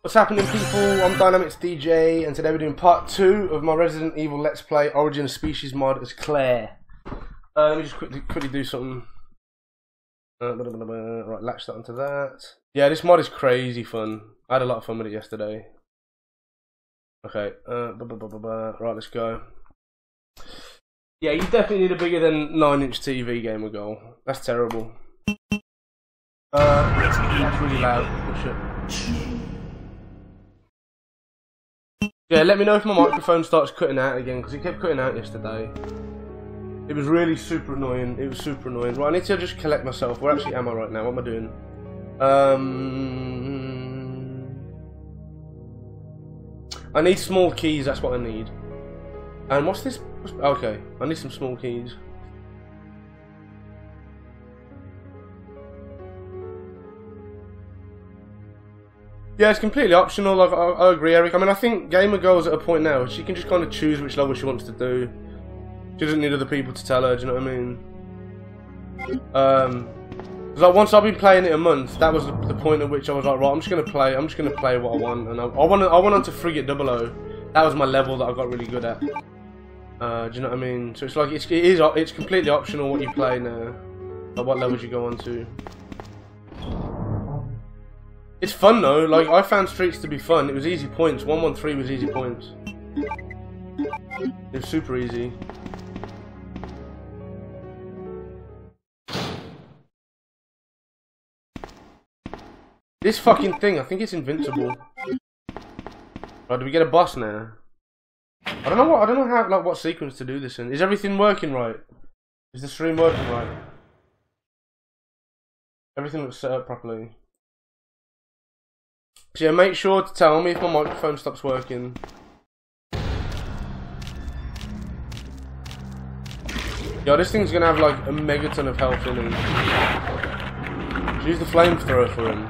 What's happening people? I'm DynamixDJ and today we're doing part 2 of my Resident Evil Let's Play Origin of Species mod as Claire. Uh, let me just quickly, quickly do something. Uh, right, latch that onto that. Yeah, this mod is crazy fun. I had a lot of fun with it yesterday. Okay, uh, right, let's go. Yeah, you definitely need a bigger than 9 inch TV gamer goal. That's terrible. Uh, that's really loud. Yeah, let me know if my microphone starts cutting out again, because it kept cutting out yesterday. It was really super annoying. It was super annoying. Right, I need to just collect myself. Where actually am I right now? What am I doing? Um, I need small keys. That's what I need. And what's this? Okay, I need some small keys. Yeah, it's completely optional. I, I, I, agree, Eric. I mean, I think Gamer Girl's at a point now she can just kind of choose which level she wants to do. She doesn't need other people to tell her. Do you know what I mean? Um, like once I've been playing it a month, that was the, the, point at which I was like, right, I'm just gonna play. I'm just gonna play what I want, and I, I want. I went on to Frigate Double O. That was my level that I got really good at. Uh, do you know what I mean? So it's like it's it is it's completely optional what you play now, like what levels you go on to. It's fun though, like I found Streets to be fun. It was easy points. 113 was easy points. It was super easy. This fucking thing, I think it's invincible. Oh, do we get a boss now? I don't know what I don't know how like what sequence to do this in. Is everything working right? Is the stream working right? Everything looks set up properly. Yeah, make sure to tell me if my microphone stops working. Yo, this thing's gonna have like a megaton of health in it. Use the flamethrower for him.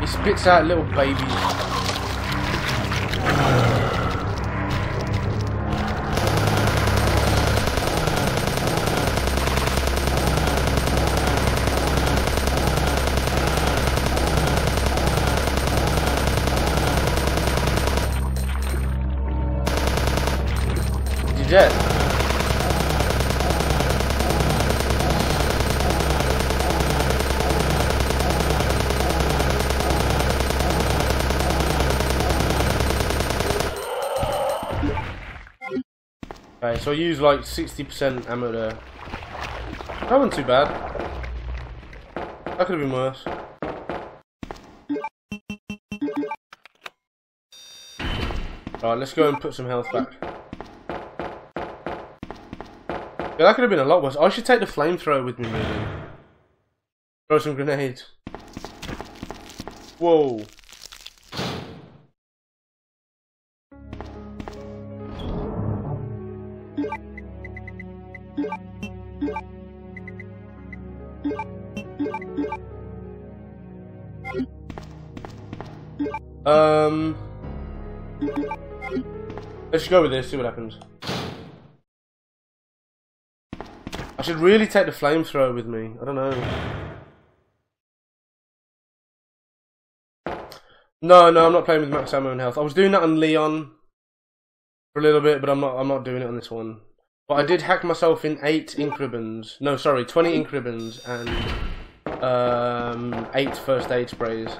He spits out little babies. So I use like 60% ammo there. That wasn't too bad. That could have been worse. Alright, let's go and put some health back. Yeah, that could have been a lot worse. I should take the flamethrower with me, maybe. Throw some grenades. Whoa. Um, let's go with this, see what happens. I should really take the flamethrower with me. I don't know. No, no, I'm not playing with max ammo and health. I was doing that on Leon for a little bit, but I'm not. I'm not doing it on this one. But I did hack myself in eight ink ribbons. No, sorry, twenty ink ribbons and um, eight first aid sprays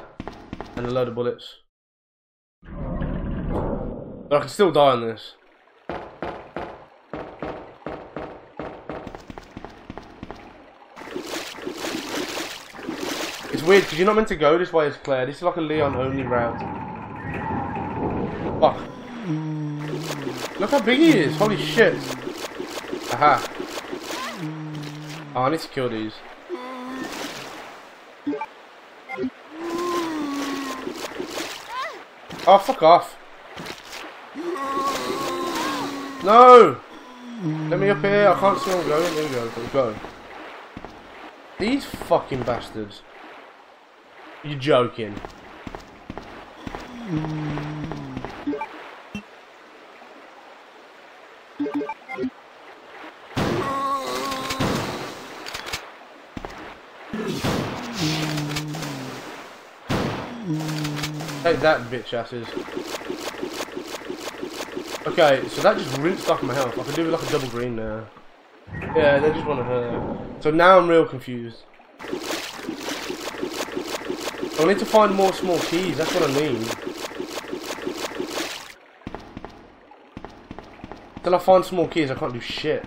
and a load of bullets. But I can still die on this. It's weird because you're not meant to go this way as Claire. This is like a Leon only route. Fuck. Look how big he is. Holy shit. Aha. Oh, I need to kill these. Oh, fuck off. No! Let me up here. I can't see where I'm going. There we go. Let's Go. These fucking bastards. You're joking. Take that, bitch asses. Okay, so that just rinsed off my health. I can do like a double green now. Yeah, they just want to hurt. So now I'm real confused. I need to find more small keys, that's what I mean. Till I find small keys, I can't do shit.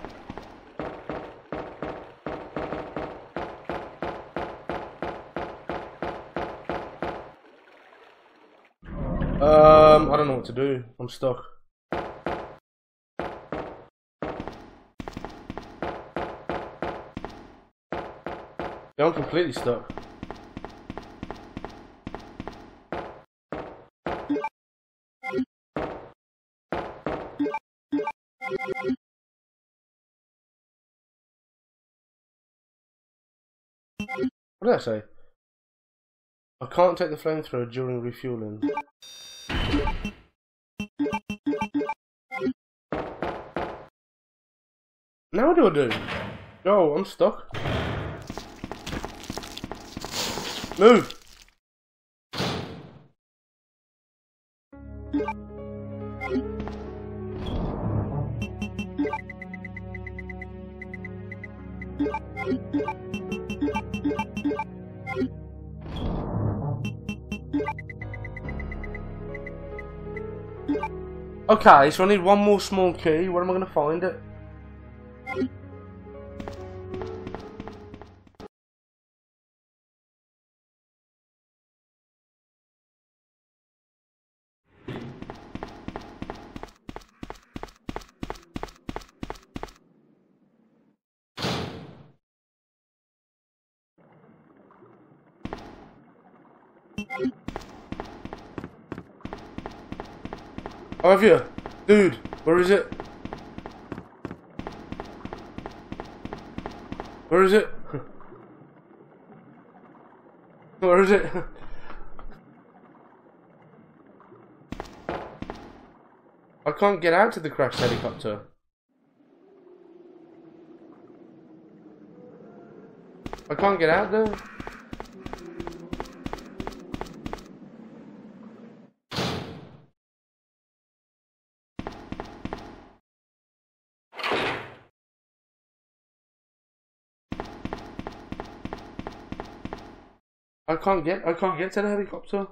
Um, I don't know what to do. I'm stuck. I'm completely stuck. What did I say? I can't take the flamethrower during refueling. Now what do I do? Oh, I'm stuck. Move! Okay, so I need one more small key. Where am I going to find it? I have you. Dude, where is it? Where is it? Where is it? I can't get out to the crashed helicopter. I can't get out there. I can't get I can't get to the helicopter.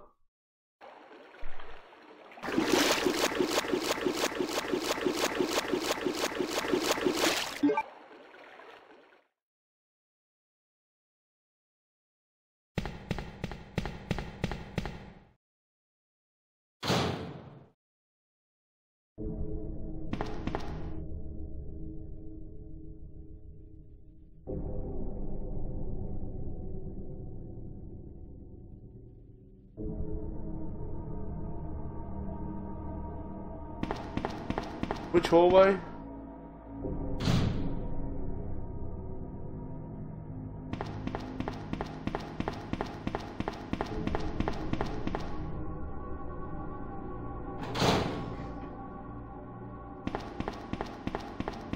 Hallway?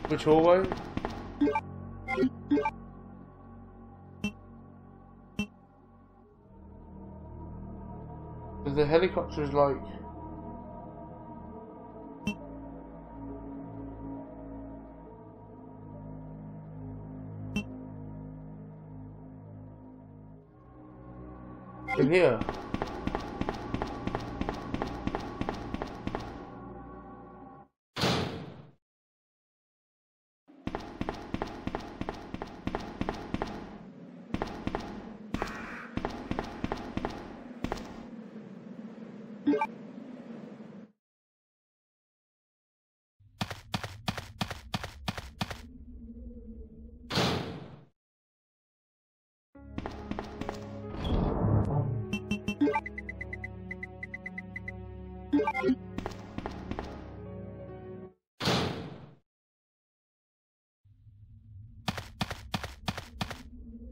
Which hallway? The helicopter is like... here.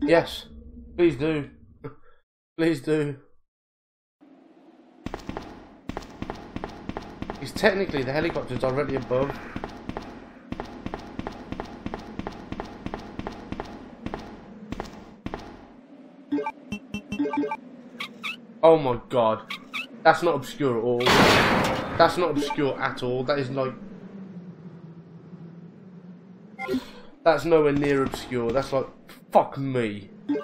Yes, please do. please do. Because technically the helicopter's already above. Oh my god. That's not obscure at all. That's not obscure at all. That is like... That's nowhere near obscure. That's like, fuck me.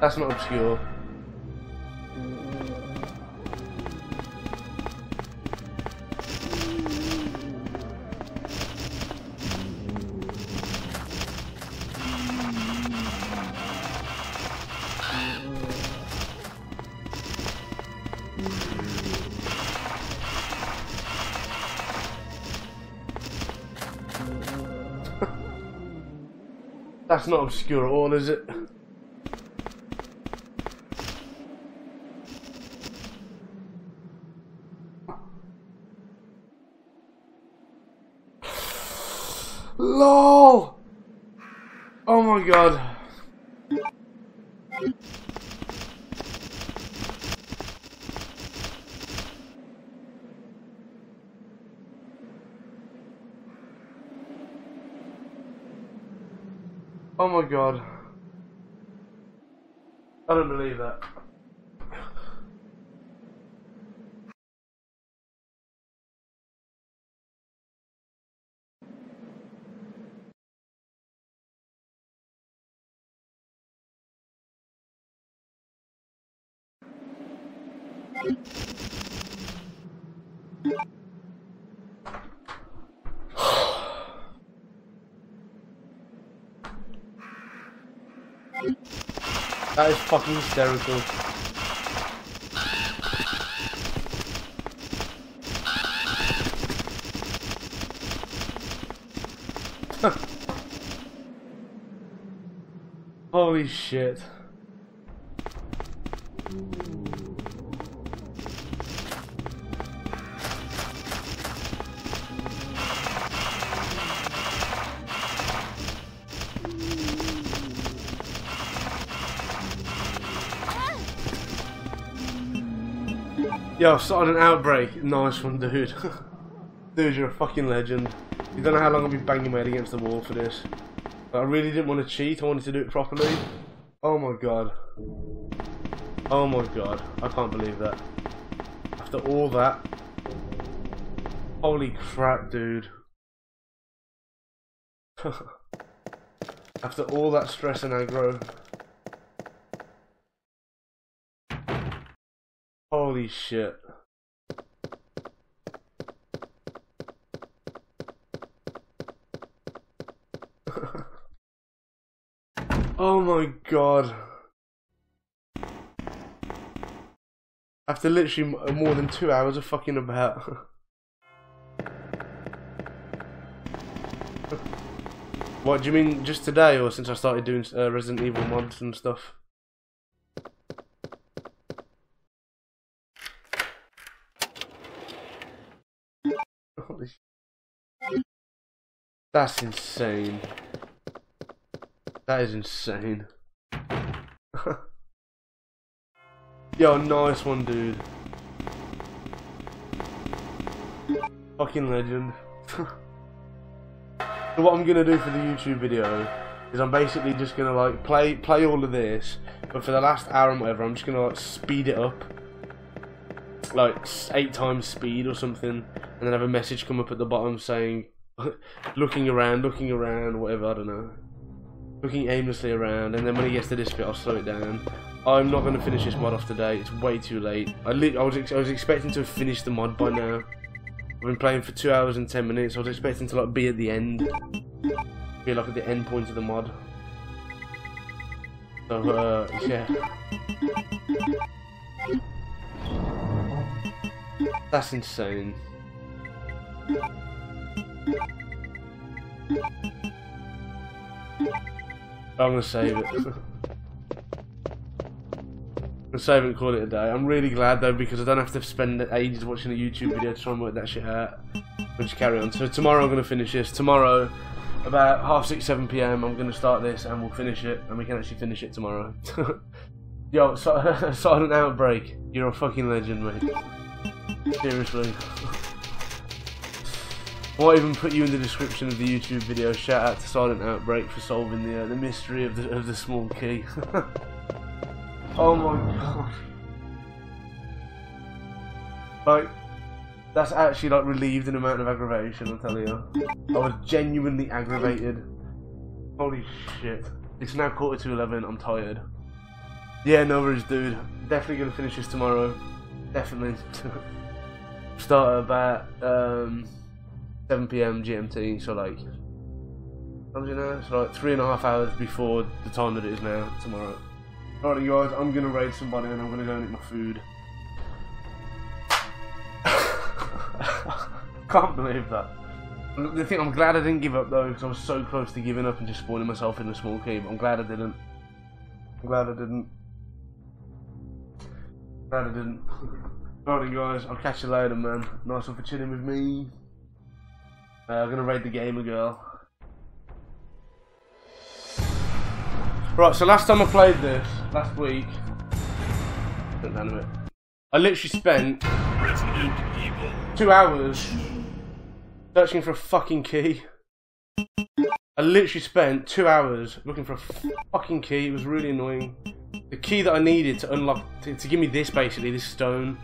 That's not obscure. That's not obscure at all, is it? LOL! Oh my god. Oh my god. I don't believe that. That is fucking hysterical. Holy shit. Yo, started an outbreak. Nice one, dude. dude, you're a fucking legend. You don't know how long I've been banging my head against the wall for this. But I really didn't want to cheat. I wanted to do it properly. Oh my god. Oh my god. I can't believe that. After all that. Holy crap, dude. After all that stress and aggro. Holy shit. oh my god. After literally more than two hours of fucking about. what do you mean just today or since I started doing uh, Resident Evil mods and stuff? That's insane. That is insane. Yo, nice one, dude. Fucking legend. so what I'm gonna do for the YouTube video is I'm basically just gonna like play play all of this, but for the last hour and whatever, I'm just gonna like speed it up, like eight times speed or something, and then have a message come up at the bottom saying, looking around, looking around, whatever, I don't know, looking aimlessly around, and then when he gets to this bit, I'll slow it down. I'm not going to finish this mod off today. It's way too late. I, I was I was expecting to have finished the mod by now. I've been playing for two hours and ten minutes. I was expecting to like be at the end, be like at the end point of the mod. So uh, yeah. That's insane. I'm gonna save it. I'm save it and call it a day. I'm really glad though because I don't have to spend ages watching a YouTube video to try and work that shit out. We'll just carry on. So tomorrow I'm gonna finish this. Tomorrow, about half six, seven PM, I'm gonna start this and we'll finish it and we can actually finish it tomorrow. Yo, Silent Outbreak, you're a fucking legend, mate. Seriously. Might even put you in the description of the YouTube video. Shout out to Silent Outbreak for solving the uh, the mystery of the of the small key. oh my god! Like that's actually like relieved an amount of aggravation. I'll tell you. I was genuinely aggravated. Holy shit! It's now quarter to eleven. I'm tired. Yeah, no worries, dude. Definitely gonna finish this tomorrow. Definitely. Start about um, 7 p.m. GMT, so like, how you know? So like three and a half hours before the time that it is now tomorrow. Alright, guys, I'm gonna raid somebody and I'm gonna go and eat my food. Can't believe that. The thing, I'm glad I didn't give up though, because I was so close to giving up and just spawning myself in a small cave. I'm glad I didn't. I'm glad I didn't. Glad I didn't. Alright guys, I'll catch you later man. Nice one for chilling with me. Uh, I'm gonna raid the gamer girl. Right, so last time I played this, last week, I literally spent two hours searching for a fucking key. I literally spent two hours looking for a fucking key. It was really annoying. The key that I needed to unlock, to, to give me this basically, this stone.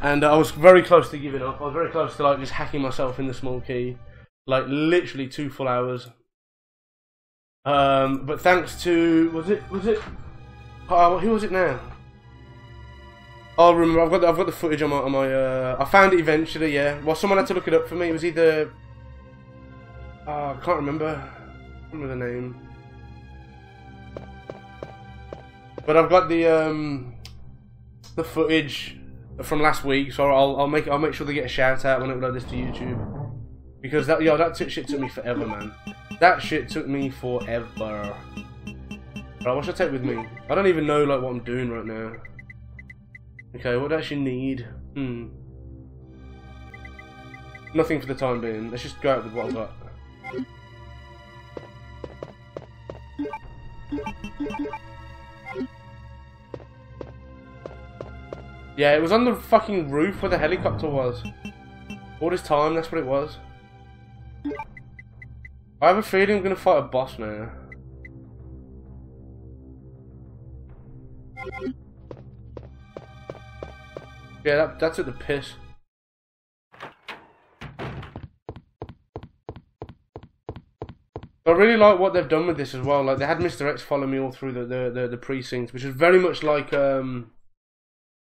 And uh, I was very close to giving up. I was very close to like just hacking myself in the small key. Like literally two full hours. Um, but thanks to was it was it oh, who was it now? I'll remember. I've got the, I've got the footage on my on my. Uh, I found it eventually. Yeah. Well, someone had to look it up for me. It was either. Oh, I can't remember. I remember the name. But I've got the um the footage from last week, so I'll I'll make I'll make sure they get a shout out when I upload this to YouTube. Because that, yo, that shit took me forever, man. That shit took me forever. Right, what should I take with me? I don't even know, like, what I'm doing right now. Okay, what do I actually need? Hmm. Nothing for the time being. Let's just go out with what I've got. Yeah, it was on the fucking roof where the helicopter was. All this time, that's what it was. I have a feeling I'm gonna fight a boss now. Yeah, that, that's at the piss. I really like what they've done with this as well. Like they had Mr. X follow me all through the the, the, the precincts, which is very much like um,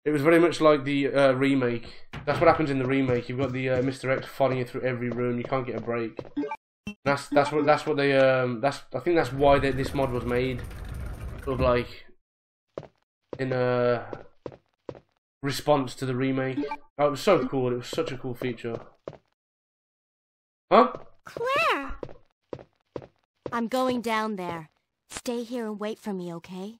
it was very much like the uh, remake. That's what happens in the remake. You've got the uh, Mr. X following you through every room. You can't get a break. That's that's what that's what they um that's I think that's why they, this mod was made, sort of like in a response to the remake. Oh, it was so cool. It was such a cool feature. Huh? Claire! I'm going down there. Stay here and wait for me, okay?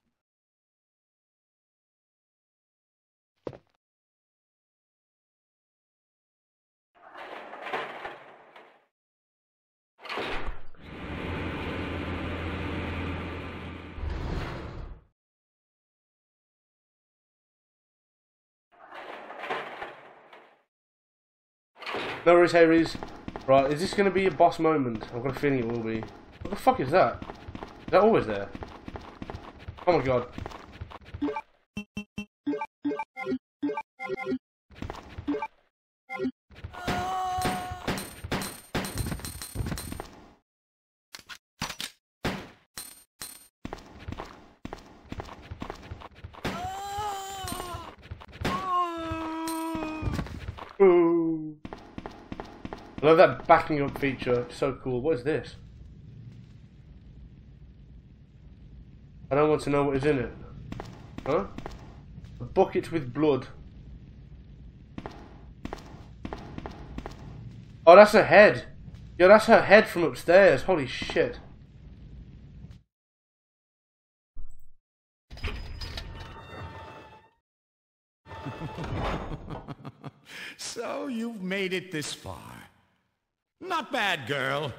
No worries, Harry's. Right, is this going to be a boss moment? I've got a feeling it will be. What the fuck is that? Is that always there? Oh my god. I love that backing up feature. So cool. What is this? I don't want to know what is in it. Huh? A bucket with blood. Oh, that's her head. Yo, that's her head from upstairs. Holy shit. so you've made it this far. Not bad, girl.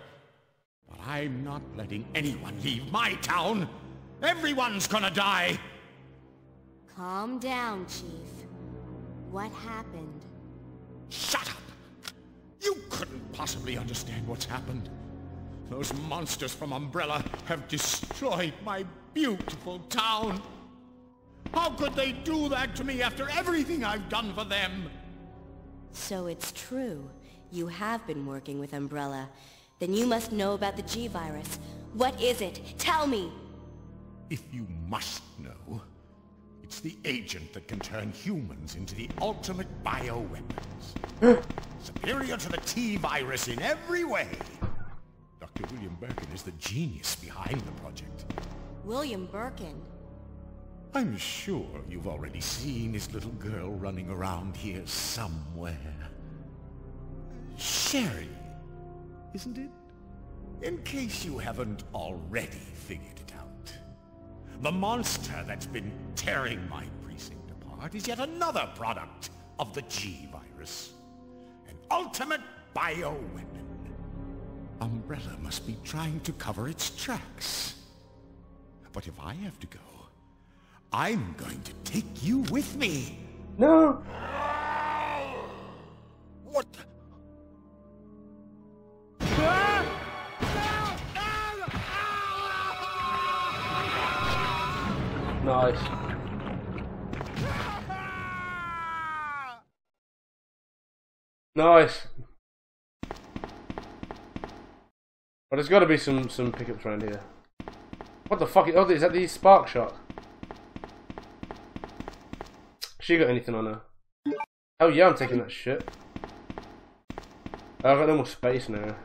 But I'm not letting anyone leave my town. Everyone's gonna die. Calm down, Chief. What happened? Shut up! You couldn't possibly understand what's happened. Those monsters from Umbrella have destroyed my beautiful town. How could they do that to me after everything I've done for them? So it's true. You have been working with Umbrella. Then you must know about the G-Virus. What is it? Tell me! If you must know, it's the agent that can turn humans into the ultimate bioweapons. Superior to the T-Virus in every way. Dr. William Birkin is the genius behind the project. William Birkin. I'm sure you've already seen his little girl running around here somewhere. Sherry, isn't it? In case you haven't already figured it out. The monster that's been tearing my precinct apart is yet another product of the G-Virus. An ultimate bioweapon. Umbrella must be trying to cover its tracks. But if I have to go, I'm going to take you with me. No. What? Nice. Nice. But there's got to be some some pickups around here. What the fuck? Oh, is that the spark shot? She got anything on her? Oh yeah, I'm taking that shit. I've got no more space now.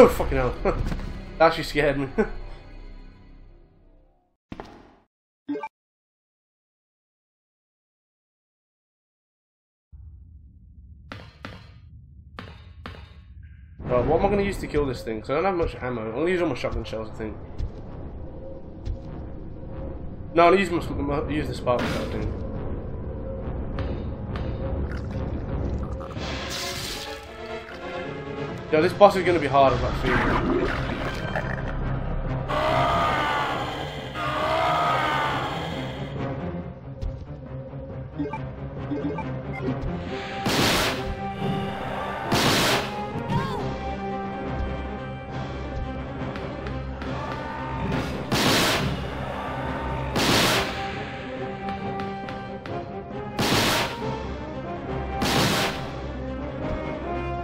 Oh fucking hell! that actually scared me. Right, what am I going to use to kill this thing? Because I don't have much ammo. I'm going to use all my shotgun shells, I think. No, I'll use, my, use the spark shot, I think. Yo, this boss is going to be hard, feeling.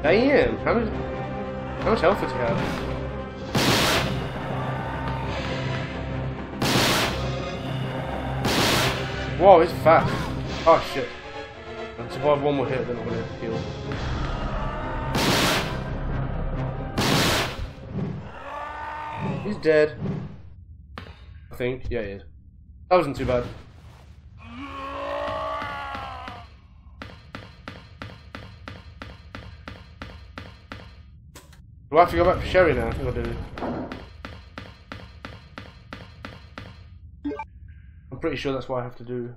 Damn, how much, how much health does he have? Whoa, he's fast. Oh shit. I survive one more hit, then I'm gonna heal. He's dead. I think. Yeah, he is. That wasn't too bad. Do I have to go back for Sherry now? I think I do. I'm pretty sure that's what I have to do.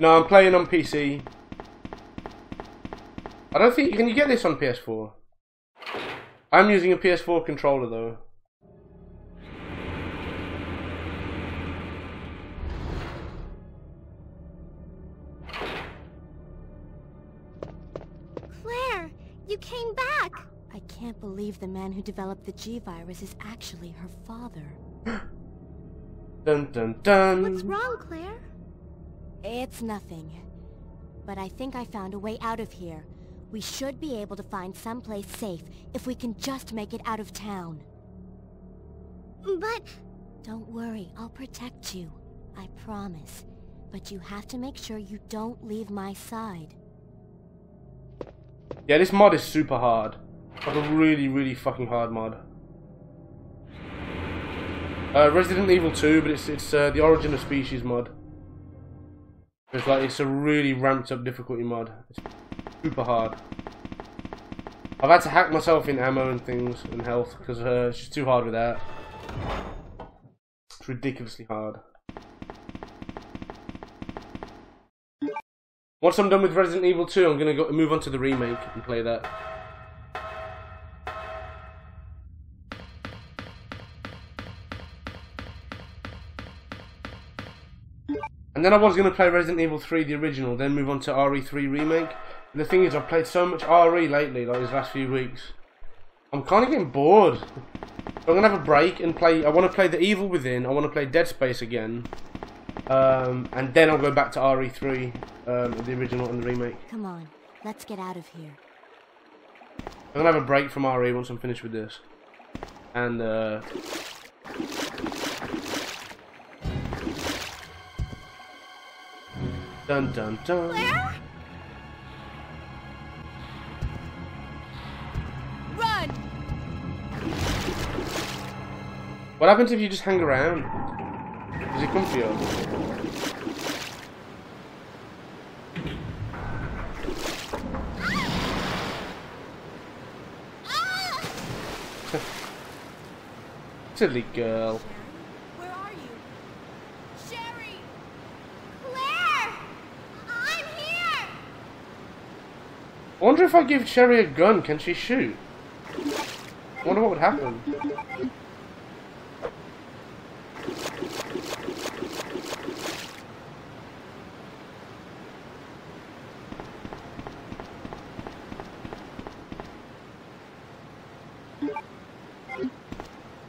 No, I'm playing on PC. I don't think you can you get this on PS4. I'm using a PS4 controller though. Believe the man who developed the G-Virus is actually her father. Dun dun dun. What's wrong, Claire? It's nothing. But I think I found a way out of here. We should be able to find someplace safe if we can just make it out of town. But... Don't worry, I'll protect you. I promise. But you have to make sure you don't leave my side. Yeah, this mod is super hard. Like a really, really fucking hard mod. Uh, Resident Evil 2, but it's it's uh, the Origin of Species mod. It's like it's a really ramped up difficulty mod. It's super hard. I've had to hack myself in ammo and things and health because uh, it's too hard with that. It's ridiculously hard. Once I'm done with Resident Evil 2, I'm gonna go move on to the remake and play that. And then I was gonna play Resident Evil 3, the original, then move on to RE3 remake. And the thing is, I've played so much RE lately, like these last few weeks. I'm kind of getting bored. I'm gonna have a break and play. I want to play The Evil Within. I want to play Dead Space again, um, and then I'll go back to RE3, um, the original and the remake. Come on, let's get out of here. I'm gonna have a break from RE once I'm finished with this, and uh, dun dun dun. Claire? Run! What happens if you just hang around? Does it come for you? Ah! Ah! Silly girl. Where are you? Sherry! Claire! I'm here! I wonder if I give Sherry a gun, can she shoot? Wonder what would happen.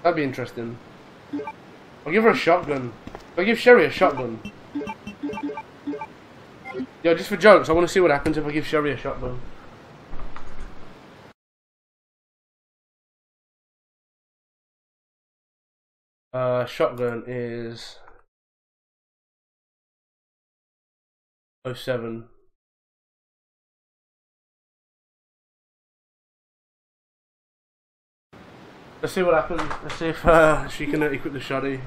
That'd be interesting. I'll give her a shotgun. I'll give Sherry a shotgun. Yeah, just for jokes, I want to see what happens if I give Sherry a shotgun. Uh, shotgun is 07. Let's see what happens. Let's see if uh, she can uh, equip the shoddy.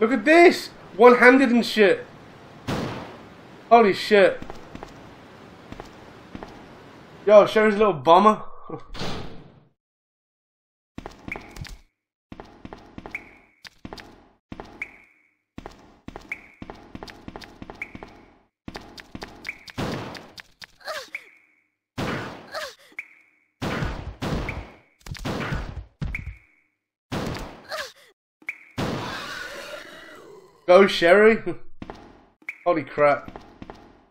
Look at this! One-handed and shit. Holy shit. Yo, Sherry's a little bomber. Go Sherry! Holy crap.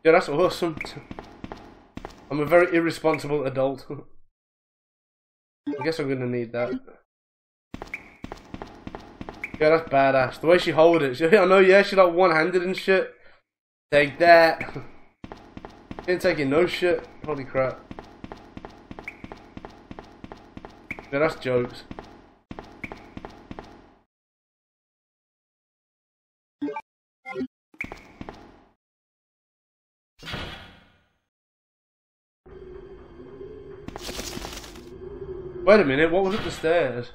Yeah, that's awesome. I'm a very irresponsible adult. I guess I'm gonna need that. Yeah, that's badass. The way she hold it. She, I know, yeah, she's like one-handed and shit. Take that. Ain't taking no shit. Holy crap. Yeah, that's jokes. Wait a minute, what was up the stairs?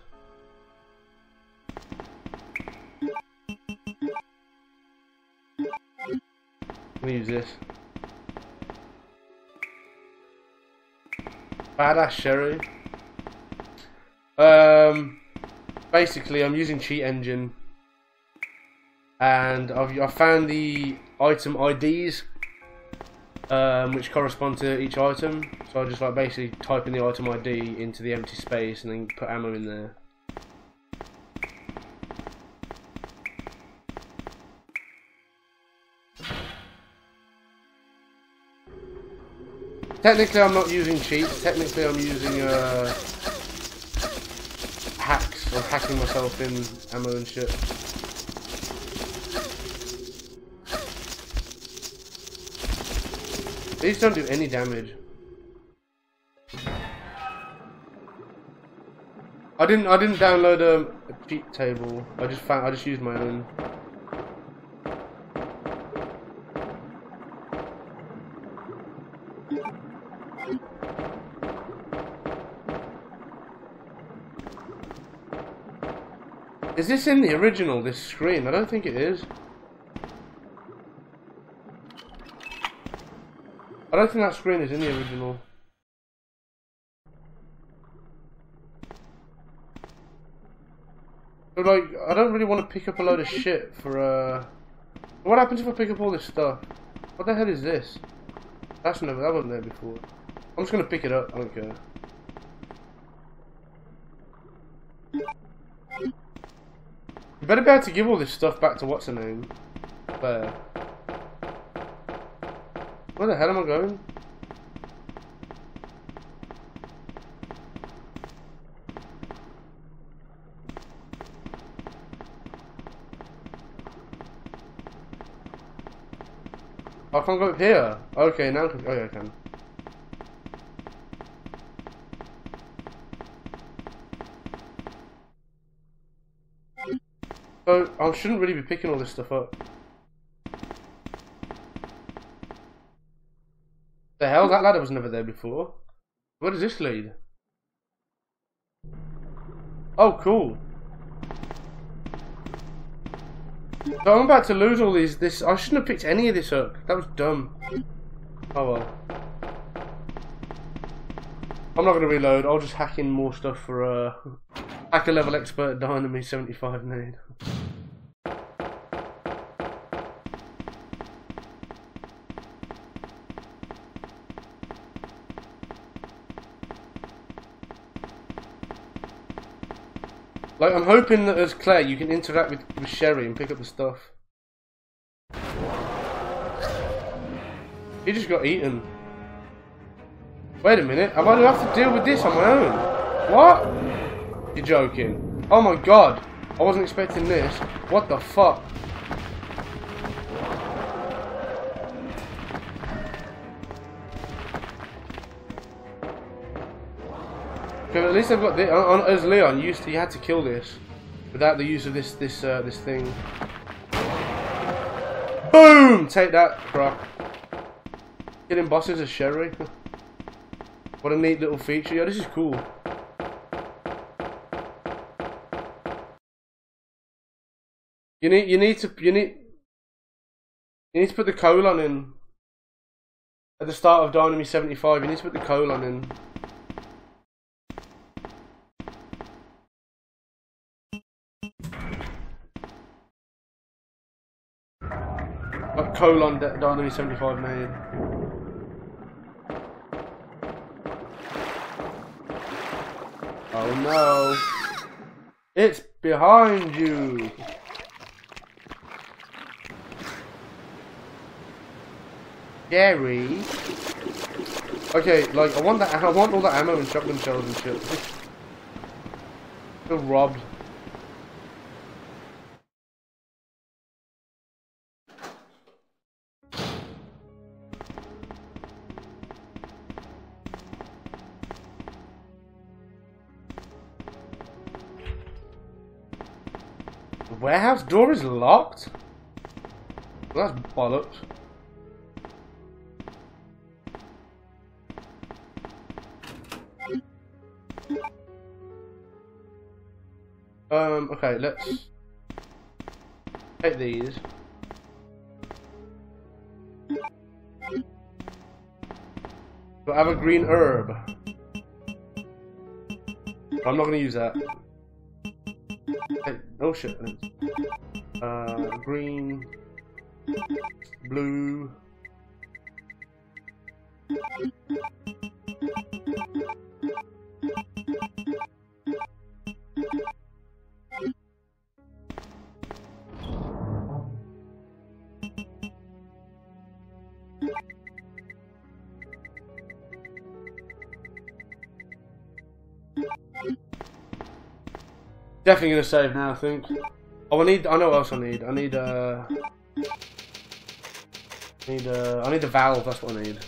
Let me use this. Badass Sherry. Um, basically, I'm using Cheat Engine, and I've I found the item IDs, um, which correspond to each item. So I just like basically type in the item ID into the empty space and then put ammo in there. Technically, I'm not using cheats. Technically, I'm using uh, hacks. I'm hacking myself in ammo and shit. These don't do any damage. I didn't. I didn't download um, a cheat table. I just found. I just used my own. Is this in the original, this screen? I don't think it is. I don't think that screen is in the original. But like, I don't really want to pick up a load of shit for uh What happens if I pick up all this stuff? What the hell is this? That's never, that wasn't there before. I'm just gonna pick it up, I don't care. You better be able to give all this stuff back to what's her name? There. Where the hell am I going? I can't go up here. Okay, now I can. Oh, I can. So, I shouldn't really be picking all this stuff up. The hell? That ladder was never there before. Where does this lead? Oh, cool. So I'm about to lose all these. This I shouldn't have picked any of this up. That was dumb. Oh well. I'm not going to reload. I'll just hack in more stuff for uh, hacker level expert Dynamy 75 need. Like, I'm hoping that as Claire, you can interact with, with Sherry and pick up the stuff. He just got eaten. Wait a minute, am I to have to deal with this on my own? What? You're joking. Oh my god. I wasn't expecting this. What the fuck? At least I've got this. On, on, as Leon, used to, you had to kill this without the use of this this uh, this thing. Boom! Take that, croc. Killing bosses as Sherry. what a neat little feature. Yeah, this is cool. You need you need to you need you need to put the colon in at the start of Dynamy 75. You need to put the colon in. Colon Dynamy 75 made. Oh no. It's behind you. Gary. Okay, like I want that I want all the ammo and shotgun shells and shit. feel robbed. Warehouse door is locked? Well, that's bollocks. Um, okay, let's take these. I have a green herb? I'm not going to use that. Oh shit. Uh, green, blue. Definitely gonna save now, I think. Oh, I need. I know what else I need. I need. Uh, need. Uh, I need the valve. That's what I need.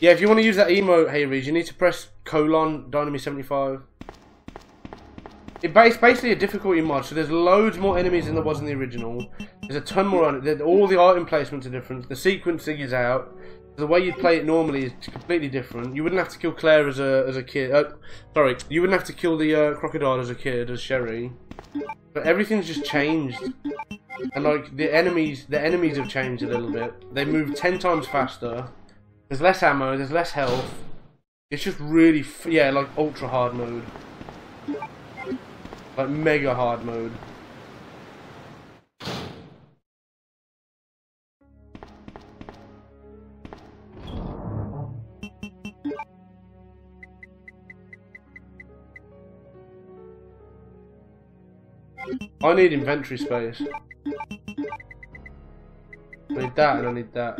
Yeah, if you want to use that emote, hey Reed, you need to press colon Dynamy 75. It it's basically a difficulty mod, so there's loads more enemies than there was in the original. There's a ton more on it. All the item placements are different. The sequencing is out the way you'd play it normally is completely different. You wouldn't have to kill Claire as a as a kid. Uh, sorry, you wouldn't have to kill the uh, crocodile as a kid as Sherry. But everything's just changed, and like the enemies, the enemies have changed a little bit. They move ten times faster. There's less ammo. There's less health. It's just really, yeah, like ultra hard mode, like mega hard mode. I need inventory space. I need that and I need that.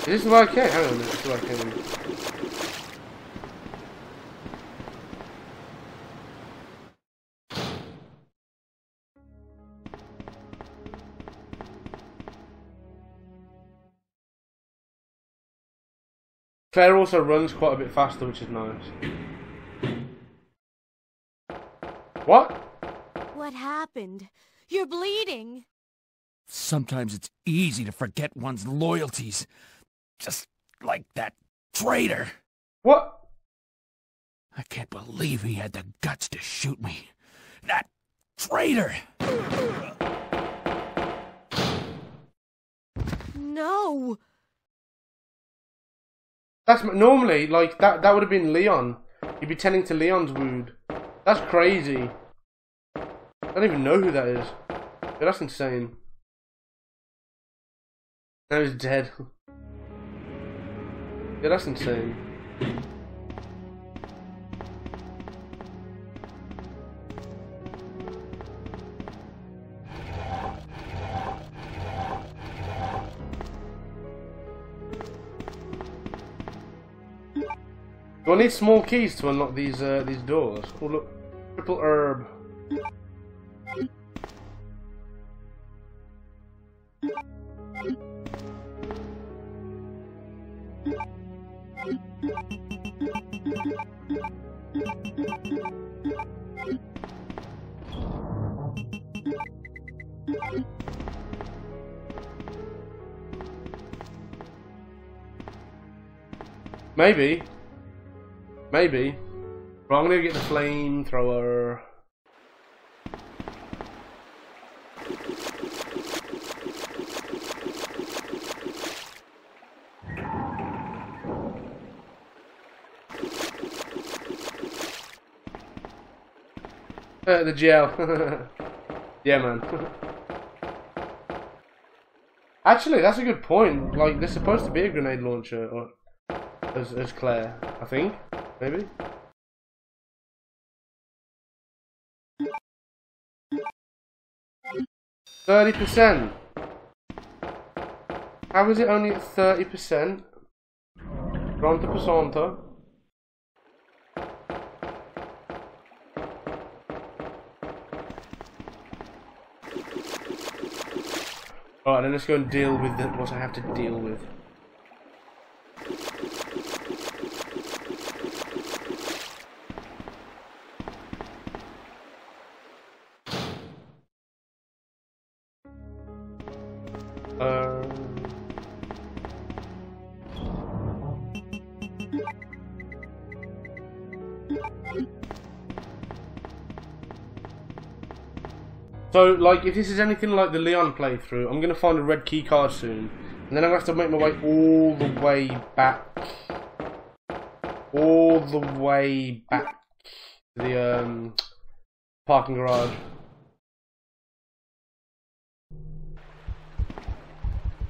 Is this the way I came? Hang on, this is the way I came Claire also runs quite a bit faster, which is nice. What? What happened? You're bleeding. Sometimes it's easy to forget one's loyalties. Just like that traitor. What? I can't believe he had the guts to shoot me. That traitor! No. That's normally like that. That would have been Leon. He'd be tending to Leon's wound. That's crazy. I don't even know who that is. Yeah, that's insane. Now he's dead. yeah, that's insane. I need small keys to unlock these uh, these doors? Oh look, triple herb. Maybe. Maybe. But I'm gonna get the flamethrower. Uh, the gel. yeah, man. Actually, that's a good point. Like, there's supposed to be a grenade launcher, or as, as Claire, I think. Maybe? Thirty percent. How is it only at thirty percent? Pronto percento. Alright, then let's go and deal with the, what I have to deal with. So, like, if this is anything like the Leon playthrough, I'm gonna find a red key card soon, and then I'm gonna have to make my way all the way back, all the way back to the um, parking garage.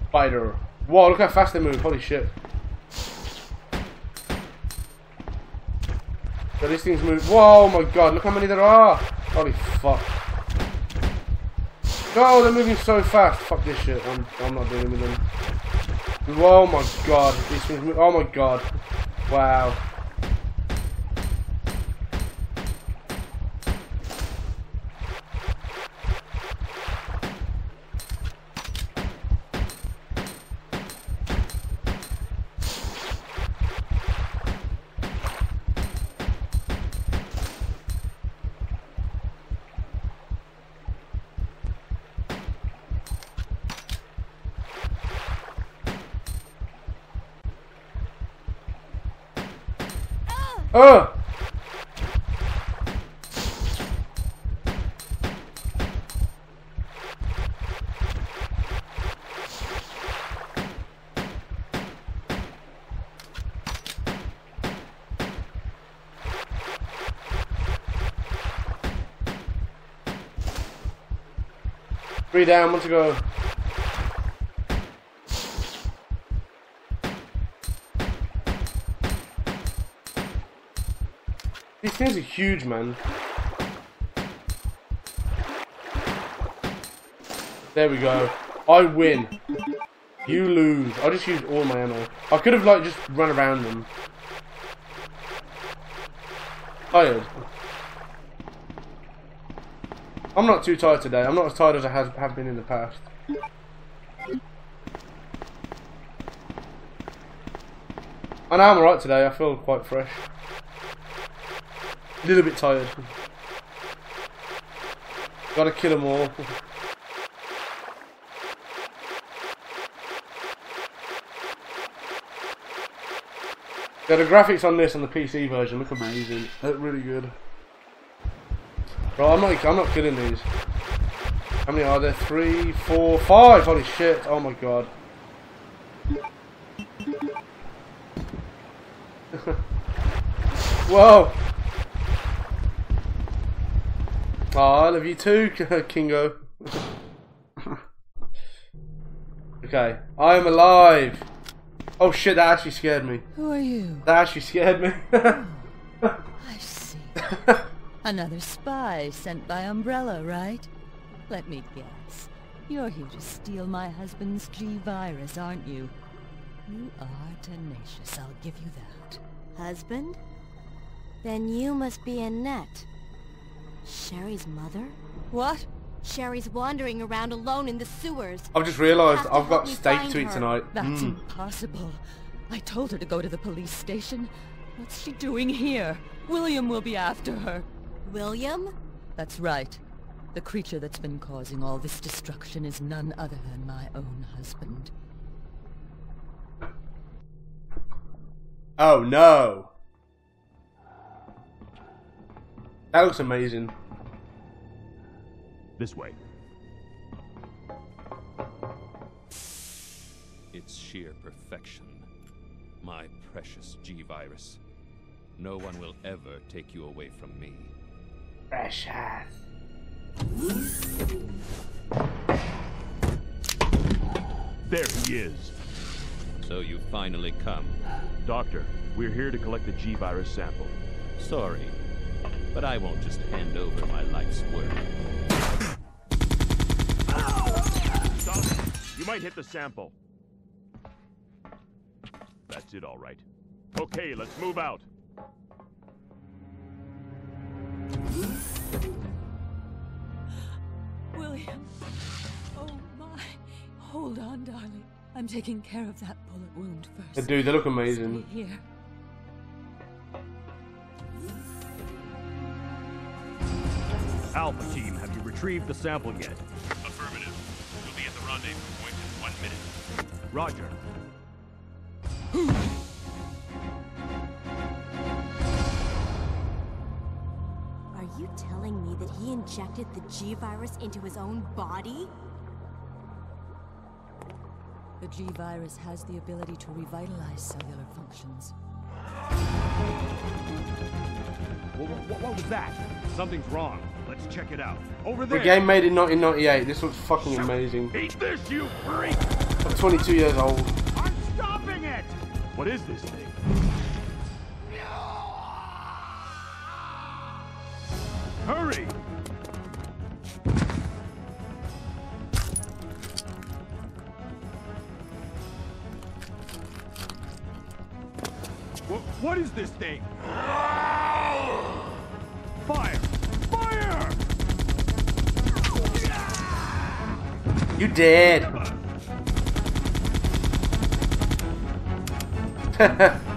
Spider. Whoa, look how fast they move. Holy shit. So these things move. Whoa, my god, look how many there are. Holy fuck. No, they're moving so fast. Fuck this shit. I'm, I'm not dealing with them. Oh my god. These things move. Oh my god. Wow. Three down, one to go. These things are huge, man. There we go. I win. You lose. I just used all my ammo. I could have, like, just run around them. Tired. I'm not too tired today. I'm not as tired as I have, have been in the past. I know I'm alright today. I feel quite fresh. A little bit tired. Gotta kill them all. Yeah, the graphics on this and the PC version look amazing. Look really good. Right, I'm not, I'm not killing these. How many are there? Three, four, five! Holy shit! Oh my god. Whoa! Oh, I love you too, Kingo. okay, I am alive. Oh shit, that actually scared me. Who are you? That actually scared me. Oh, I see. Another spy sent by Umbrella, right? Let me guess. You're here to steal my husband's G-Virus, aren't you? You are tenacious, I'll give you that. Husband? Then you must be Annette. Sherry's mother? What? Sherry's wandering around alone in the sewers. I've just realised I've got steak to eat her. tonight. That's Mm. impossible. I told her to go to the police station. What's she doing here? William will be after her. William? That's right. The creature that's been causing all this destruction is none other than my own husband. Oh no! That looks amazing. This way. It's sheer perfection. My precious G-Virus. No one will ever take you away from me. Precious. There he is. So you finally come. Doctor, we're here to collect the G-Virus sample. Sorry, but I won't just hand over my life's work. Stop! You might hit the sample. That's it, all right. Okay, let's move out. William! Oh my! Hold on, darling. I'm taking care of that bullet wound first. Dude, they look amazing. Stay here. Alpha team, have you retrieved the sample yet? Affirmative. You'll be at the rendezvous point in one minute. Roger. you telling me that he injected the G-Virus into his own body? The G-Virus has the ability to revitalize cellular functions. What, what was that? Something's wrong. Let's check it out. Over there. The game made in 1998. This looks fucking amazing. Eat this, you freak! I'm 22 years old. I'm stopping it! What is this thing? Wh- what is this thing? Fire! Fire! You dead.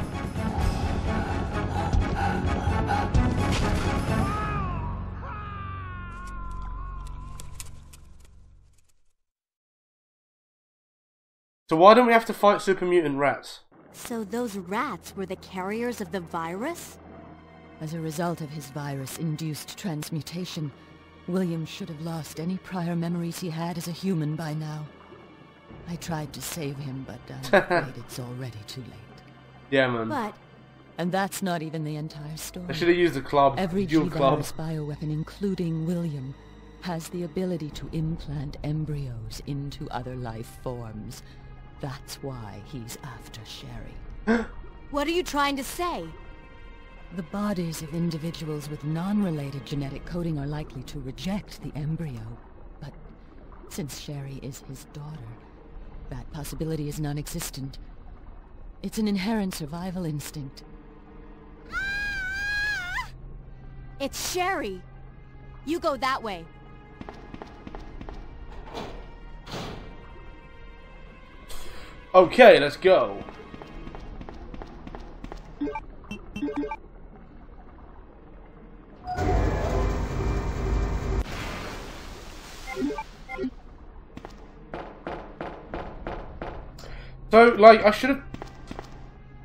so why don't we have to fight super mutant rats? So those rats were the carriers of the virus? As a result of his virus-induced transmutation, William should have lost any prior memories he had as a human by now. I tried to save him, but I'm afraid it's already too late. Yeah, man. But And that's not even the entire story. I should have used the club. Every dual club. G-Virus bioweapon, including William, has the ability to implant embryos into other life forms. That's why he's after Sherry. what are you trying to say? The bodies of individuals with non-related genetic coding are likely to reject the embryo. But since Sherry is his daughter, that possibility is non-existent. It's an inherent survival instinct. Ah! It's Sherry! You go that way. Okay, let's go. So, like, I should have...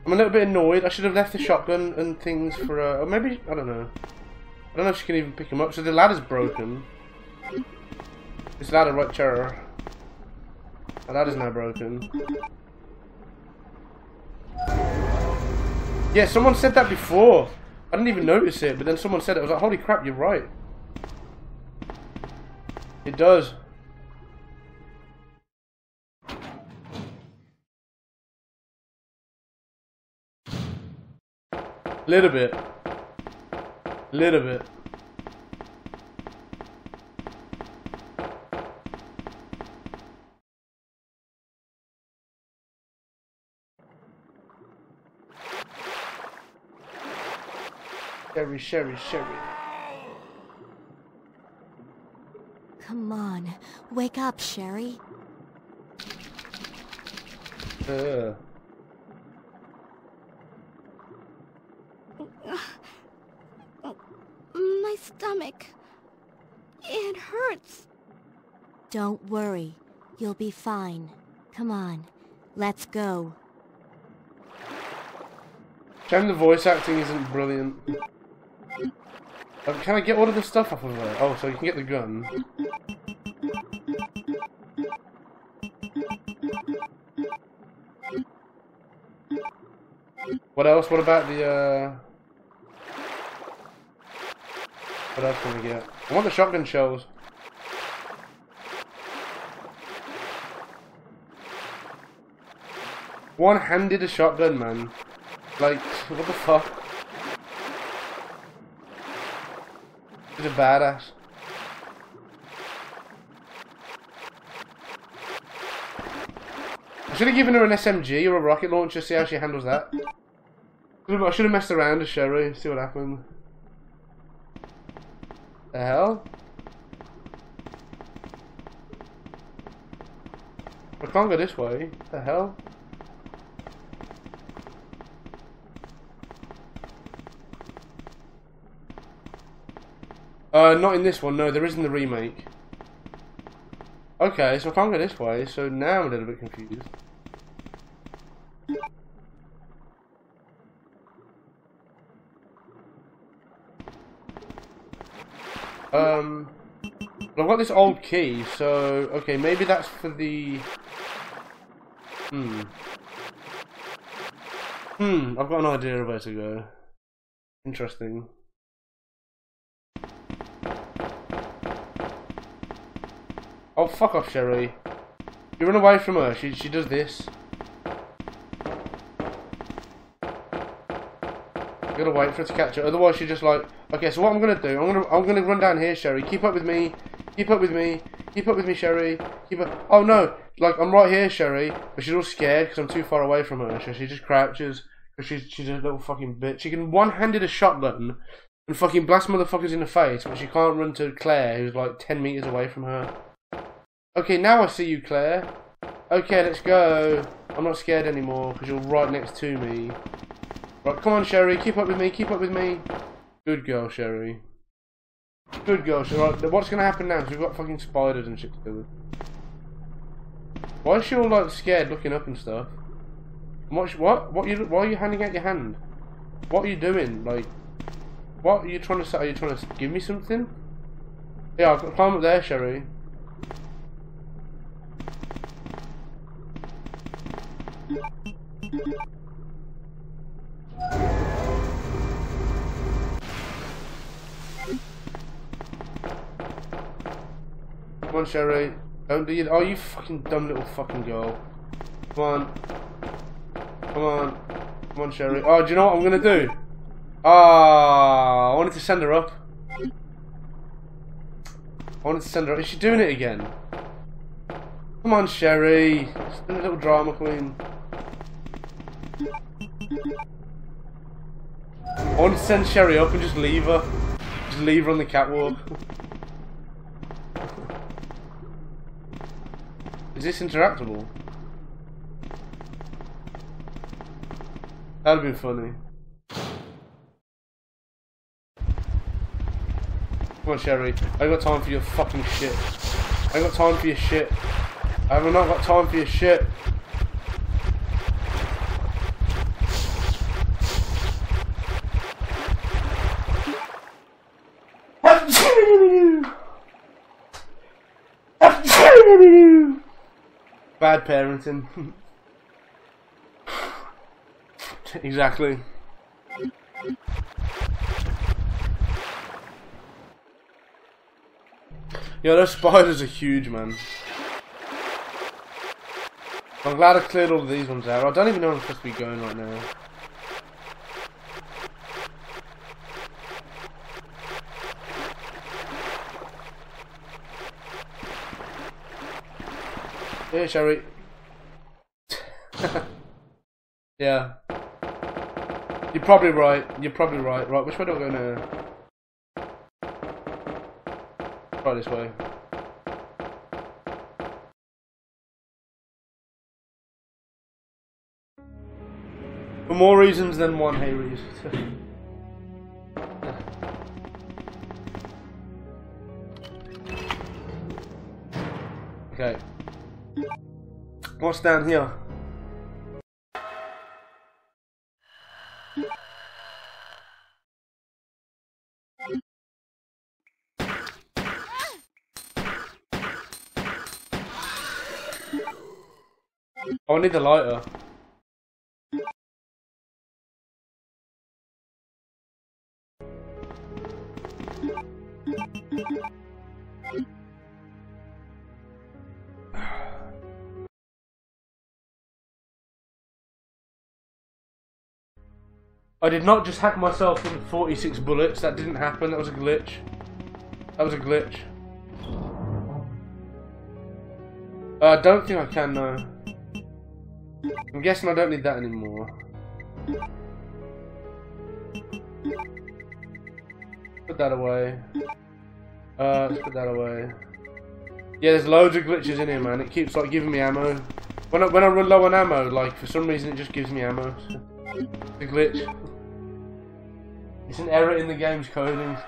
I'm a little bit annoyed. I should have left the shotgun and things for, uh, maybe, I don't know. I don't know if she can even pick them up. So the ladder's broken. This ladder right chair. The ladder's now broken. Yeah, someone said that before. I didn't even notice it, but then someone said it. I was like, holy crap, you're right. It does. Little bit. Little bit. Sherry, Sherry, Sherry. Come on, wake up, Sherry. Uh. My stomach. It hurts. Don't worry. You'll be fine. Come on. Let's go. Shame the voice acting isn't brilliant. Um, can I get all of the stuff off of her? Oh, so you can get the gun. What else? What about the, uh... What else can we get? I want the shotgun shells. One-handed a shotgun, man. Like, what the fuck? Badass. I should have given her an SMG or a rocket launcher, see how she handles that. I should have messed around with Sherry, see what happened. The hell? I can't go this way. The hell? Uh, not in this one, no, there isn't the remake. Okay, so I can't go this way, so now I'm a little bit confused. Um, I've got this old key, so, okay, maybe that's for the... Hmm. Hmm, I've got an idea of where to go. Interesting. Oh, fuck off, Sherry. You run away from her. She she does this. Gotta wait for her to catch her. Otherwise, she's just like, okay. So what I'm gonna do? I'm gonna I'm gonna run down here, Sherry. Keep up with me. Keep up with me. Keep up with me, Sherry. Keep up. Oh no! Like I'm right here, Sherry. But she's all scared because I'm too far away from her. So she just crouches because she's she's a little fucking bitch. She can one-handed a shotgun and fucking blast motherfuckers in the face, but she can't run to Claire, who's like ten meters away from her. Okay, now I see you, Claire. Okay, let's go. I'm not scared anymore because you're right next to me. Right, come on, Sherry. Keep up with me. Keep up with me. Good girl, Sherry. Good girl, Sherry. Right, what's going to happen now? Because we've got fucking spiders and shit to do with. Why is she all, like, scared looking up and stuff? What? What? What? You, why are you handing out your hand? What are you doing? Like, what are you trying to say? Are you trying to give me something? Yeah, I'll climb up there, Sherry. Come on, Sherry. Don't do it. Oh, you fucking dumb little fucking girl. Come on. Come on. Come on, Sherry. Oh, do you know what I'm gonna do? Ah, I wanted to send her up. I wanted to send her up. Is she doing it again? Come on, Sherry. Just a little drama queen. I want to send Sherry up and just leave her. Just leave her on the catwalk. Is this interactable? That'd be funny. Come on, Sherry. I got time for your fucking shit. I got time for your shit. I have not got time for your shit. Bad parenting. exactly. Yeah, those spiders are huge, man. I'm glad I cleared all of these ones out. I don't even know where I'm supposed to be going right now. Hey, Sherry. yeah. You're probably right. You're probably right. Right, which way do I go now? Right this way. For more reasons than one, hey Reese. okay. What's down here? Oh, I need the lighter. I did not just hack myself with 46 bullets. That didn't happen. That was a glitch. That was a glitch. Uh, I don't think I can, no. I'm guessing I don't need that anymore. Put that away. Uh, let's put that away. Yeah, there's loads of glitches in here, man. It keeps, like, giving me ammo. When I, when I run low on ammo, like, for some reason it just gives me ammo. The glitch. It's an error in the game's coding.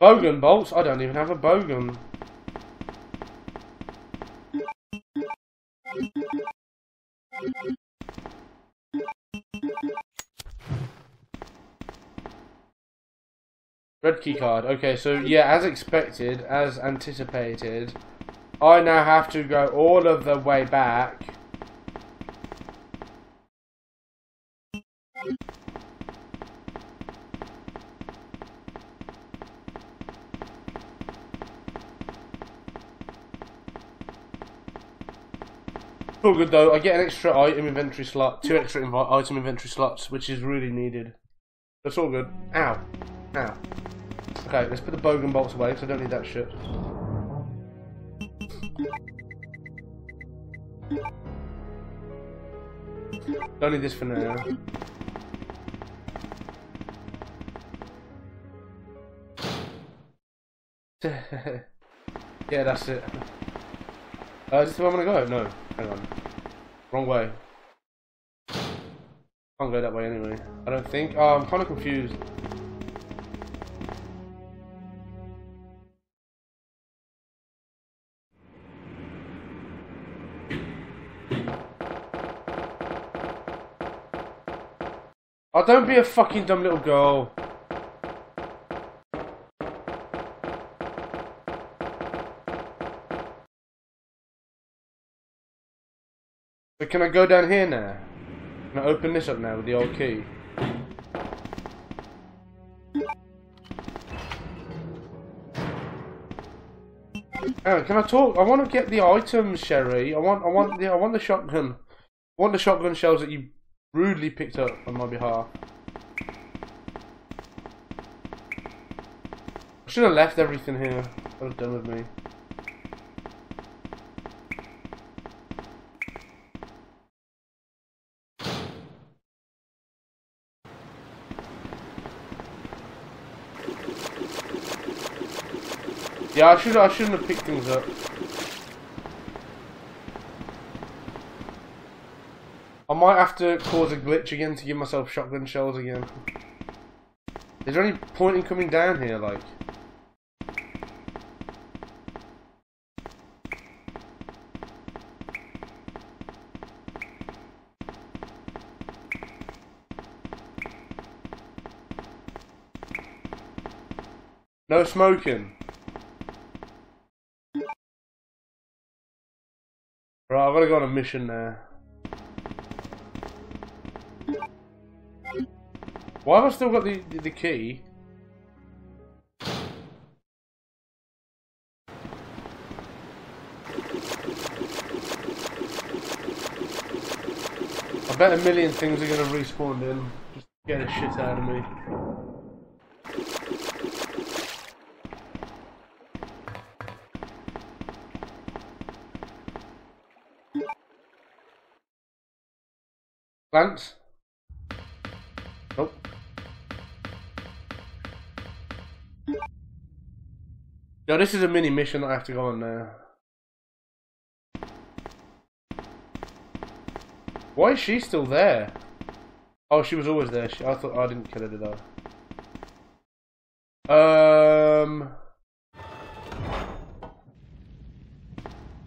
Bowgun bolts? I don't even have a bowgun. Okay, so yeah, as expected, as anticipated, I now have to go all of the way back. All good though. I get an extra item inventory slot, two extra item inventory slots, which is really needed. That's all good. Ow. Ow. Okay, let's put the bowgun bolts away because I don't need that shit. Don't need this for now. yeah, that's it. Uh, is this where I'm gonna go? No. Hang on. Wrong way. Can't go that way anyway. I don't think. Oh, I'm kind of confused. Oh, don't be a fucking dumb little girl. But can I go down here now? Can I open this up now with the old key? Can I talk? I want to get the items, Sherry. I want, I want the, I want the shotgun. I want the shotgun shells that you rudely picked up on my behalf. I should have left everything here. That was done with me. Yeah, I should I shouldn't have picked things up. Might have to cause a glitch again to give myself shotgun shells again. Is there any point in coming down here, like? No smoking. Right, I've got to go on a mission now. Why have I still got the the key? I bet a million things are gonna respawn in. Just get the shit out of me. Lance? Yo, this is a mini mission that I have to go on now. Why is she still there? Oh, she was always there. She, I thought I didn't kill her, did I? Um.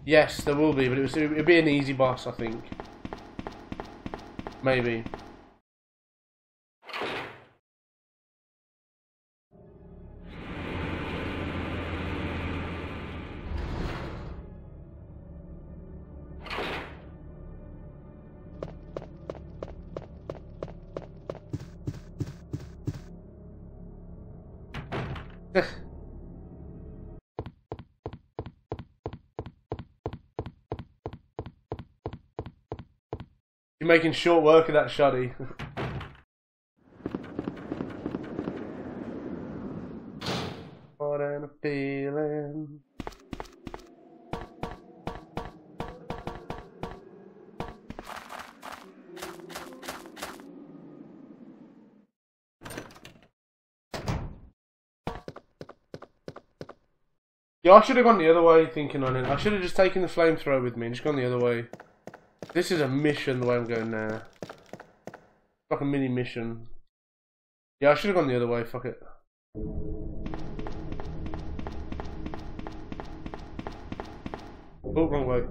Yes, there will be, but it was it'll be an easy boss, I think. Maybe. Making short work of that shoddy. what a feeling. Yeah, I should have gone the other way thinking on it. I should have just taken the flamethrower with me and just gone the other way. This is a mission the way I'm going now. Like a mini mission. Yeah, I should have gone the other way, fuck it. Oh, wrong way.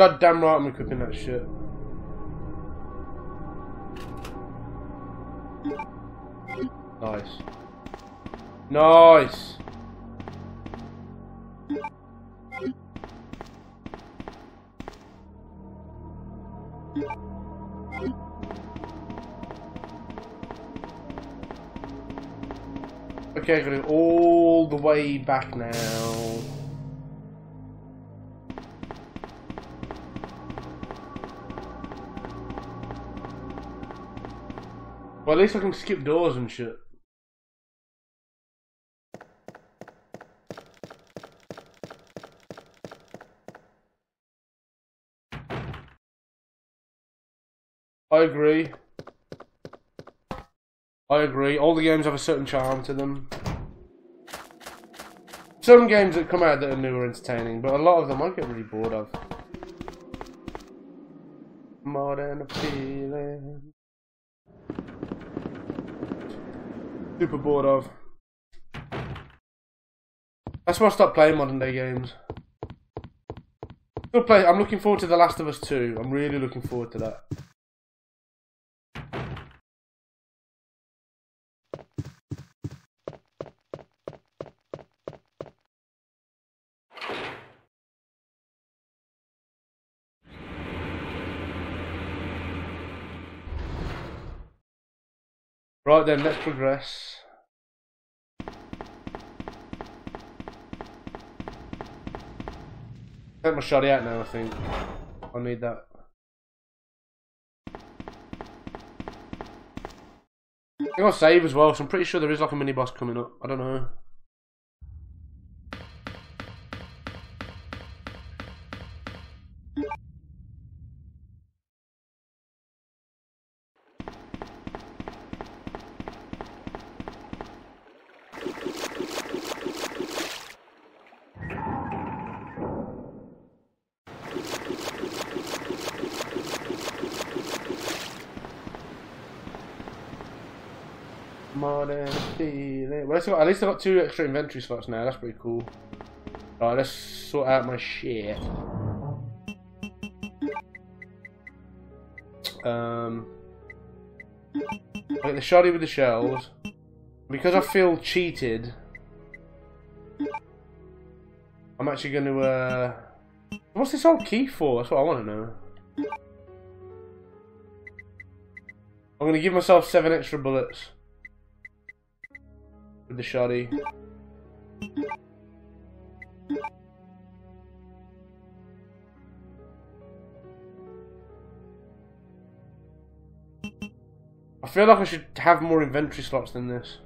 God damn right I'm cooking that shit. Nice. Nice. Okay, it all the way back now. Well, at least I can skip doors and shit. I agree. I agree. All the games have a certain charm to them. Some games that come out that are new are entertaining, but a lot of them I get really bored of. More than a feeling. Super bored of. That's why I stopped playing modern day games. Still play. I'm looking forward to The Last of Us 2. I'm really looking forward to that. Right then, let's progress. Take my shotty out now, I think. I need that. I think I'll save as well, so I'm pretty sure there is like a mini boss coming up. I don't know. At least I got two extra inventory slots now. That's pretty cool. Alright, let's sort out my shit. Um, like the shoddy with the shells. Because I feel cheated, I'm actually going to. Uh, what's this old key for? That's what I want to know. I'm going to give myself seven extra bullets with the shoddy. I feel like I should have more inventory slots than this.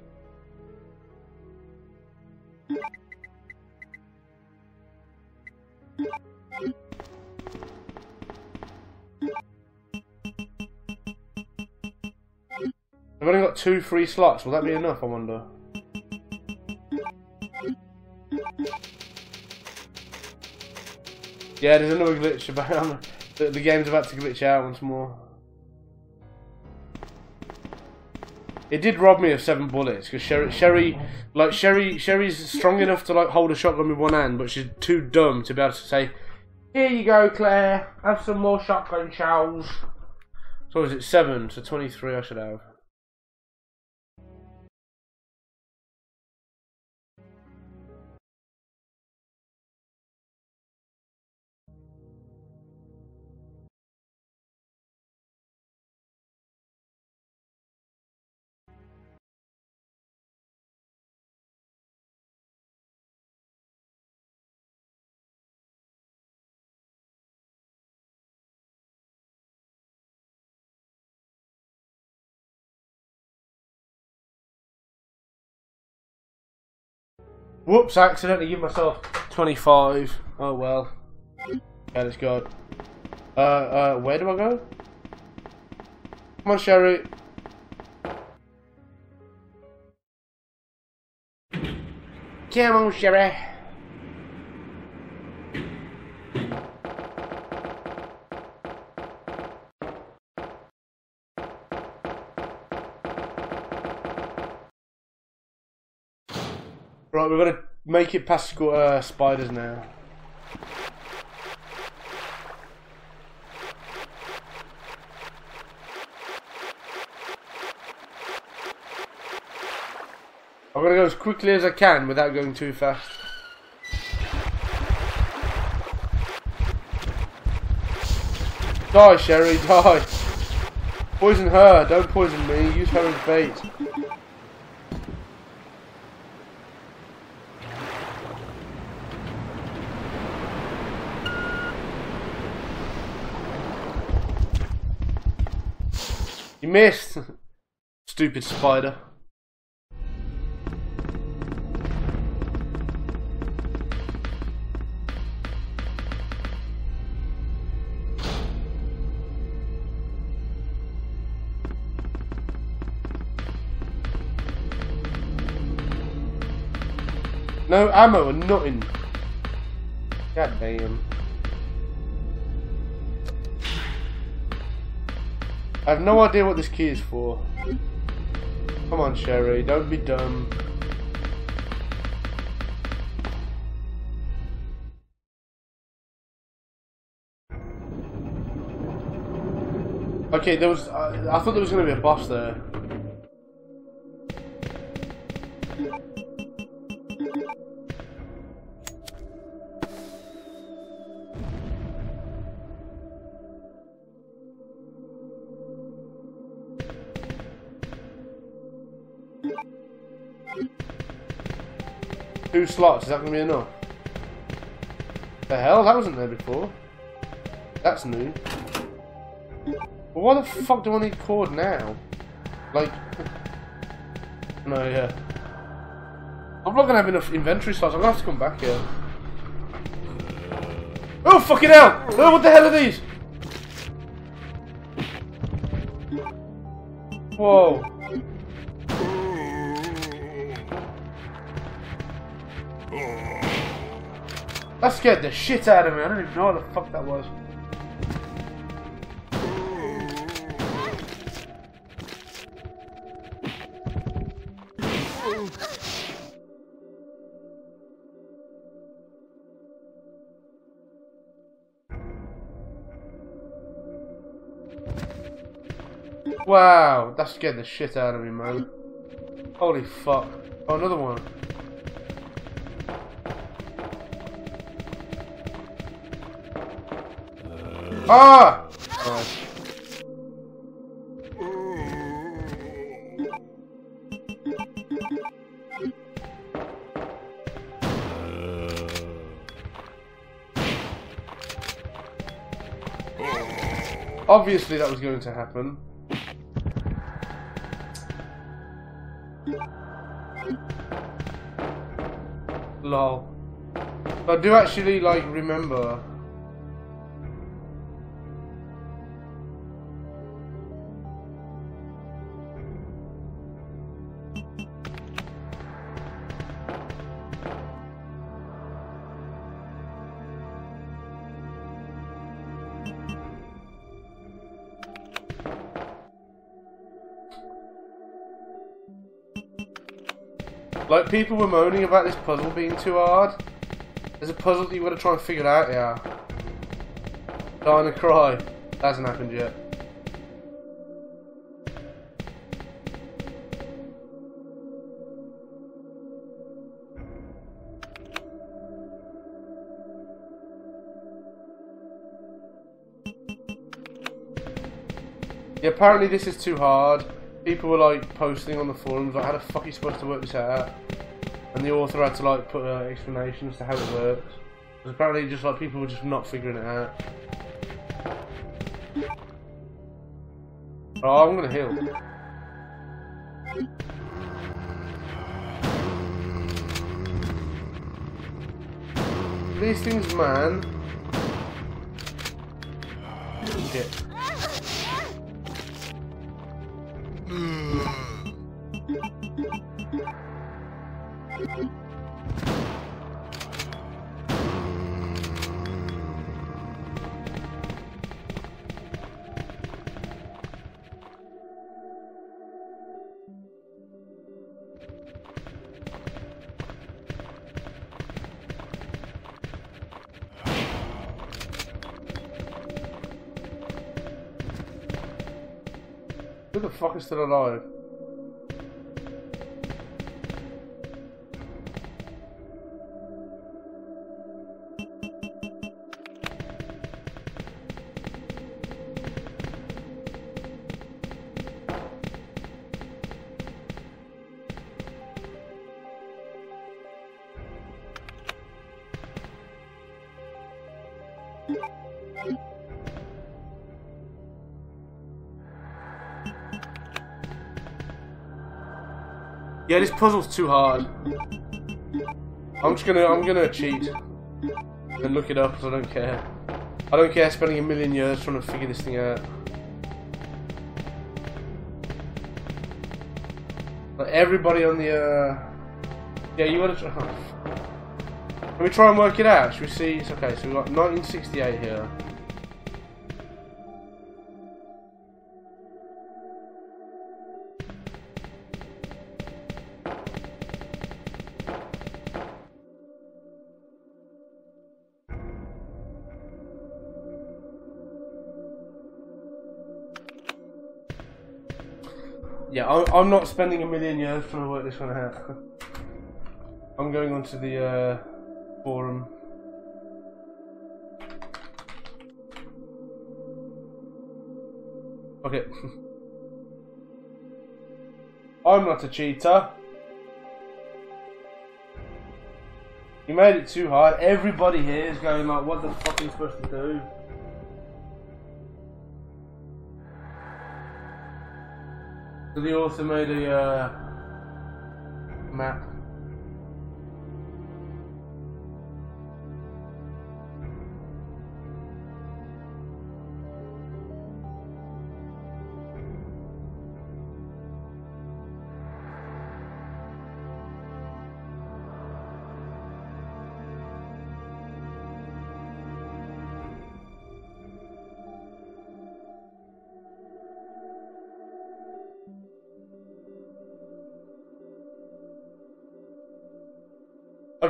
I've only got two free slots. Will that be enough, I wonder? Yeah, there's another glitch about the, the game's about to glitch out once more. It did rob me of seven bullets because Sherry, Sherry, like Sherry, Sherry's strong enough to like hold a shotgun with one hand, but she's too dumb to be able to say, "Here you go, Claire. Have some more shotgun shells." So is it seven? So twenty-three I should have. Whoops, I accidentally give myself 25. Oh well. Yeah, let's go. Uh, uh, where do I go? Come on, Sherry. Come on, Sherry. Right, we've got to make it past uh, spiders now. I'm gonna go as quickly as I can without going too fast. Die, Sherry, die! Poison her, don't poison me, use her as bait. Missed! Stupid spider. No ammo and nothing. God damn. I have no idea what this key is for. Come on, Sherry, don't be dumb. Okay, there was. I, I thought there was going to be a boss there. Two slots, is that going to be enough? The hell? That wasn't there before. That's new. But why the fuck do I need cord now? Like... No, yeah. I'm not gonna have enough inventory slots, I'm gonna have to come back here. Oh, fucking hell! Oh, what the hell are these? Whoa. That scared the shit out of me. I don't even know what the fuck that was. Wow, that scared the shit out of me, man. Holy fuck. Oh, another one. Ah! Obviously that was going to happen. Lol. I do actually like remember People were moaning about this puzzle being too hard. There's a puzzle that you've got to try and figure out, yeah. Dying to cry. That hasn't happened yet. Yeah, apparently this is too hard people were like posting on the forums like how the fuck are you supposed to work this out and the author had to like put uh, an explanation as to how it works because apparently just like people were just not figuring it out. Oh I'm gonna heal. These things man. Shit Is still alive? Yeah, this puzzle's too hard. I'm just gonna, I'm gonna cheat and look it up I don't care. I don't care spending a million years trying to figure this thing out. Like everybody on the, uh, yeah, you wanna try. Let me try and work it out. Should we see? It's okay. So we've got 1968 here. Yeah, I'm, I'm not spending a million years trying to work this one out. I'm going onto the uh, forum. Okay. I'm not a cheater. You made it too hard. Everybody here is going like, what the fuck are you supposed to do? So the author made a uh, map.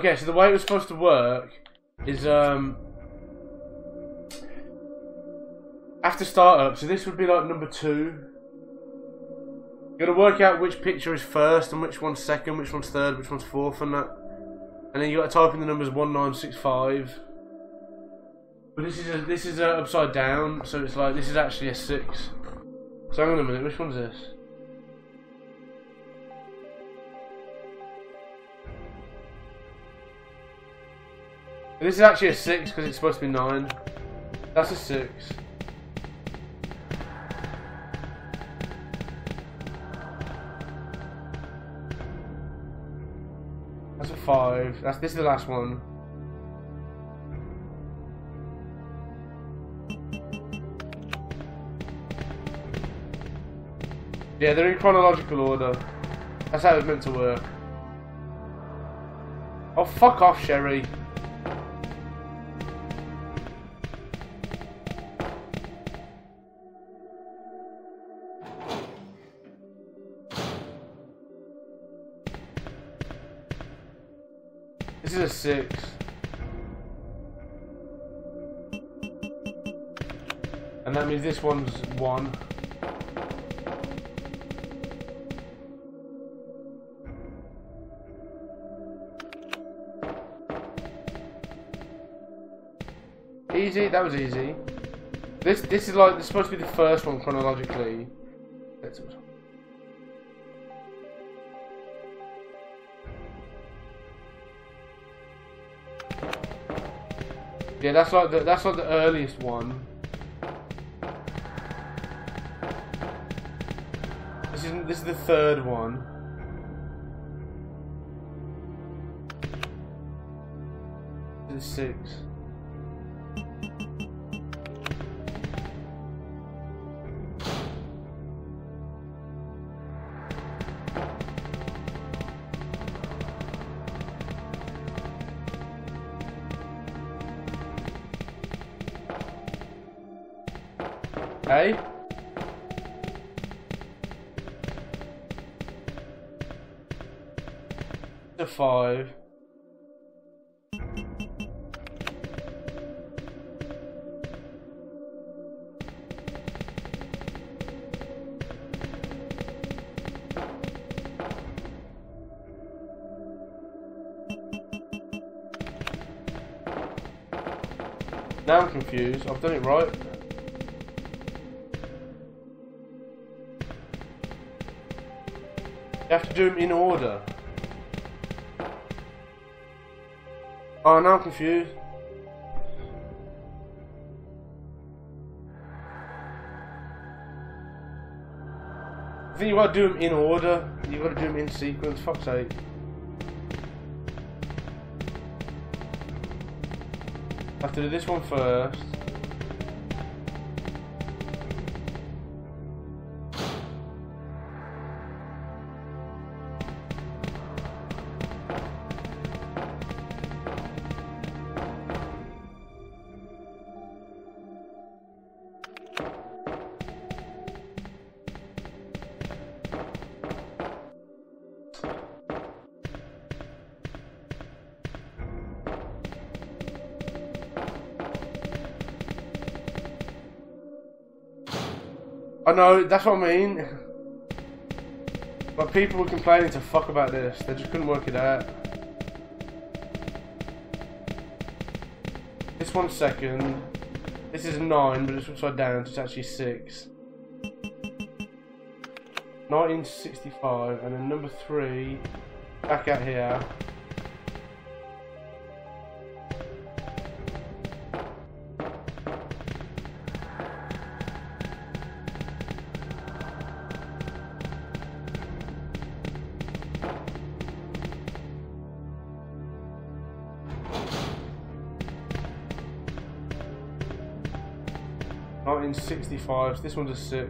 Okay, so the way it was supposed to work is um after startup, so this would be like number two. You gotta work out which picture is first and which one's second, which one's third, which one's fourth and that. And then you gotta type in the numbers one nine six five. But this is a, this is a upside down, so it's like this is actually a six. So hang on a minute, which one's this? This is actually a 6 because it's supposed to be 9. That's a 6. That's a 5. That's This is the last one. Yeah, they're in chronological order. That's how it's meant to work. Oh, fuck off, Sherry. Six. And that means this one's one. Easy, that was easy. This this is like this is supposed to be the first one chronologically. Yeah, that's like the that's like the earliest one. This is this is the third one. This is six. Now I'm confused. I've done it right. You have to do them in order. Oh, now I'm confused. I think you gotta do them in order. You gotta do them in sequence. Fuck's sake. To do this one first. Know, that's what I mean. But people were complaining to fuck about this. They just couldn't work it out. This one's second. This is nine, but it's upside down, so it's actually six. 1965, and then number three, back out here. Sixty-five. This one's a six.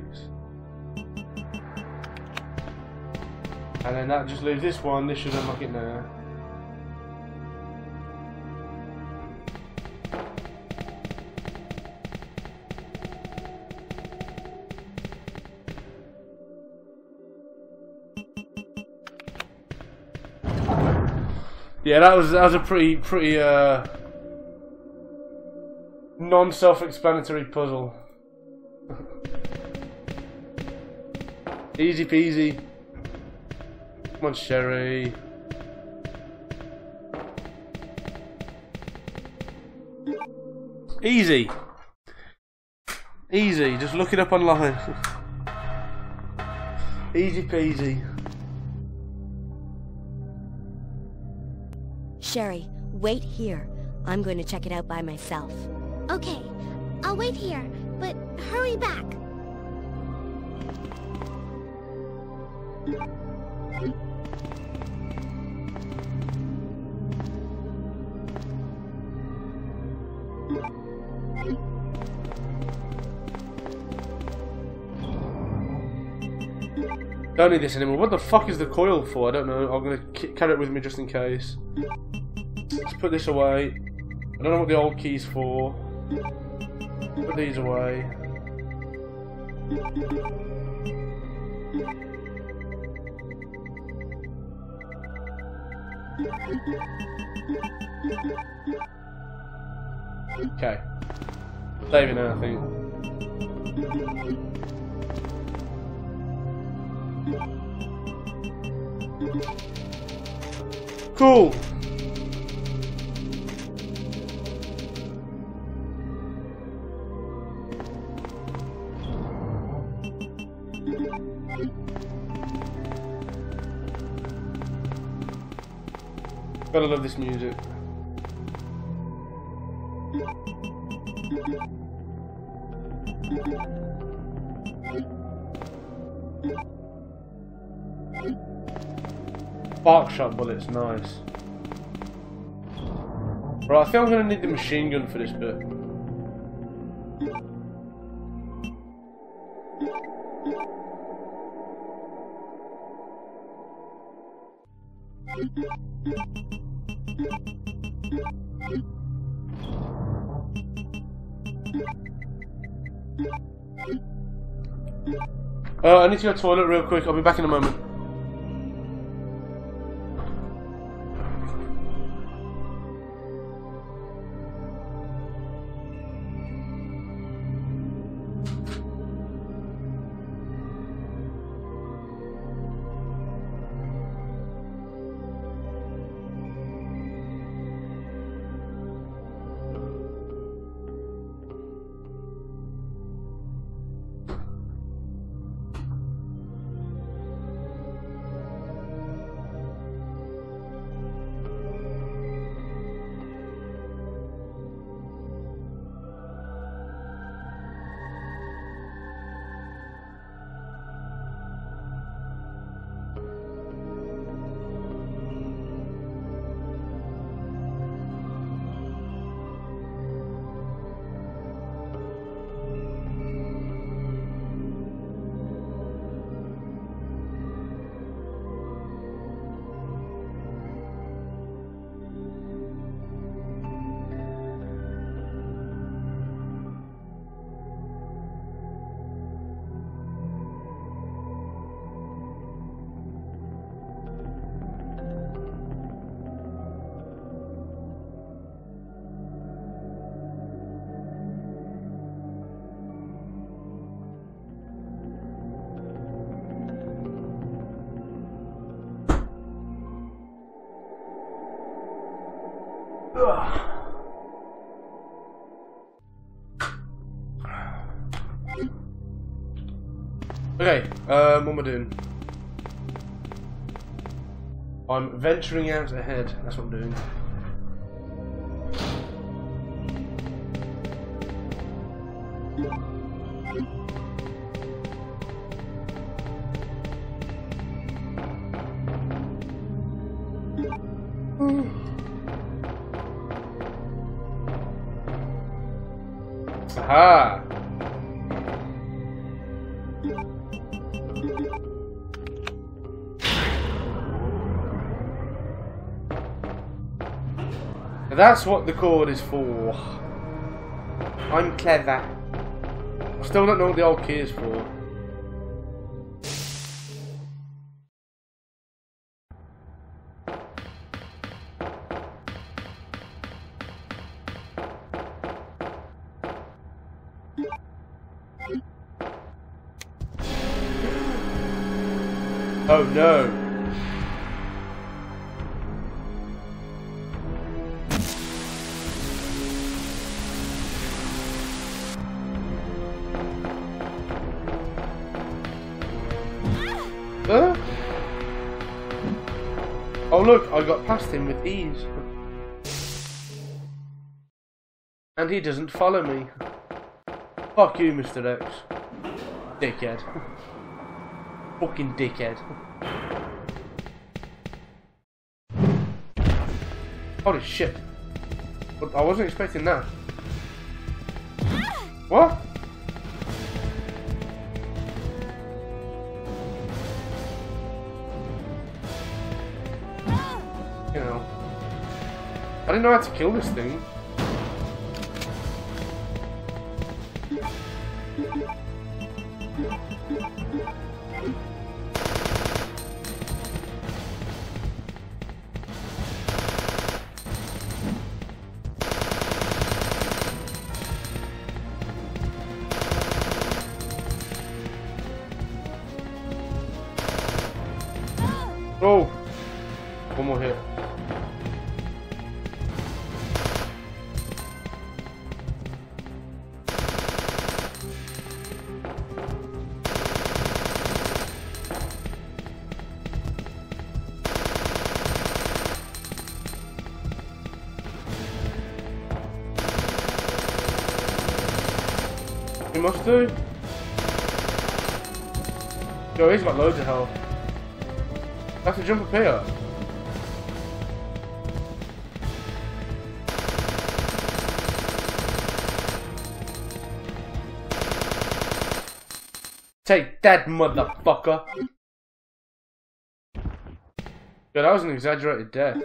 And then that just leaves this one. This should unlock it now. Yeah, that was that was a pretty pretty uh non-self-explanatory puzzle. Easy peasy. Come on, Sherry. Easy. Easy. Just look it up online. Easy peasy. Sherry, wait here. I'm going to check it out by myself. Okay, I'll wait here, but hurry back. Don't need this anymore. What the fuck is the coil for? I don't know. I'm gonna carry it with me just in case. Let's put this away. I don't know what the old key's for. Put these away. Okay. Saving now, I think. Cool. Gotta love this music. Spark shot bullets, nice. Right, I think I'm gonna need the machine gun for this bit. Uh, I need to go to the toilet real quick. I'll be back in a moment. Am I doing? I'm venturing out ahead. That's what I'm doing. Aha! That's what the cord is for. I'm clever. I still don't know what the old key is for. Past him with ease. And he doesn't follow me. Fuck you, Mr. X. Dickhead. Fucking dickhead. Holy shit. I wasn't expecting that. What? Didn't know how to kill this thing. Do. Yo, he's got loads of health. That's a jump up here. Take that, motherfucker! Yeah, that was an exaggerated death.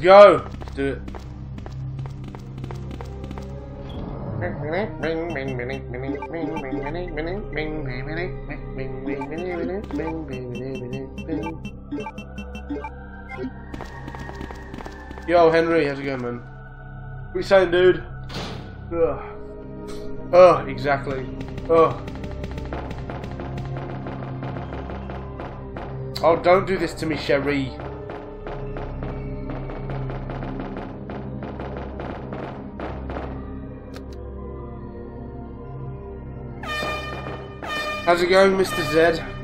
Go. Let's do it. Yo, Henry, how's it going, man? What you saying, dude? Ugh. Ugh, exactly. Ugh. Oh, don't do this to me, Sherry. How's it going, Mr. Zed?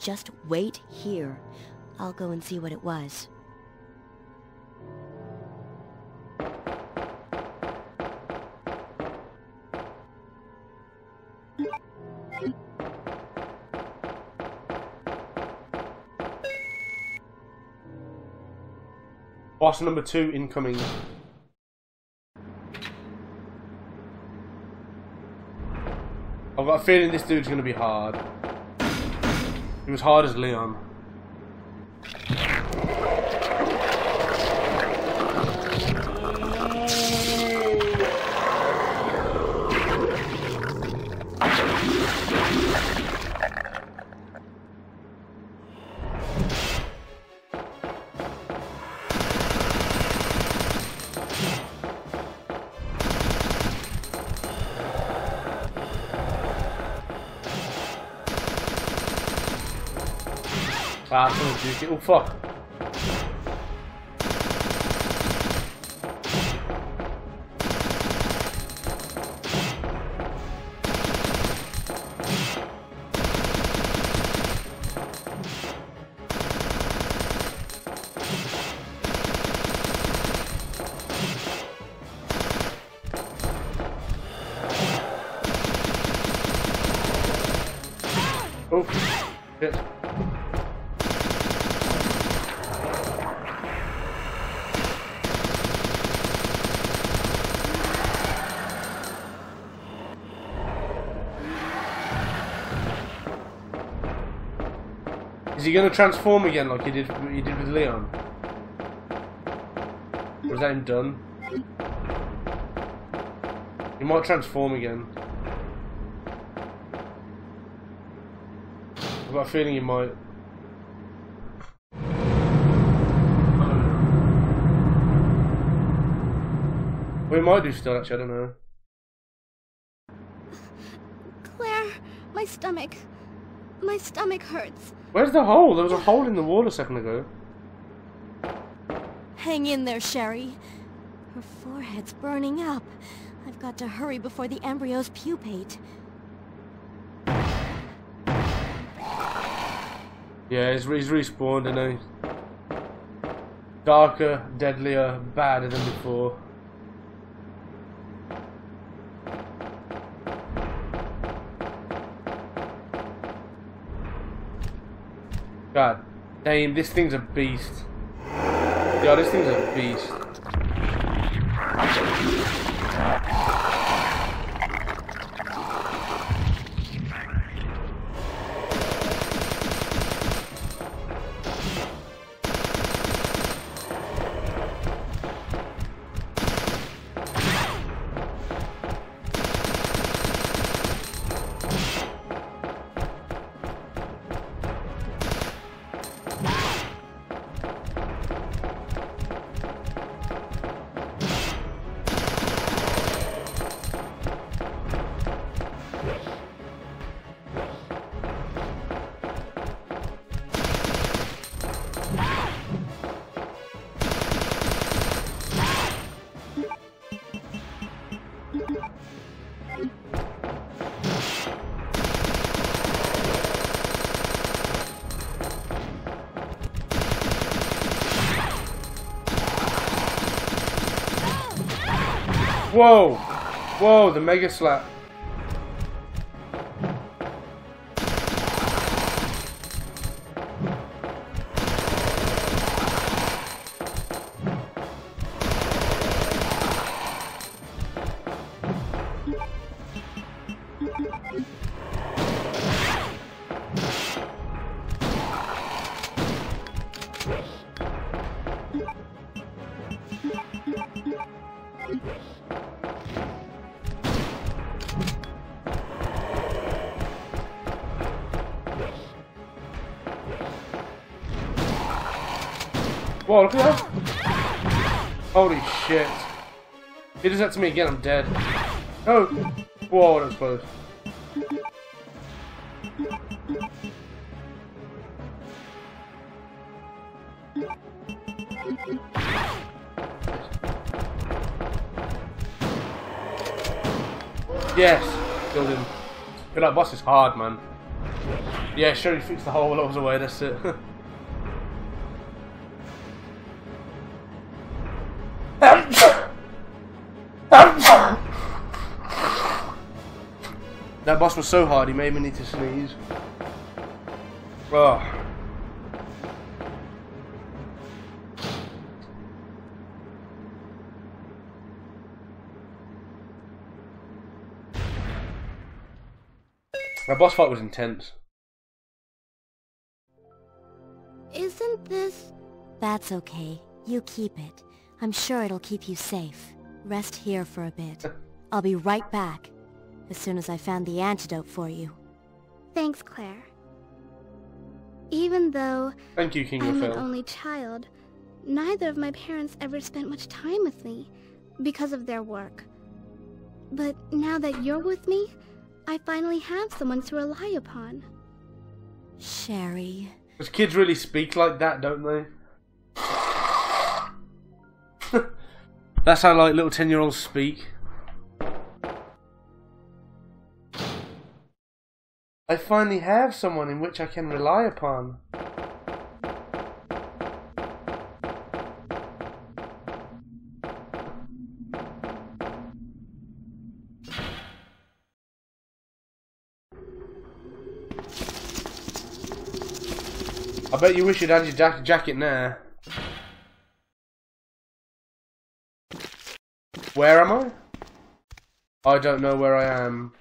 Just wait here. I'll go and see what it was. Boss number two incoming. I've got a feeling this dude's gonna be hard. He was hard as Leon. Oh fuck. Is he gonna transform again like he did he did with Leon? Or is that him done? He might transform again. I've got a feeling he might. We might do still actually, I don't know. Claire, my stomach. My stomach hurts. Where's the hole? There was a hole in the wall a second ago. Hang in there, Sherry. Her forehead's burning up. I've got to hurry before the embryos pupate. Yeah, he's, he's respawned and he's darker, deadlier, badder than before. God damn, this thing's a beast. Yo, this thing's a beast. Whoa! Whoa, the mega slap. Whoa, look at that. Holy shit. If he does that to me again, I'm dead. Oh! Whoa, that was close. Yes! Killed him. But that boss is hard, man. Yeah, sure, he fixed the whole lot away, that's it. was so hard, he made me need to sneeze. Ah. Oh. That boss fight was intense. Isn't this... That's okay. You keep it. I'm sure it'll keep you safe. Rest here for a bit. I'll be right back. As soon as I found the antidote for you. Thanks, Claire. Even though Thank you, King I'm of an only child, neither of my parents ever spent much time with me because of their work. But now that you're with me, I finally have someone to rely upon. Sherry... Because kids really speak like that, don't they? That's how like little ten year olds speak. I finally have someone in which I can rely upon. I bet you wish you'd had your jack- jacket now. Where am I? I don't know where I am.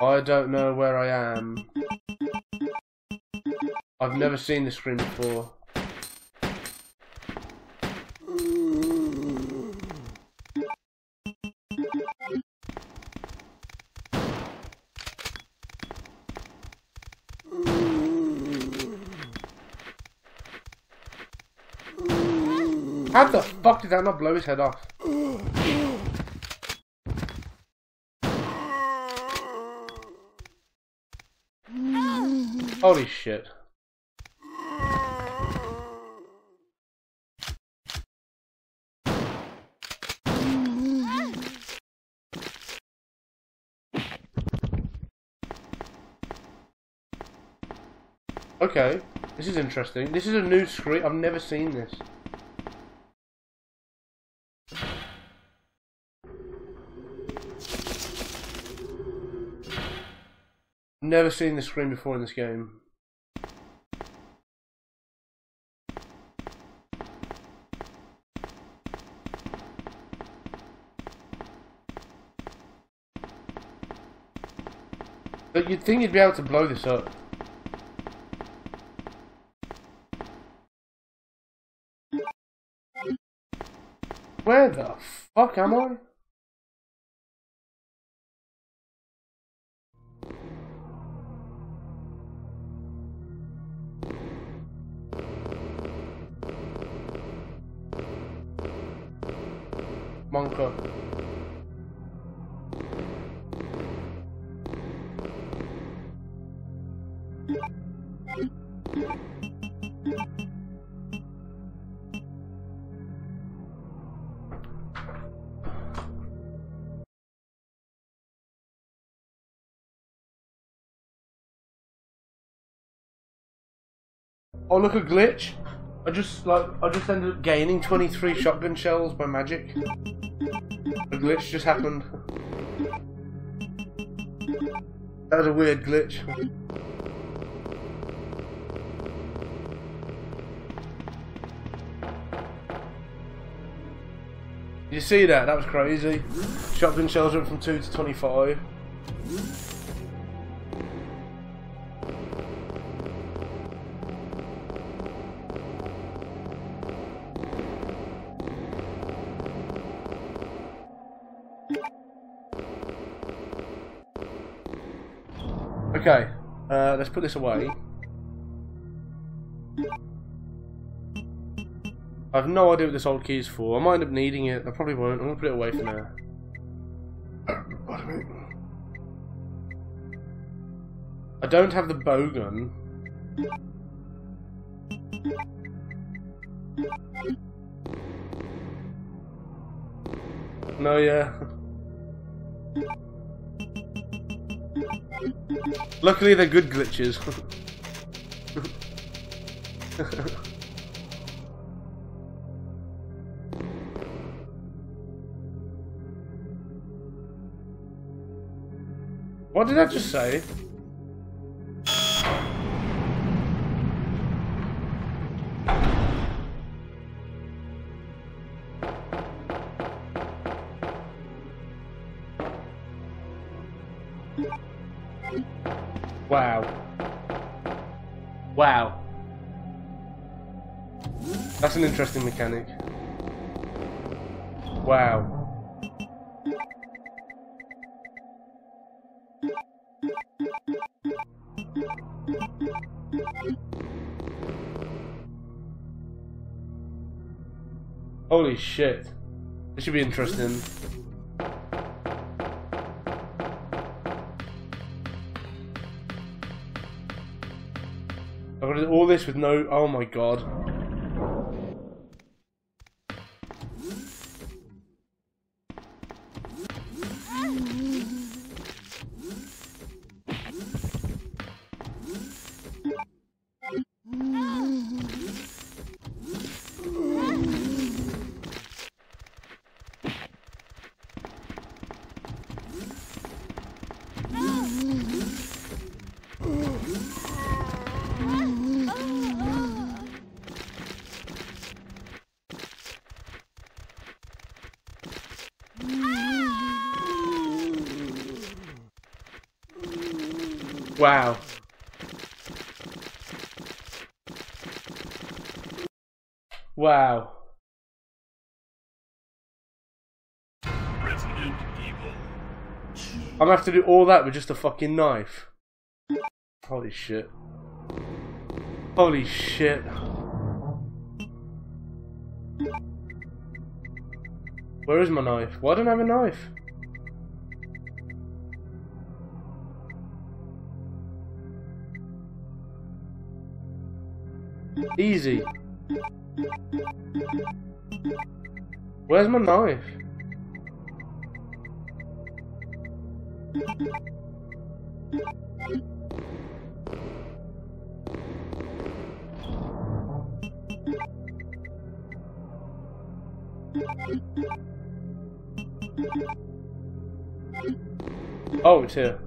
I don't know where I am. I've never seen this screen before. How the fuck did that not blow his head off? Holy shit. Okay, this is interesting. This is a new screen. I've never seen this. Never seen this screen before in this game. But you'd think you'd be able to blow this up. Where the fuck am I? Oh look a glitch. I just like I just ended up gaining 23 shotgun shells by magic. A glitch just happened. That was a weird glitch. You see that? That was crazy. Shotgun shells went from 2 to 25. Let's put this away. I have no idea what this old key is for. I might end up needing it. I probably won't. I'm gonna put it away for now. I don't have the bowgun. No, yeah. Luckily, they're good glitches. what did I just say? Interesting mechanic. Wow. Holy shit. This should be interesting. I've got to do all this with no... Oh my god. Gonna have to do all that with just a fucking knife. Holy shit. Holy shit. Where is my knife? Why don't I have a knife? Easy. Where's my knife? Here.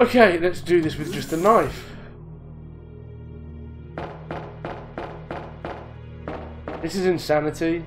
Okay, let's do this with just a knife. This is insanity.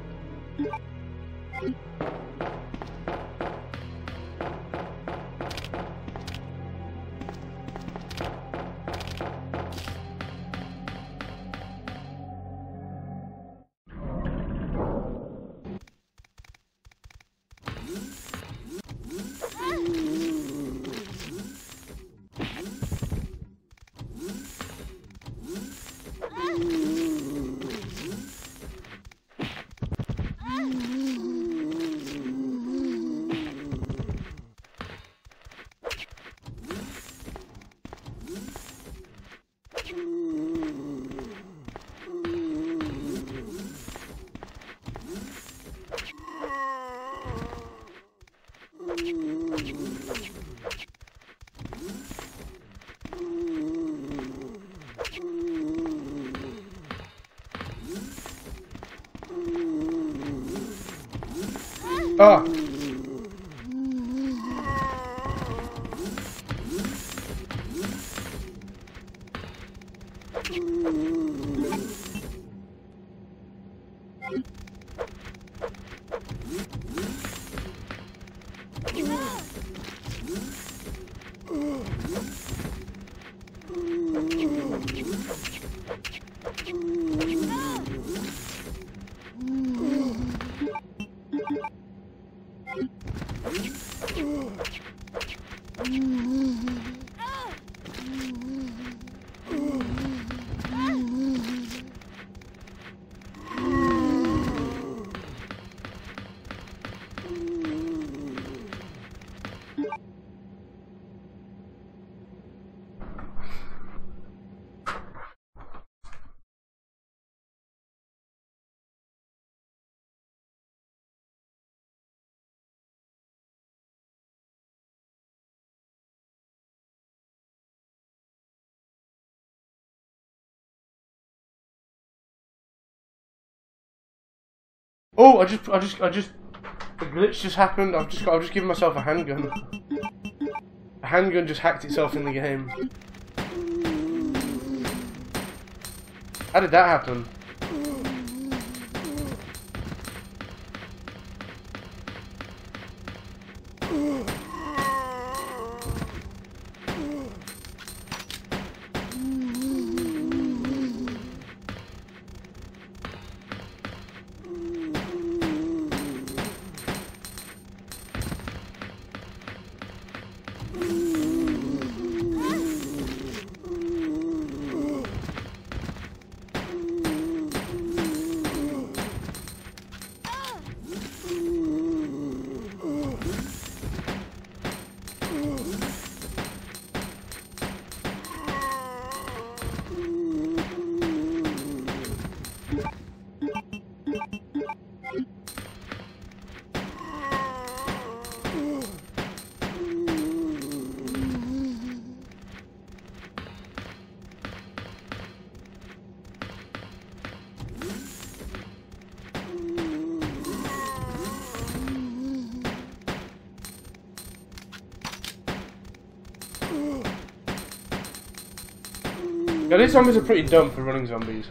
Oh, I just, I just, I just, a glitch just happened. I've just got, I've just given myself a handgun. A handgun just hacked itself in the game. How did that happen? These zombies are pretty dumb for running zombies.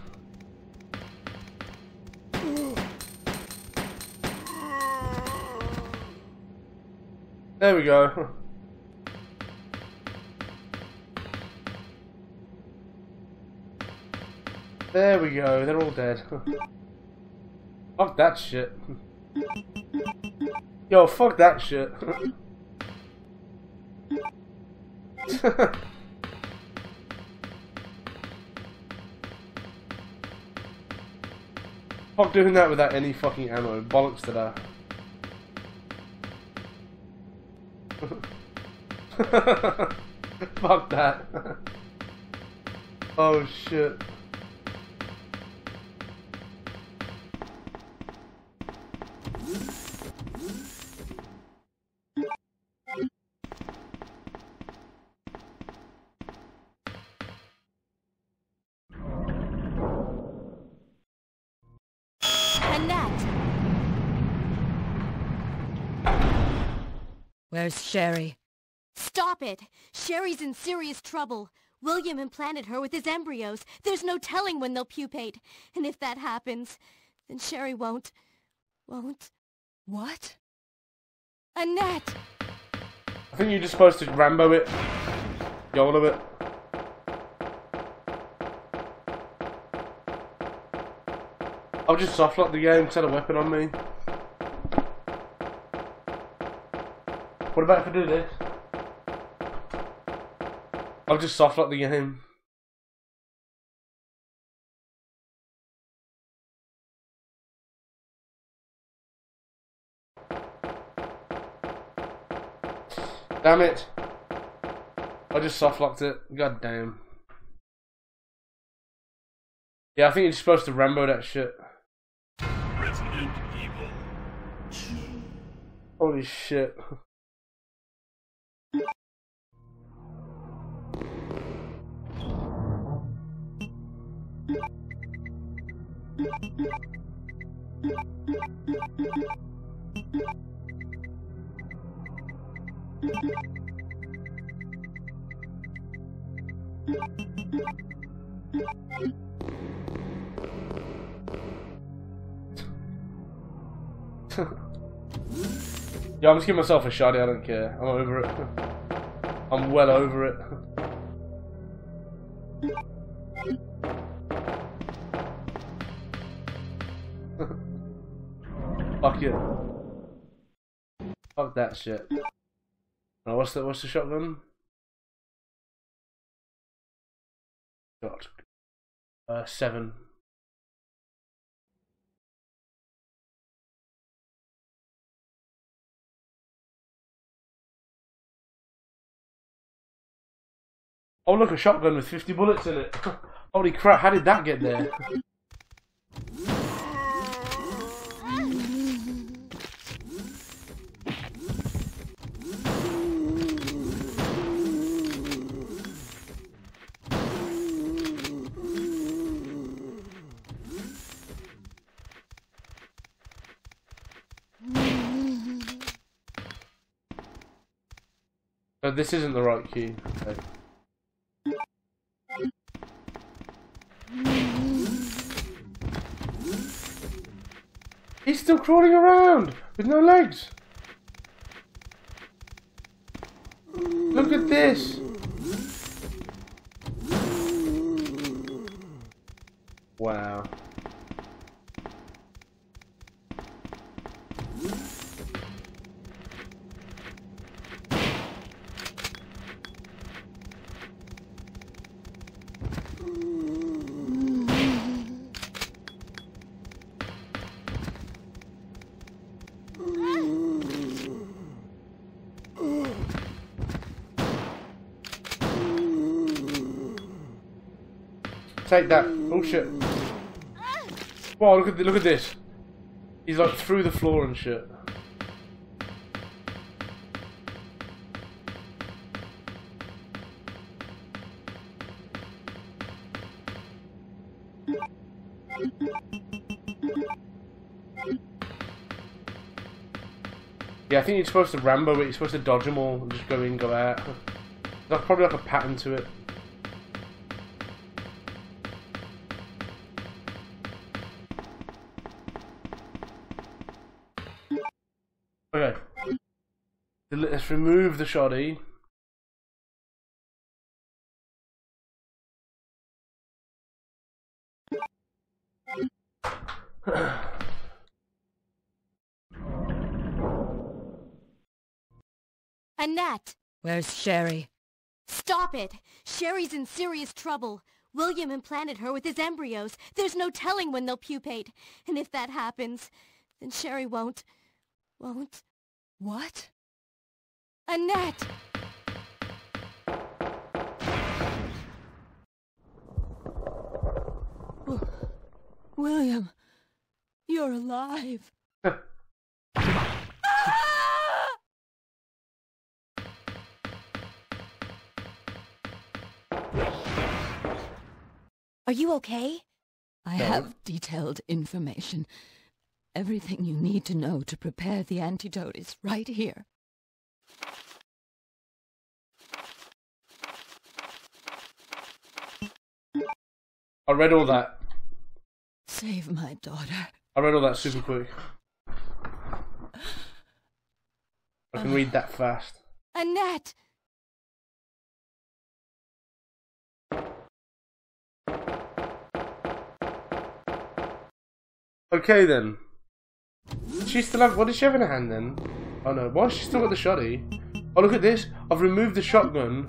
There we go. There we go, they're all dead. fuck that shit. Yo, fuck that shit. Fuck doing that without any fucking ammo. Bollocks to that. Fuck that. oh shit. Sherry? Stop it! Sherry's in serious trouble. William implanted her with his embryos. There's no telling when they'll pupate. And if that happens, then Sherry won't... won't... What? Annette! I think you're just supposed to Rambo it. YOLO it. I'll just softlock the game, set a weapon on me. What about if I do this? I'll just soft lock the game. Damn it. I just soft locked it. God damn. Yeah, I think you're supposed to Rambo that shit. Holy Evil. Holy shit. Yeah, I'm just giving myself a shot. I don't care. I'm over it. I'm well over it. Fuck it. Fuck that shit. Now, what's the what's the shotgun? Got uh seven. Oh look, a shotgun with 50 bullets in it. Holy crap, how did that get there? But this isn't the right key. Okay. He's still crawling around with no legs. Look at this. Wow. Take that. Oh shit. Wow, look at look at this. He's like through the floor and shit. Yeah, I think you're supposed to Rambo it. You're supposed to dodge them all and just go in, go out. That's probably like a pattern to it. Let's remove the shoddy. Annette! Where's Sherry? Stop it! Sherry's in serious trouble. William implanted her with his embryos. There's no telling when they'll pupate. And if that happens, then Sherry won't... won't... What? Annette! William, you're alive. Are you okay? I No. have detailed information. Everything you need to know to prepare the antidote is right here. I read all that. Save my daughter. I read all that super quick. I can read that fast. Annette! Okay then. She still have what does she have in her hand then? Oh no, why has she still got the shoddy? Oh look at this! I've removed the shotgun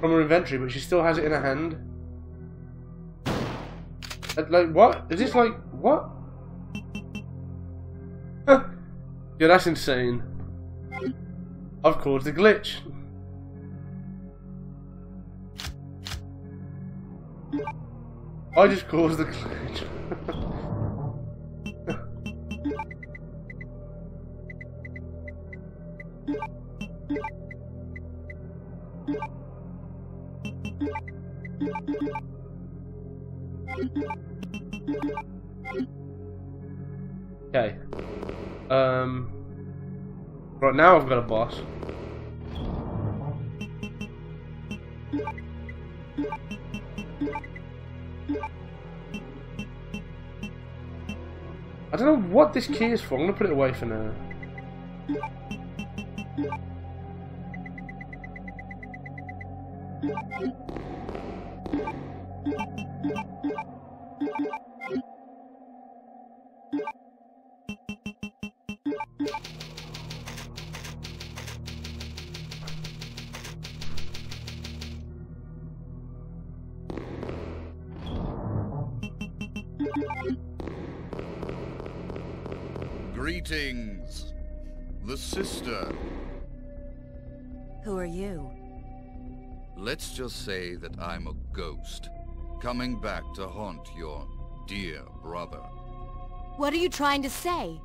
from her inventory, but she still has it in her hand. Uh, Like what? Is this like what? yeah, that's insane. I've caused a glitch. I just caused the glitch. Okay. Um. Right now I've got a boss. I don't know what this key is for. I'm gonna put it away for now. Greetings. I'm a ghost, coming back to haunt your dear brother. What are you trying to say?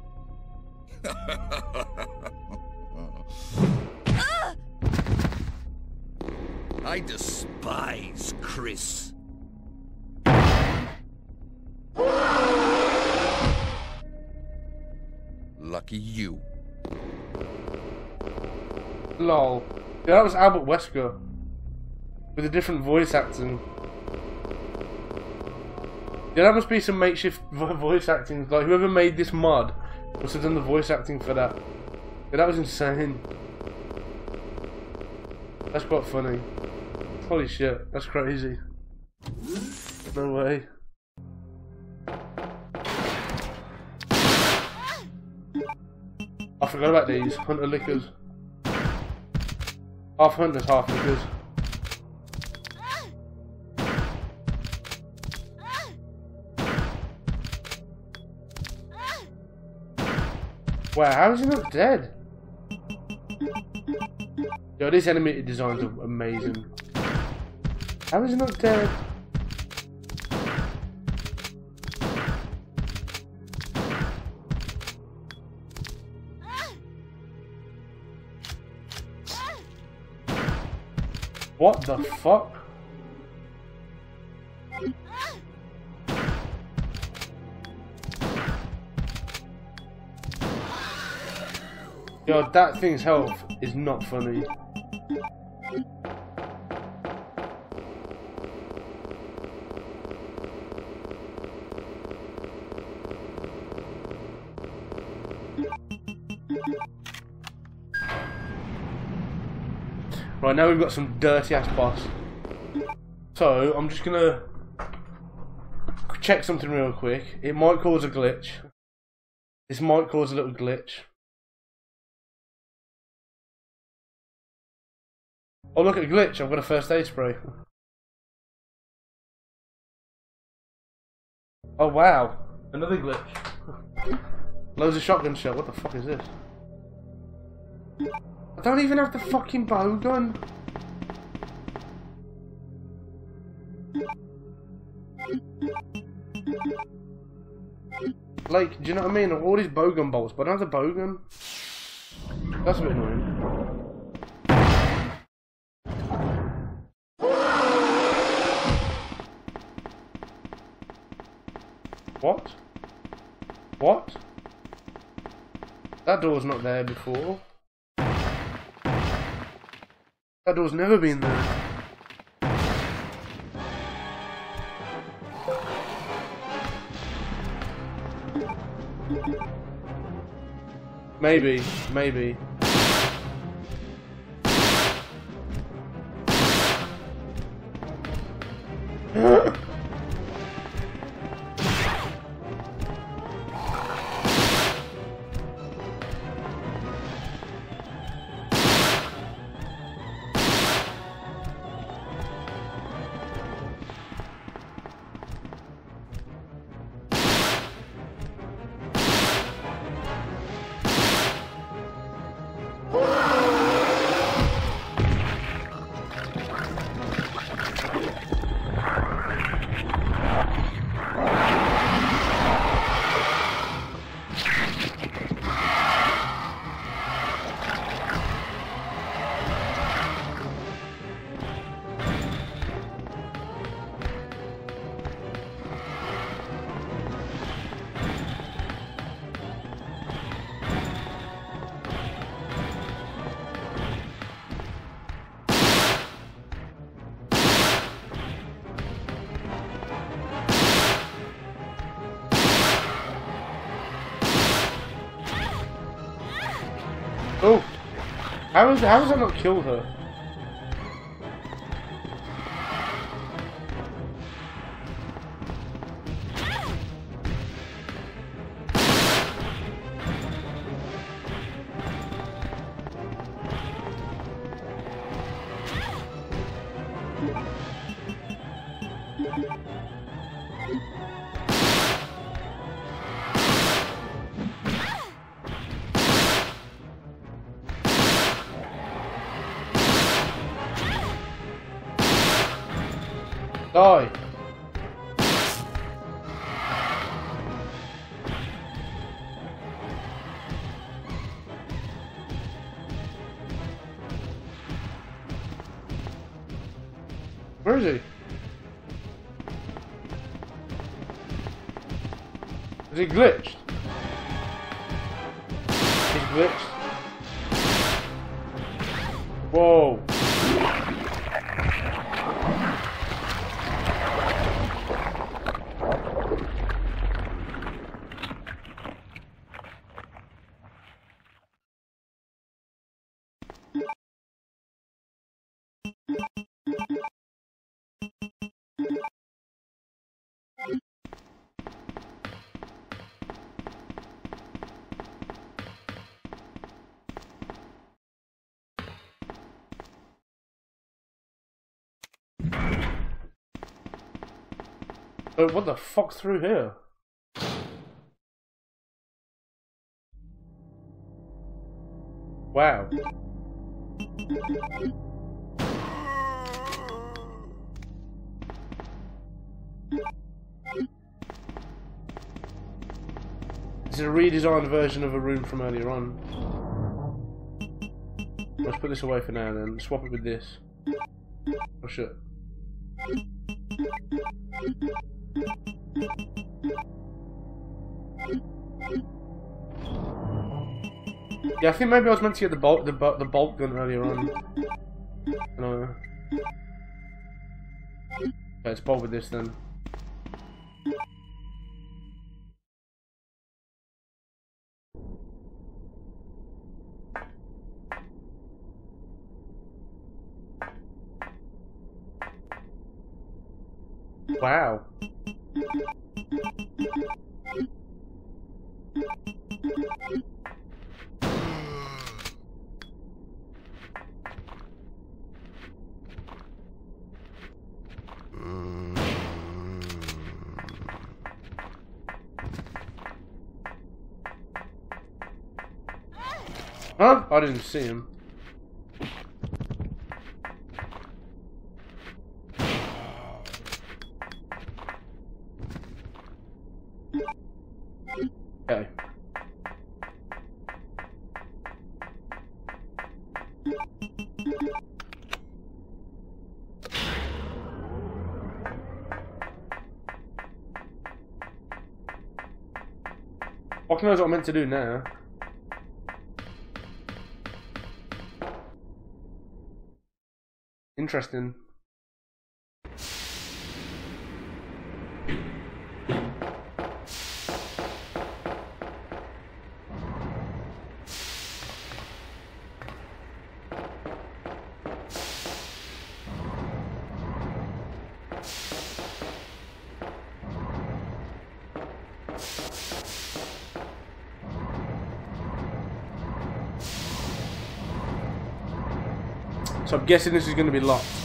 I despise Chris. Lucky you. Lol. Yeah, that was Albert Wesker. With a different voice acting. Yeah, that must be some makeshift voice acting. Like, whoever made this mod must have done the voice acting for that. Yeah, that was insane. That's quite funny. Holy shit, that's crazy. No way. I forgot about these. Hunter lickers. Half hunters, half lickers. How is he not dead? Yo, these enemy designs are amazing. How is he not dead? What the fuck? Yo, that thing's health is not funny. Right, now we've got some dirty ass boss. So, I'm just gonna check something real quick. It might cause a glitch. This might cause a little glitch. Oh look at the glitch, I've got a first aid spray. Oh wow, another glitch. Loads of shotgun shot, what the fuck is this? I don't even have the fucking bowgun. Like, do you know what I mean? All these bowgun bolts, but I don't have the bowgun. That's a bit annoying. What? What? That door's not there before. That door's never been there. Maybe, maybe. How is how that not killed her? He Oh, what the fuck's through here? Wow. This is a redesigned version of a room from earlier on. Let's put this away for now then. Swap it with this. Oh shit. Yeah, I think maybe I was meant to get the bolt the, the bolt gun earlier on. No. Okay, let's bolt with this then. I didn't see him. Okay. Fuck knows what I'm meant to do now. Interesting. So I'm guessing this is going to be locked.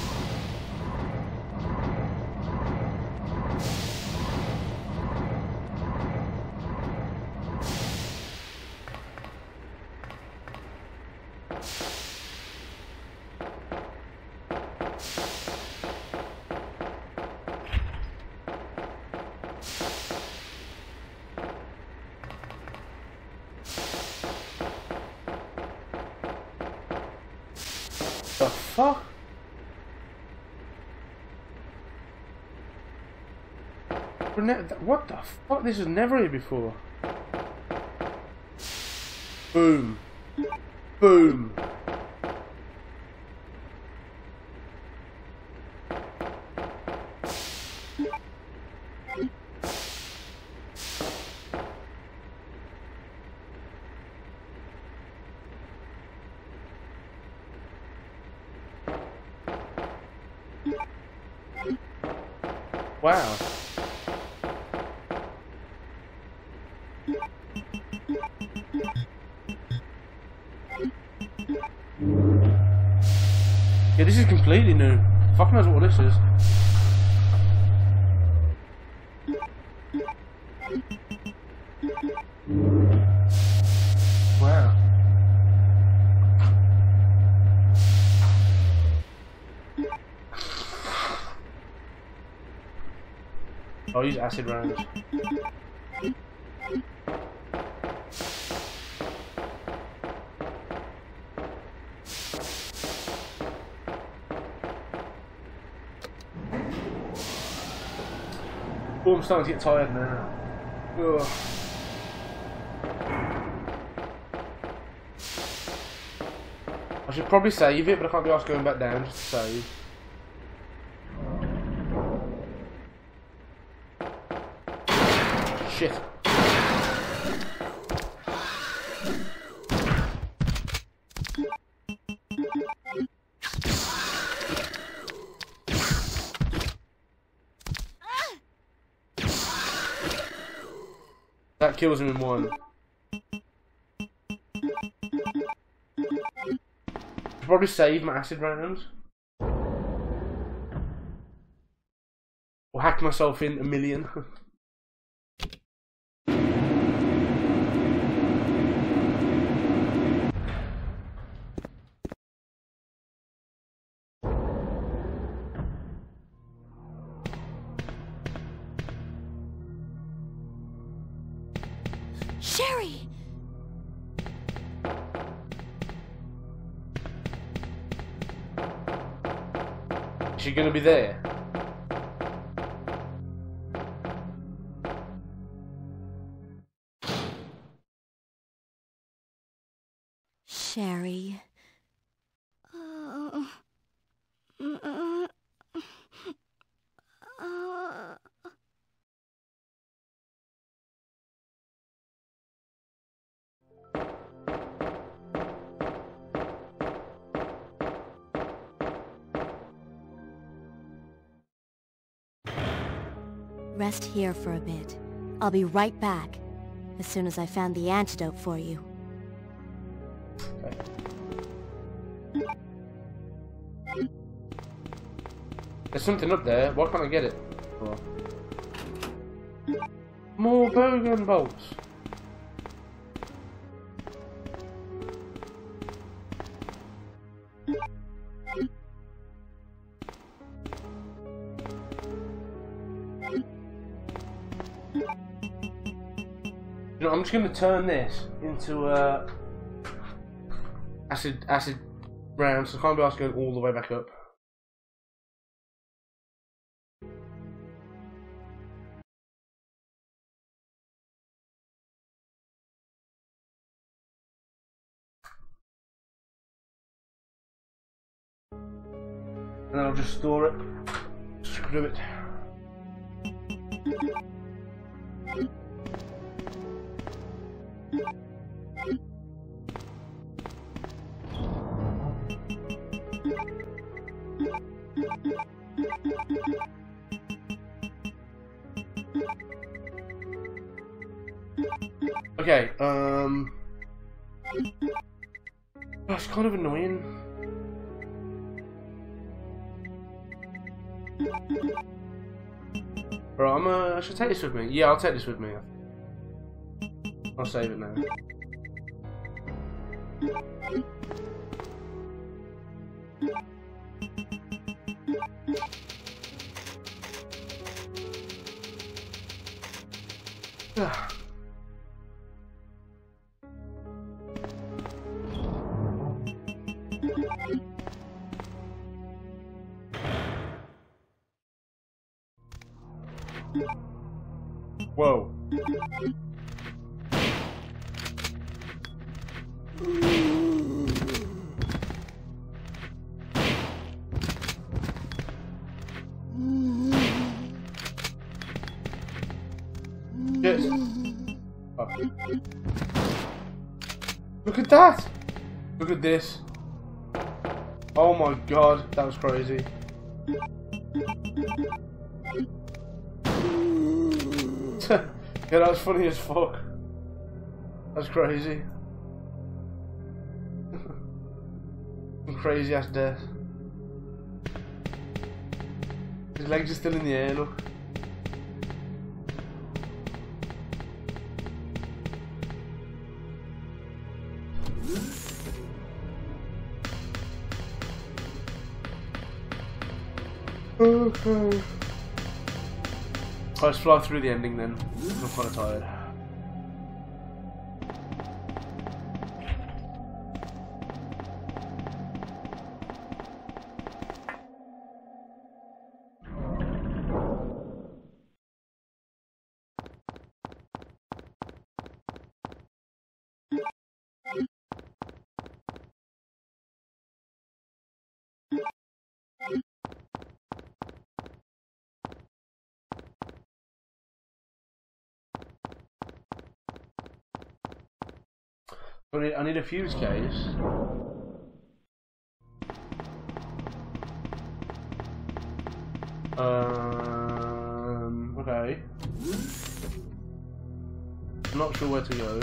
This was never here before. Boom. Boom. Use acid rounds. Oh, I'm starting to get tired now. Ugh. I should probably save it, but I can't be asked going back down just to save. Kills him in one. Probably save my acid rounds. Or hack myself in a million. be there? Here for a bit. I'll be right back, as soon as I found the antidote for you. There's something up there. Why can't I get it? Oh. More bowgun bolts. Just going to turn this into a acid acid round, so I can't be asked going all the way back up. And then I'll just store it. Screw it. Take this with me. Yeah, I'll take this with me. I'll save it now. Look at this. Oh my god, that was crazy. yeah, that was funny as fuck. That's crazy. crazy ass death. His legs are still in the air, look. Let's fly through the ending then. I'm kind of tired. Fuse case. Um, okay. Not sure where to go.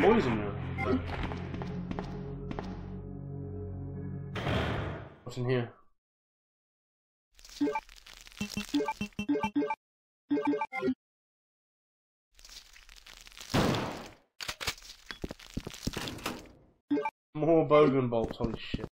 Poison. What's in here? More bowgun bolts, holy shit.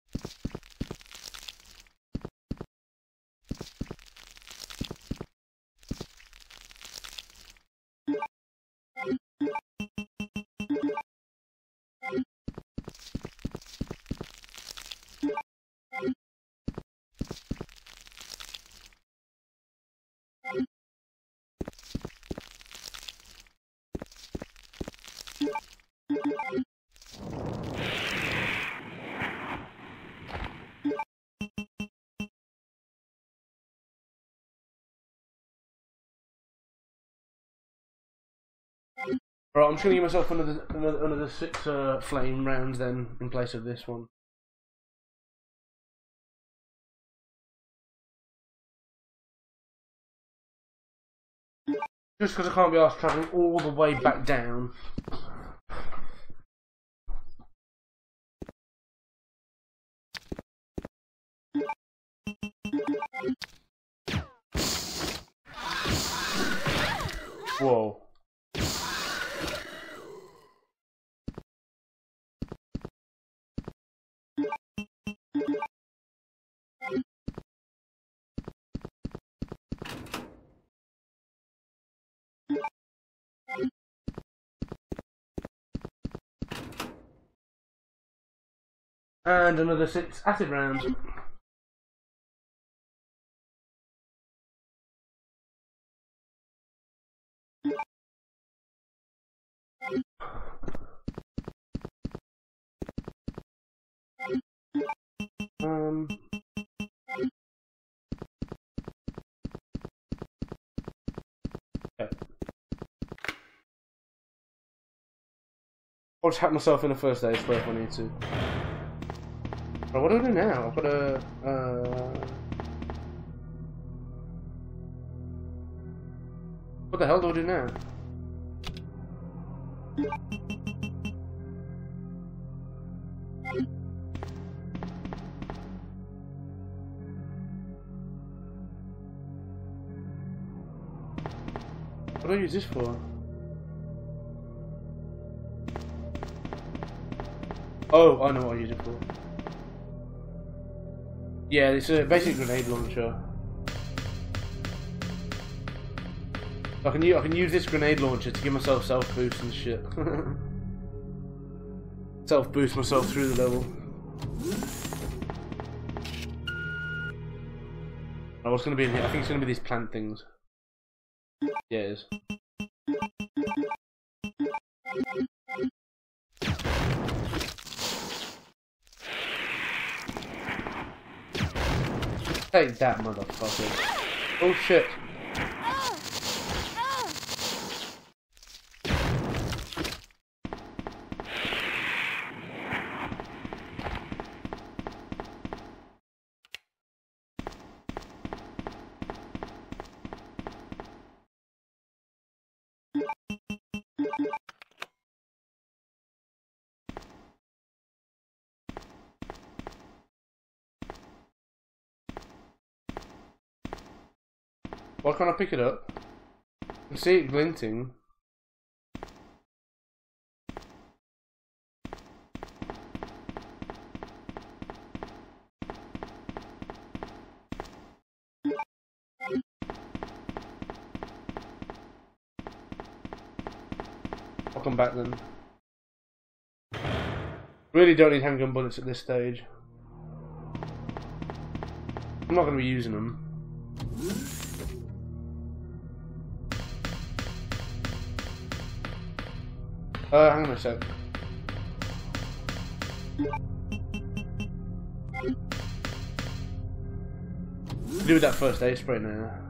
Right, I'm just gonna give myself another another, another six uh, flame rounds then in place of this one. Just because I can't be asked travelling all the way back down. Whoa. And another six acid rounds. Um. I'll just hack myself in the first aid spray if I need to. Right, what do I do now? I've got to. Uh... What the hell do I do now? What do I use this for? Oh, I know what I use it for. Yeah, it's a basic grenade launcher. I can use, I can use this grenade launcher to give myself self boost and shit. self boost myself through the level. Oh, what's gonna be in here? I think it's gonna be these plant things. Yeah, it is. Take that, motherfucker. Oh shit. Why can't I pick it up? I see it glinting. I'll come back then. Really don't need handgun bullets at this stage. I'm not going to be using them. Uh, hang on a sec. Do that first aid spray now.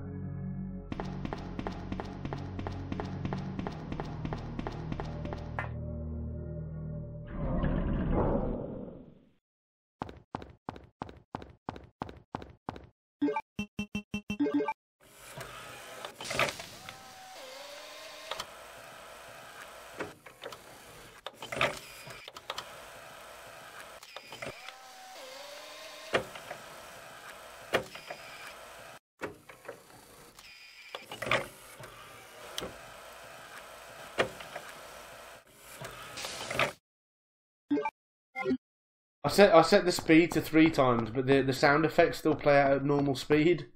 Set I set the speed to three times, but the the sound effects still play out at normal speed.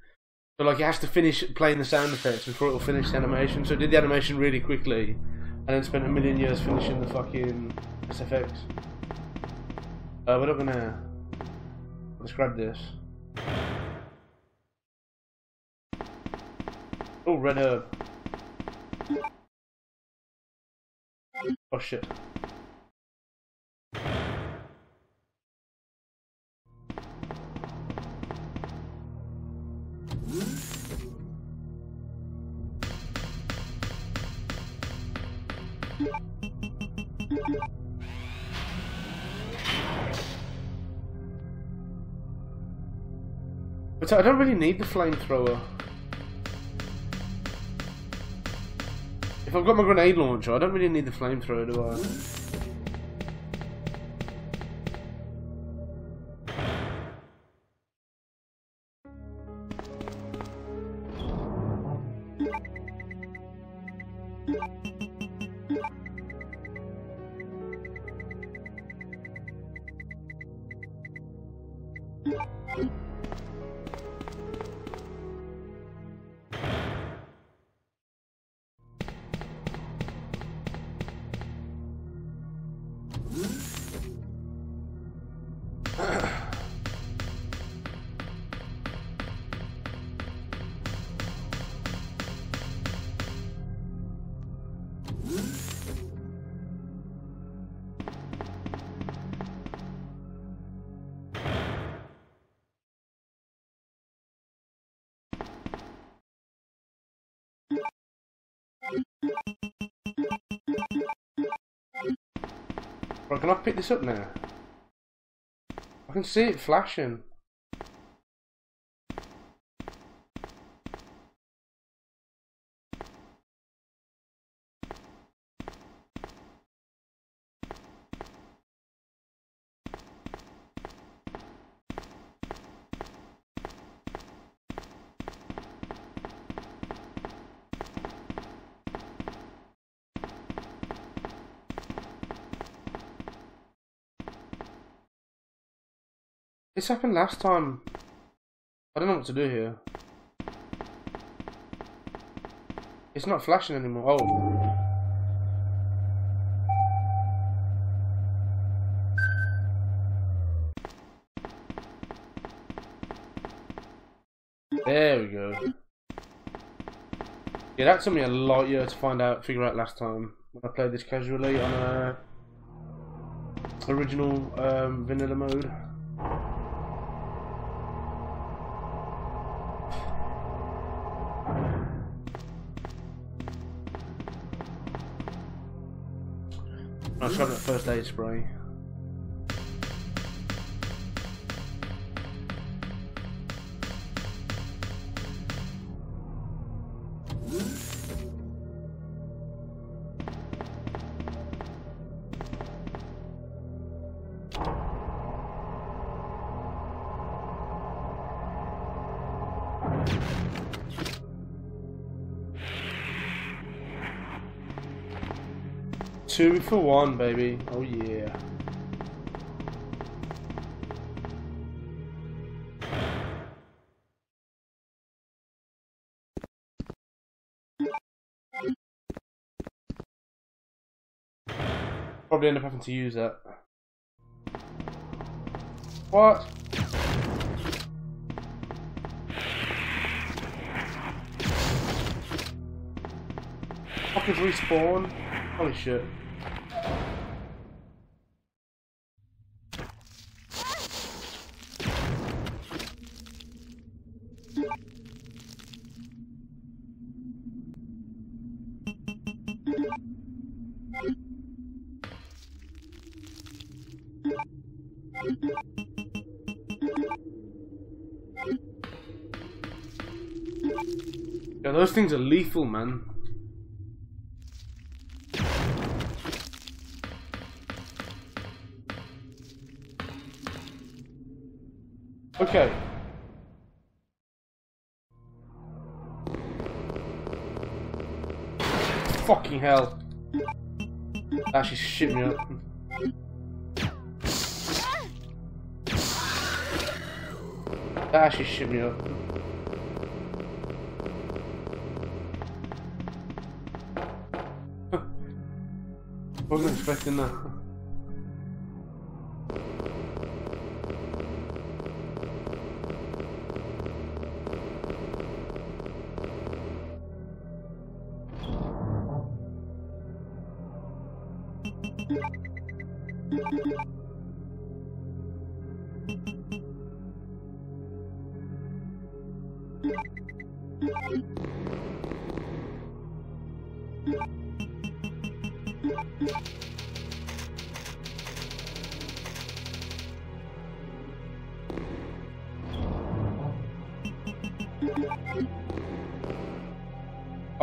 So like it has to finish playing the sound effects before it'll finish the animation. So it did the animation really quickly, and then spent a million years finishing the fucking SFX. Uh, we're not gonna. Let's grab this. Oh, red herb. Oh shit. But I don't really need the flamethrower. If I've got my grenade launcher, I don't really need the flamethrower, do I? Pick this up now? I can see it flashing. This happened last time. I don't know what to do here. It's not flashing anymore. Oh. There we go. Yeah, that took me a lot year to find out, figure out last time when I played this casually on a original um, vanilla mode. I'll try that first aid spray. Two for one, baby. Oh yeah. Probably end up having to use that. What? Fuckers respawn? Holy shit. Those things are lethal, man. Okay. Fucking hell. That actually shit me up. That actually shit me up. Wasn't expecting that.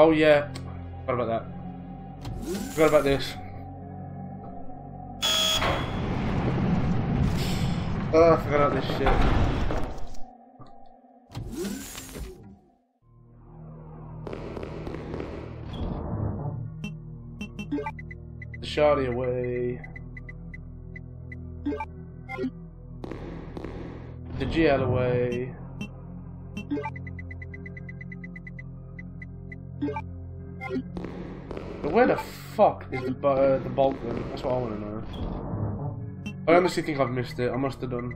Oh yeah, forgot about that. Forgot about this. Oh, I forgot about this shit. The shardy away. The GL away. Is the uh, the bolt then? That's what I want to know. I honestly think I've missed it. I must have done.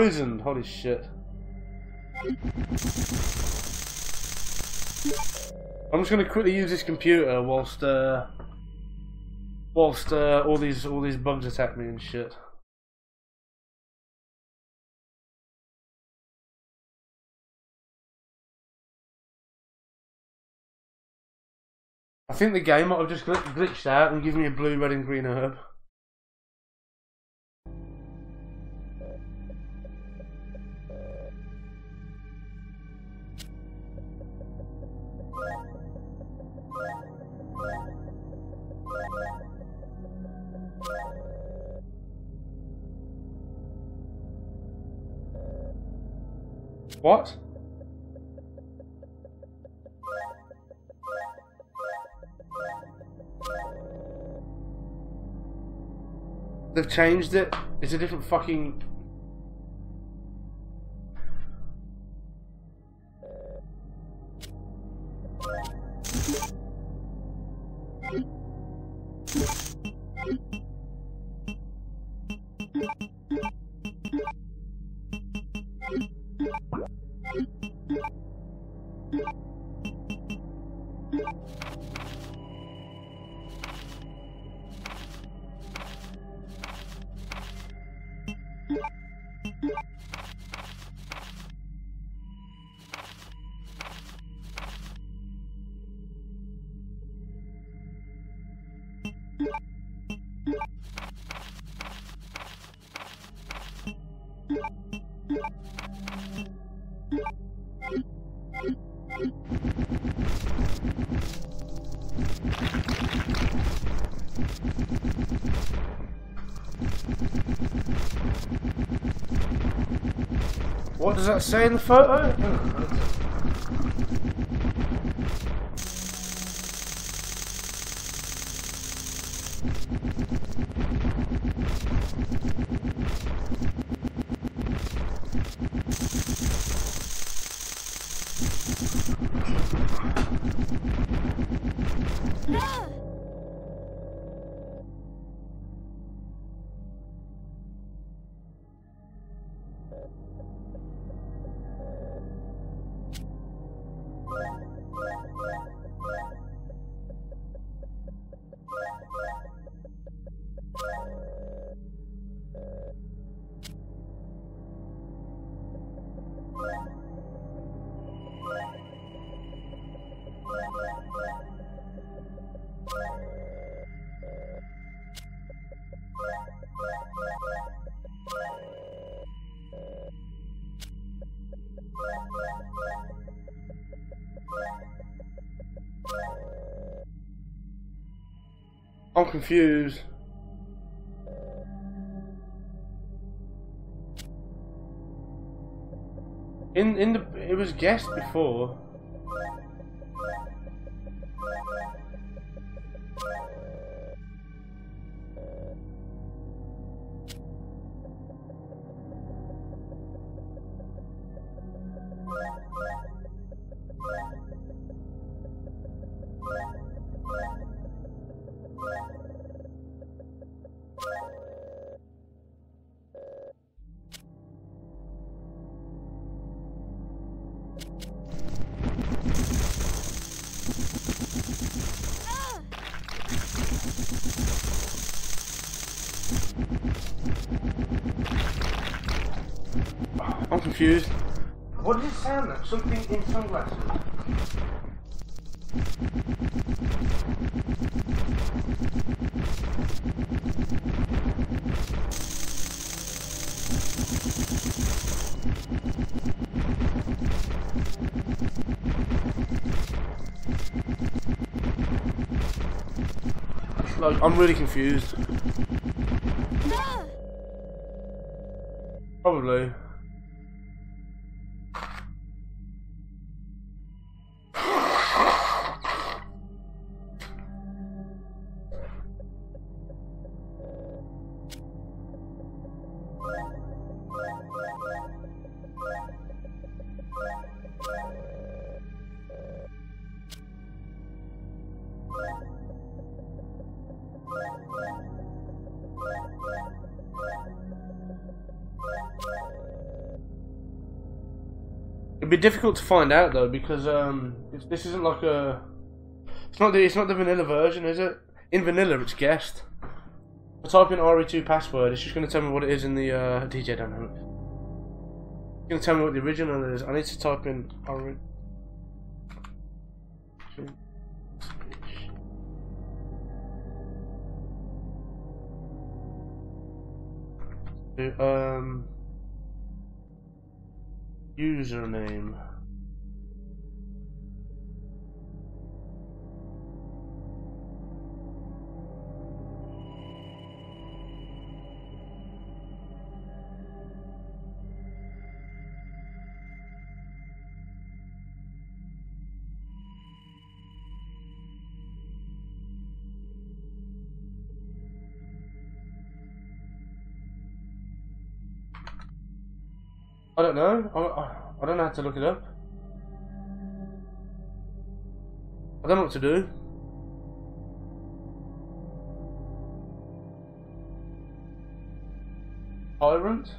Poisoned. Holy shit. I'm just gonna quickly use this computer whilst uh, whilst uh, all these all these bugs attack me and shit. I think the game might have just glitched out and given me a blue, red, and green herb. What? They've changed it. It's a different fucking. What does that say in the photo? Confused. In in the it was guessed before. I'm really confused. Difficult to find out though because um, this isn't like a. It's not the it's not the vanilla version, is it? In vanilla, it's guessed. I type in RE2 password. It's just going to tell me what it is in the uh, DJ dynamic. It's going to tell me what the original is. I need to type in RE. Um, username. I don't know. I, don't know how to look it up. I don't know what to do. Tyrant?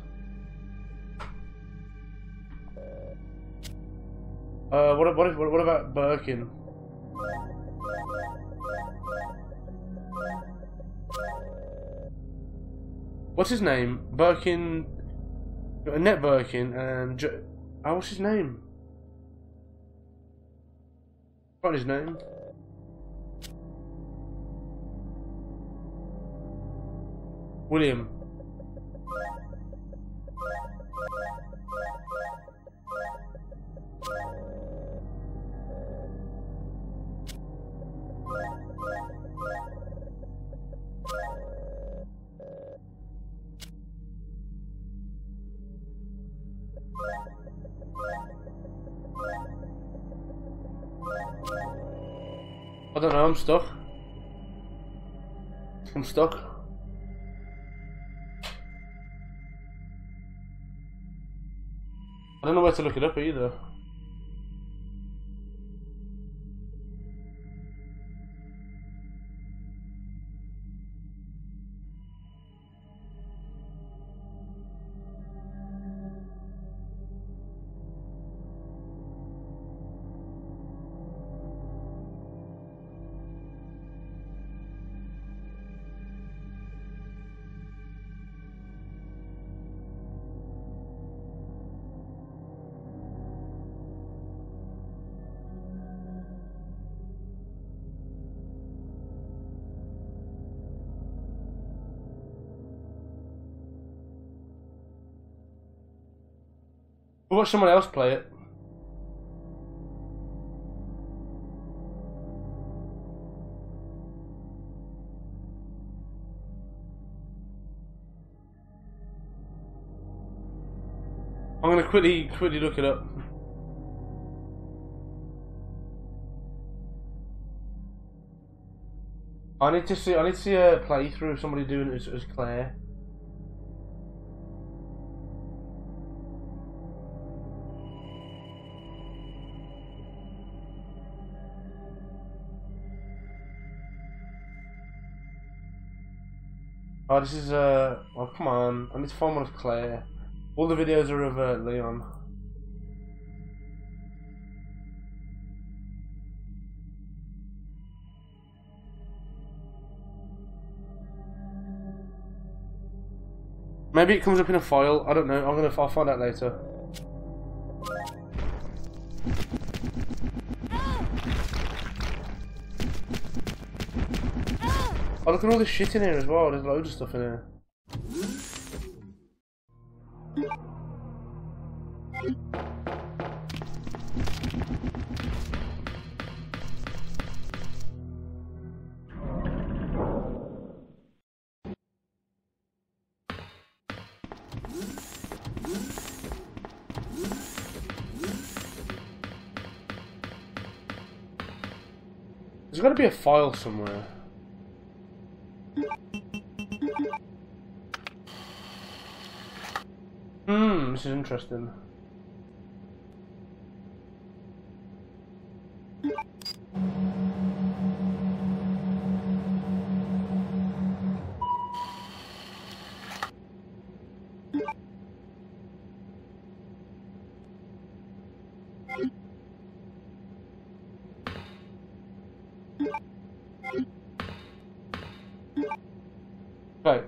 Uh, what, what, what, what about Birkin? What's his name? Birkin Got Annette Birkin and um, jo oh, what's his name? What his name? William. Don't know, I'm stuck. I'm stuck. I don't know where to look it up either. Watch someone else play it. I'm gonna quickly quickly look it up. I need to see I need to see a playthrough of somebody doing it as, as Claire. Oh, this is uh. Oh, come on! I need to find one of Claire. All the videos are of uh, Leon. Maybe it comes up in a file. I don't know. I'm gonna. I'll find out later. Oh, look at all this shit in here as well. There's loads of stuff in here. There's got to be a file somewhere. Is interesting. Right.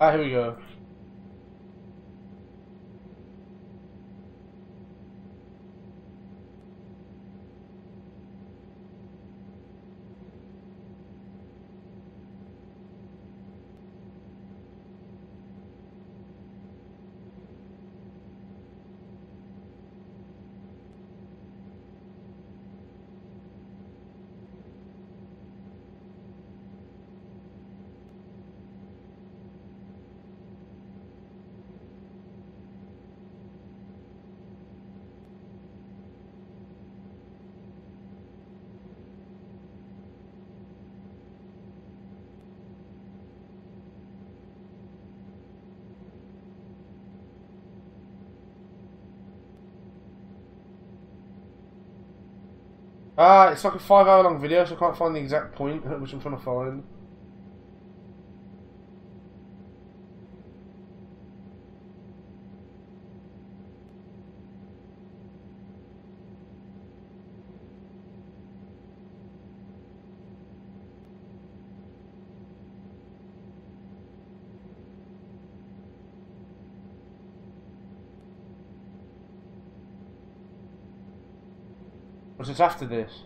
Ah, here we go. It's like a five hour long video, so I can't find the exact point which I'm trying to find. But it after this?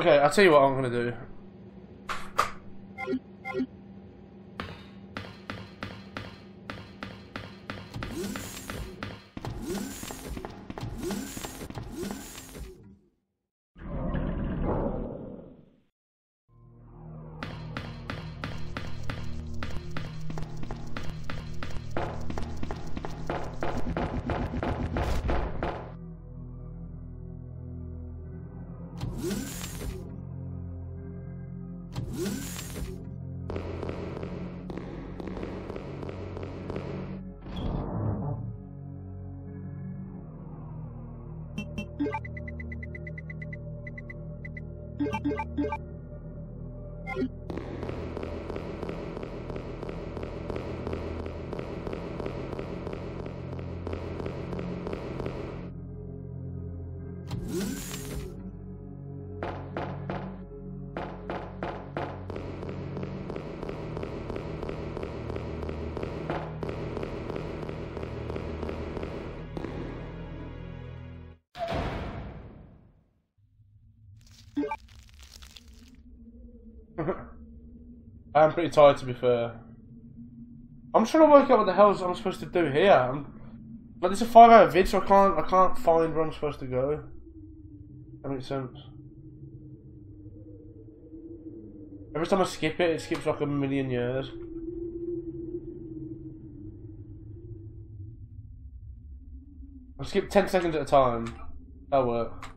Okay, I'll tell you what I'm gonna do. I'm pretty tired to be fair. I'm trying to work out what the hell I'm supposed to do here. I'm, like, is a five hour vid, so I can't I can't find where I'm supposed to go. That makes sense. Every time I skip it, it skips like a million years. I skip 10 seconds at a time. That'll work.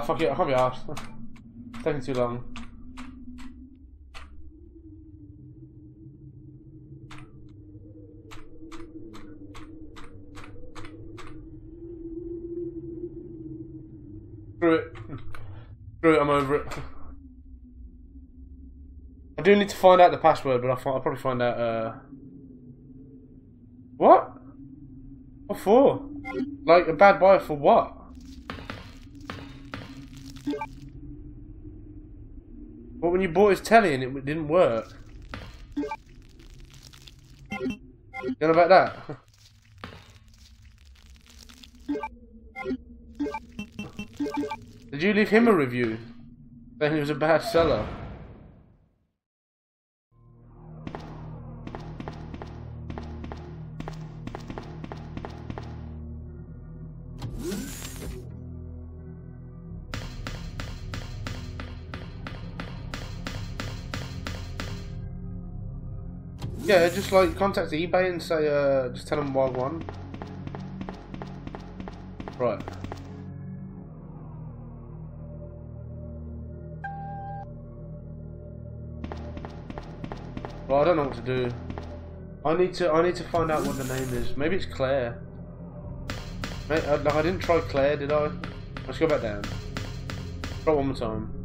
Fuck it, I can't be asked. It's taking too long. Screw it. Screw it, I'm over it. I do need to find out the password, but I'll, I'll probably find out, uh... What? What for? Like, a bad buyer for what? When you bought his telly and it didn't work? You know about that? Did you leave him a review? Then he was a bad seller? Yeah, just like contact eBay and say, uh, just tell them why one. Right. Well, I don't know what to do. I need to, I need to find out what the name is. Maybe it's Claire. I, like, I didn't try Claire, did I? Let's go back down. Try one more time.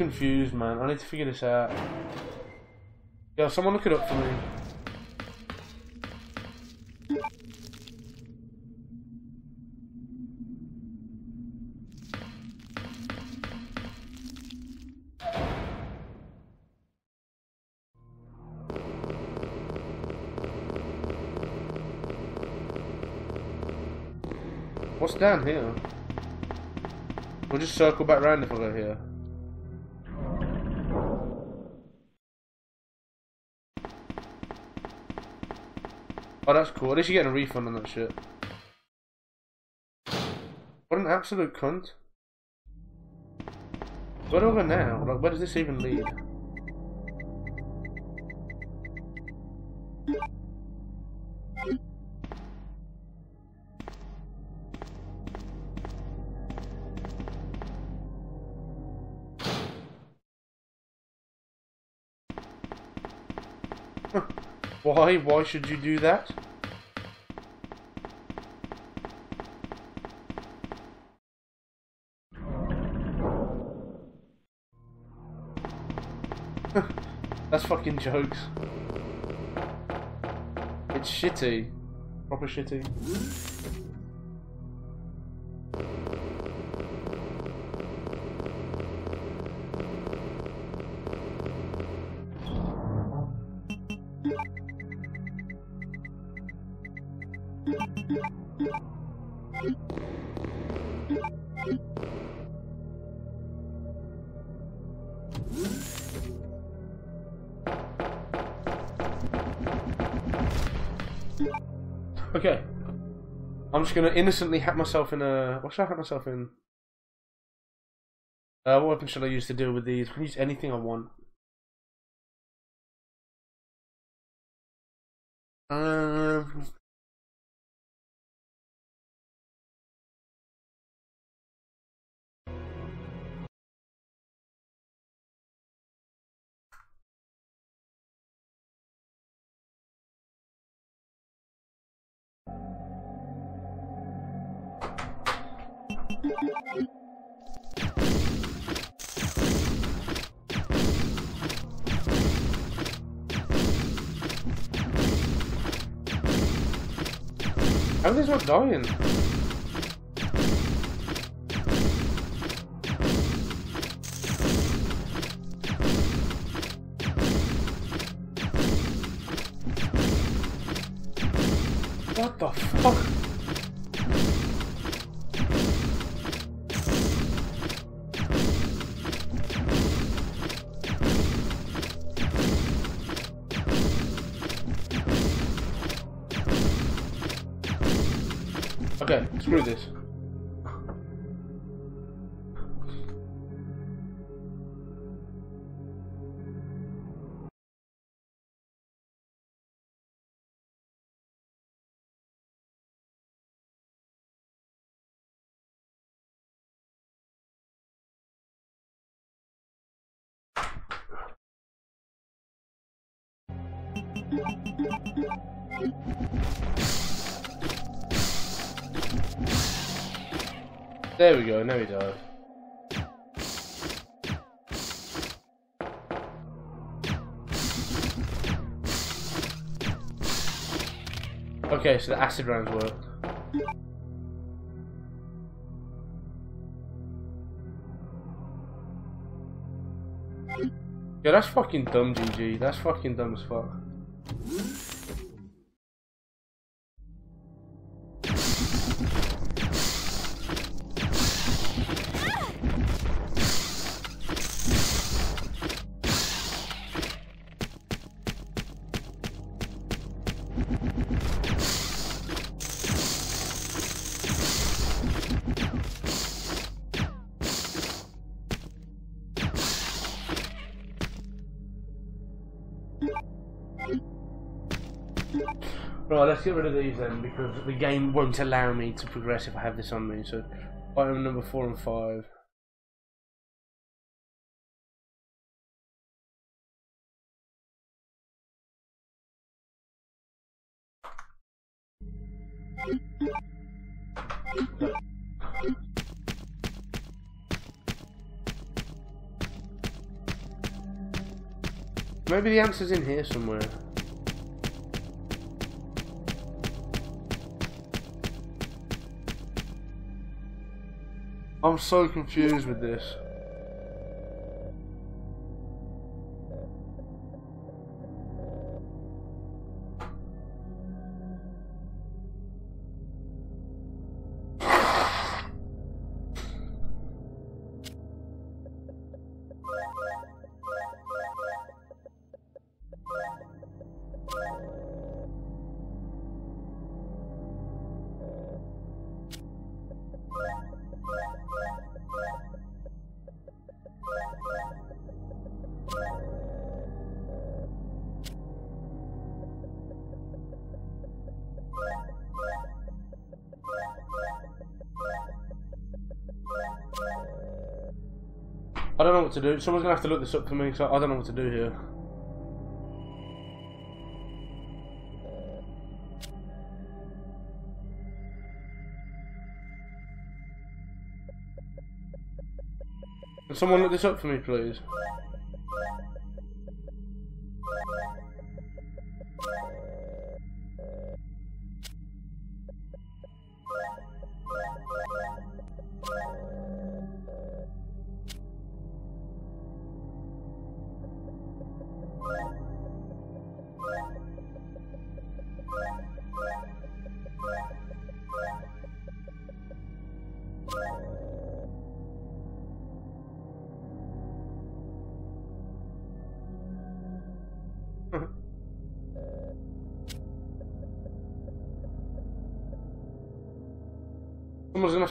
Confused, man. I need to figure this out. Yo, someone look it up for me. What's down here? We'll just circle back round if I go here. Oh, that's cool. At least you're getting a refund on that shit. What an absolute cunt. Where do I go now? Like, where does this even lead? Why? Why should you do that? That's fucking jokes. It's shitty. Proper shitty. Gonna innocently hack myself in a. What should I hack myself in? Uh, what weapon should I use to deal with these? I can use anything I want. Dying? Screw this. There we go, now he died. Okay, so the acid rounds worked. Yeah, that's fucking dumb, GG. That's fucking dumb as fuck. Let's get rid of these then because the game won't allow me to progress if I have this on me. So, item number four and five. Maybe the answer's in here somewhere. I'm so confused with this. what to do. Someone's going to have to look this up for me, because I don't know what to do here. Can someone look this up for me, please?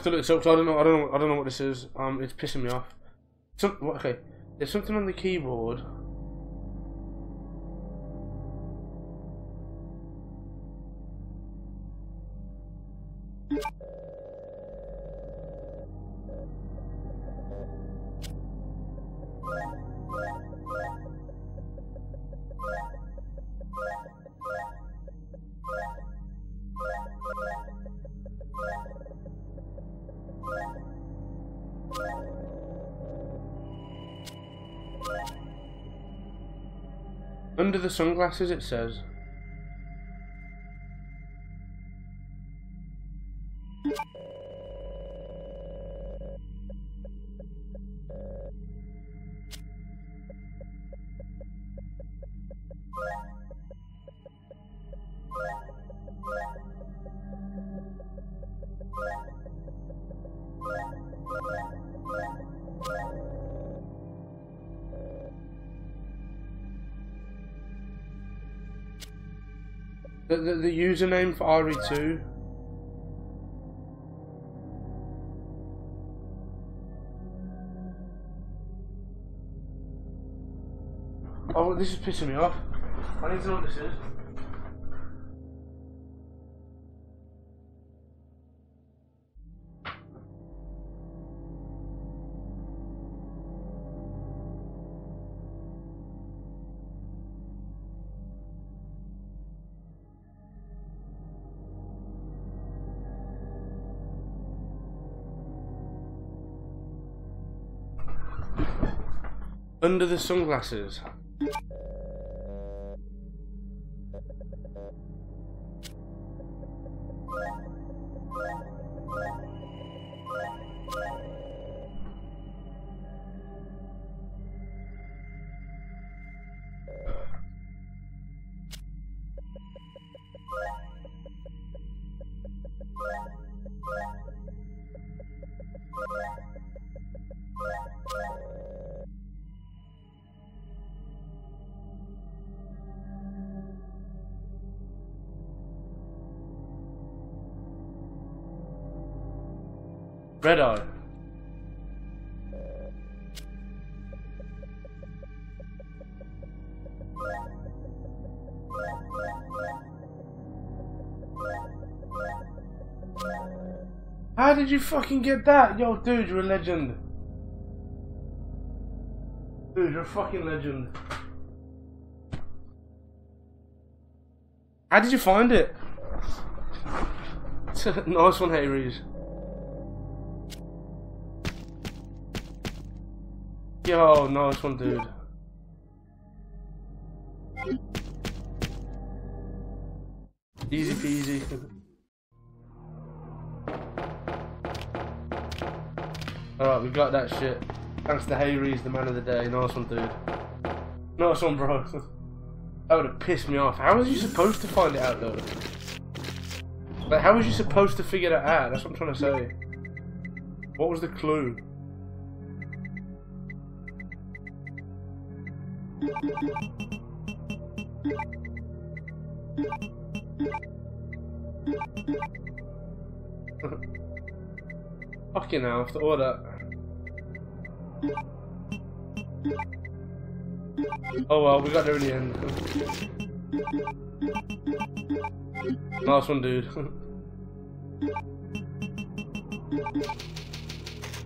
Have to look this up because I don't know. I don't know. I don't know what this is. Um, it's pissing me off. Some okay. There's something on the keyboard. Sunglasses, it says. The, the, username for RE2. Oh, this is pissing me off. I need to know what this is. Under the sunglasses. How did you fucking get that? Yo, dude, you're a legend. Dude, you're a fucking legend. How did you find it? nice one, Hayes. Yo, no, nice one, dude. Easy peasy. Alright, we got that shit. Thanks to Hayries, the man of the day. Nice one, dude. Nice one, bro. That would have pissed me off. How was you supposed to find it out, though? Like, how was you supposed to figure that out? That's what I'm trying to say. What was the clue? Fucking hell, after all that. Oh well, we got there in the end. nice one, dude.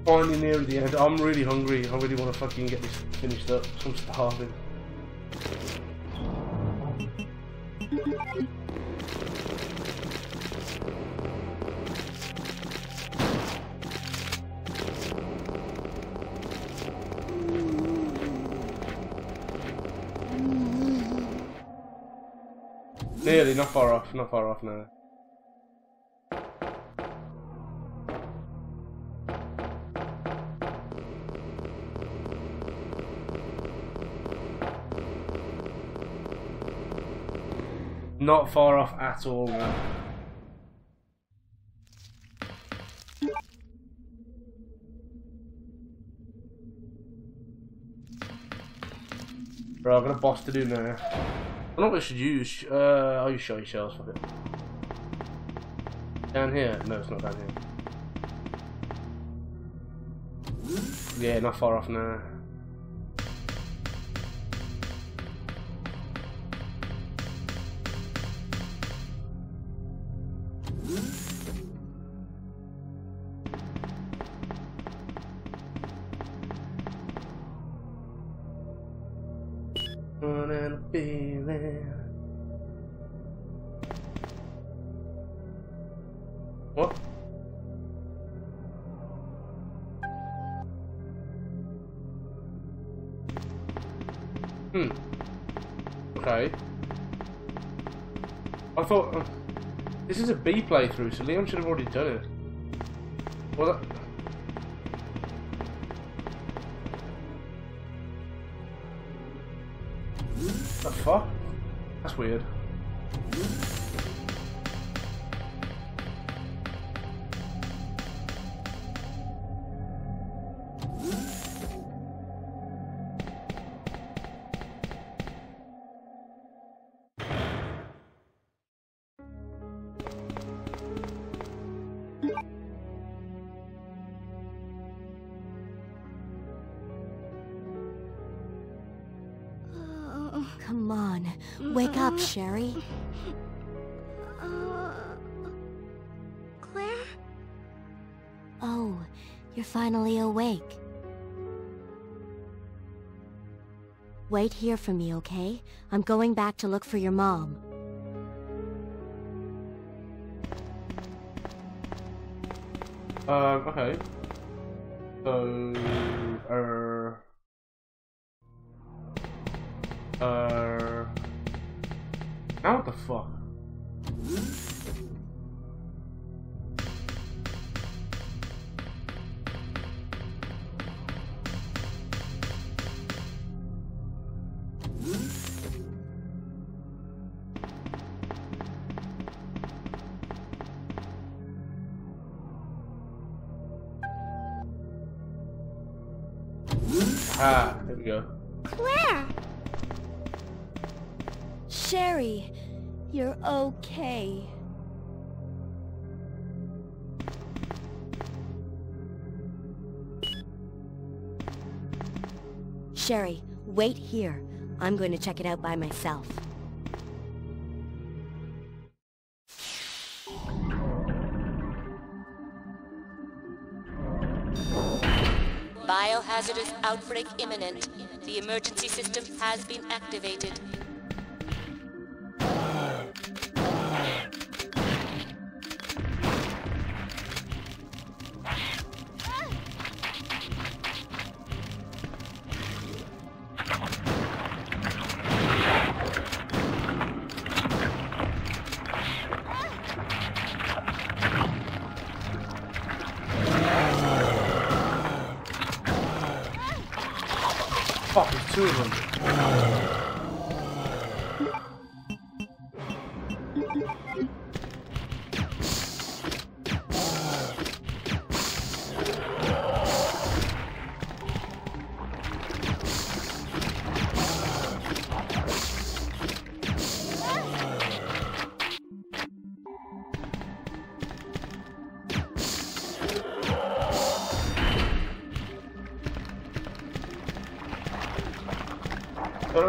Finally near the end. I'm really hungry. I really want to fucking get this finished up. I'm starving. Not far off, not far off now. Not far off at all. Bro, I've got a boss to do now. I don't know what I should use. Uh, I'll use shotty shells for it. Down here? No, it's not down here. Yeah, not far off now. Playthrough, so Leon should have already done it. Well, that, fuck? That's weird. Sherry. Uh, Claire? Oh, you're finally awake. Wait here for me, okay? I'm going back to look for your mom. Um, okay. So, uh... Uh... Now what the fuck? Sherry, wait here. I'm going to check it out by myself. Biohazardous outbreak imminent. The emergency system has been activated.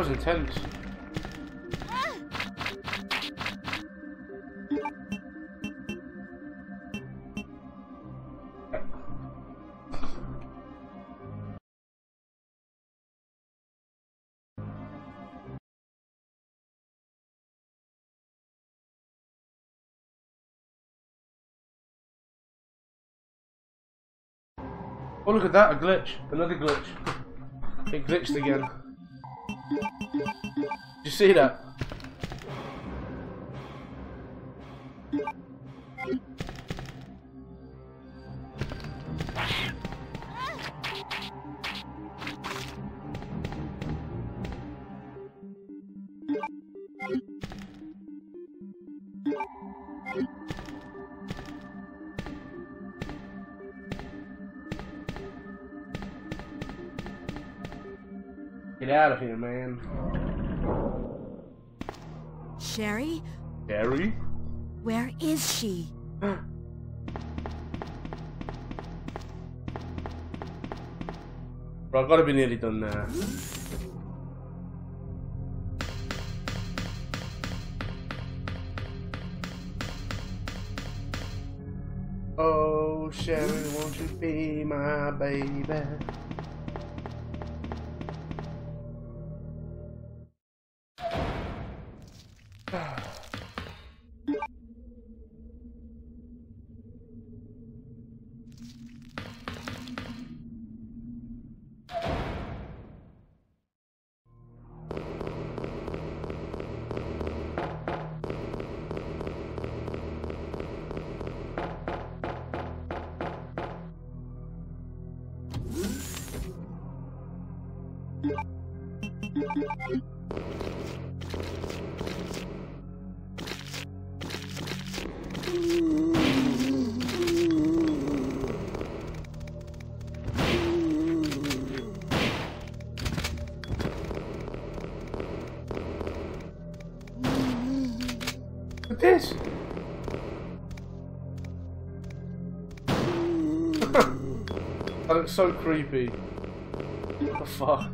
Was intense. Oh, look at that, a glitch. Another glitch. It glitched again. Did you see that? Sherry? Sherry? Where is she? Bro, I've got to be nearly done now. Oh, Sherry, won't you be my baby? Looks so creepy. What the fuck?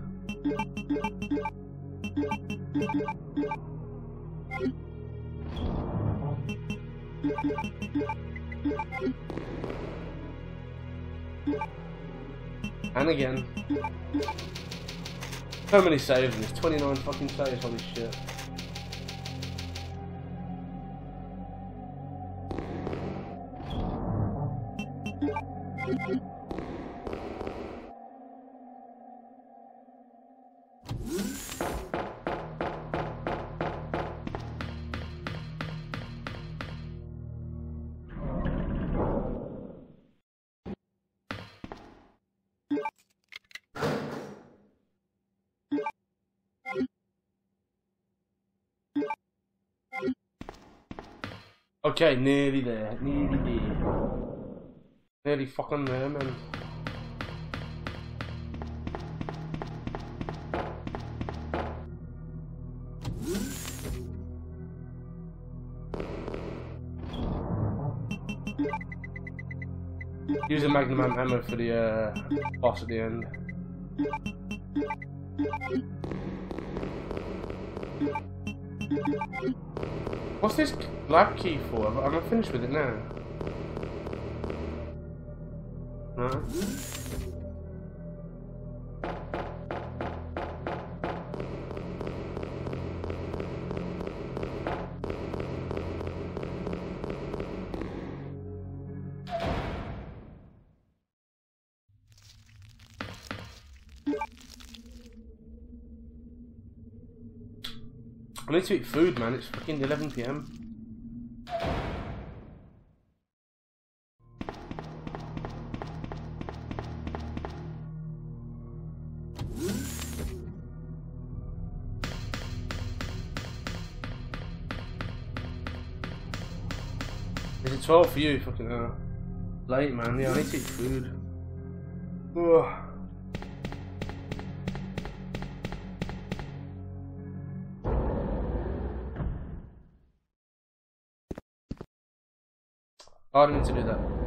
And again. So many saves in this. 29 fucking saves, holy shit. Okay, nearly there. Nearly there. Nearly fucking there, man. Use the Magnum ammo for the uh, boss at the end. What's this lab key for? I'm I finished with it now? No? Need to eat food, man. It's fucking 11 p.m. Is it 12 for you? Fucking hell. Late, man. Yeah, I need to eat food. Ugh. Need to do that.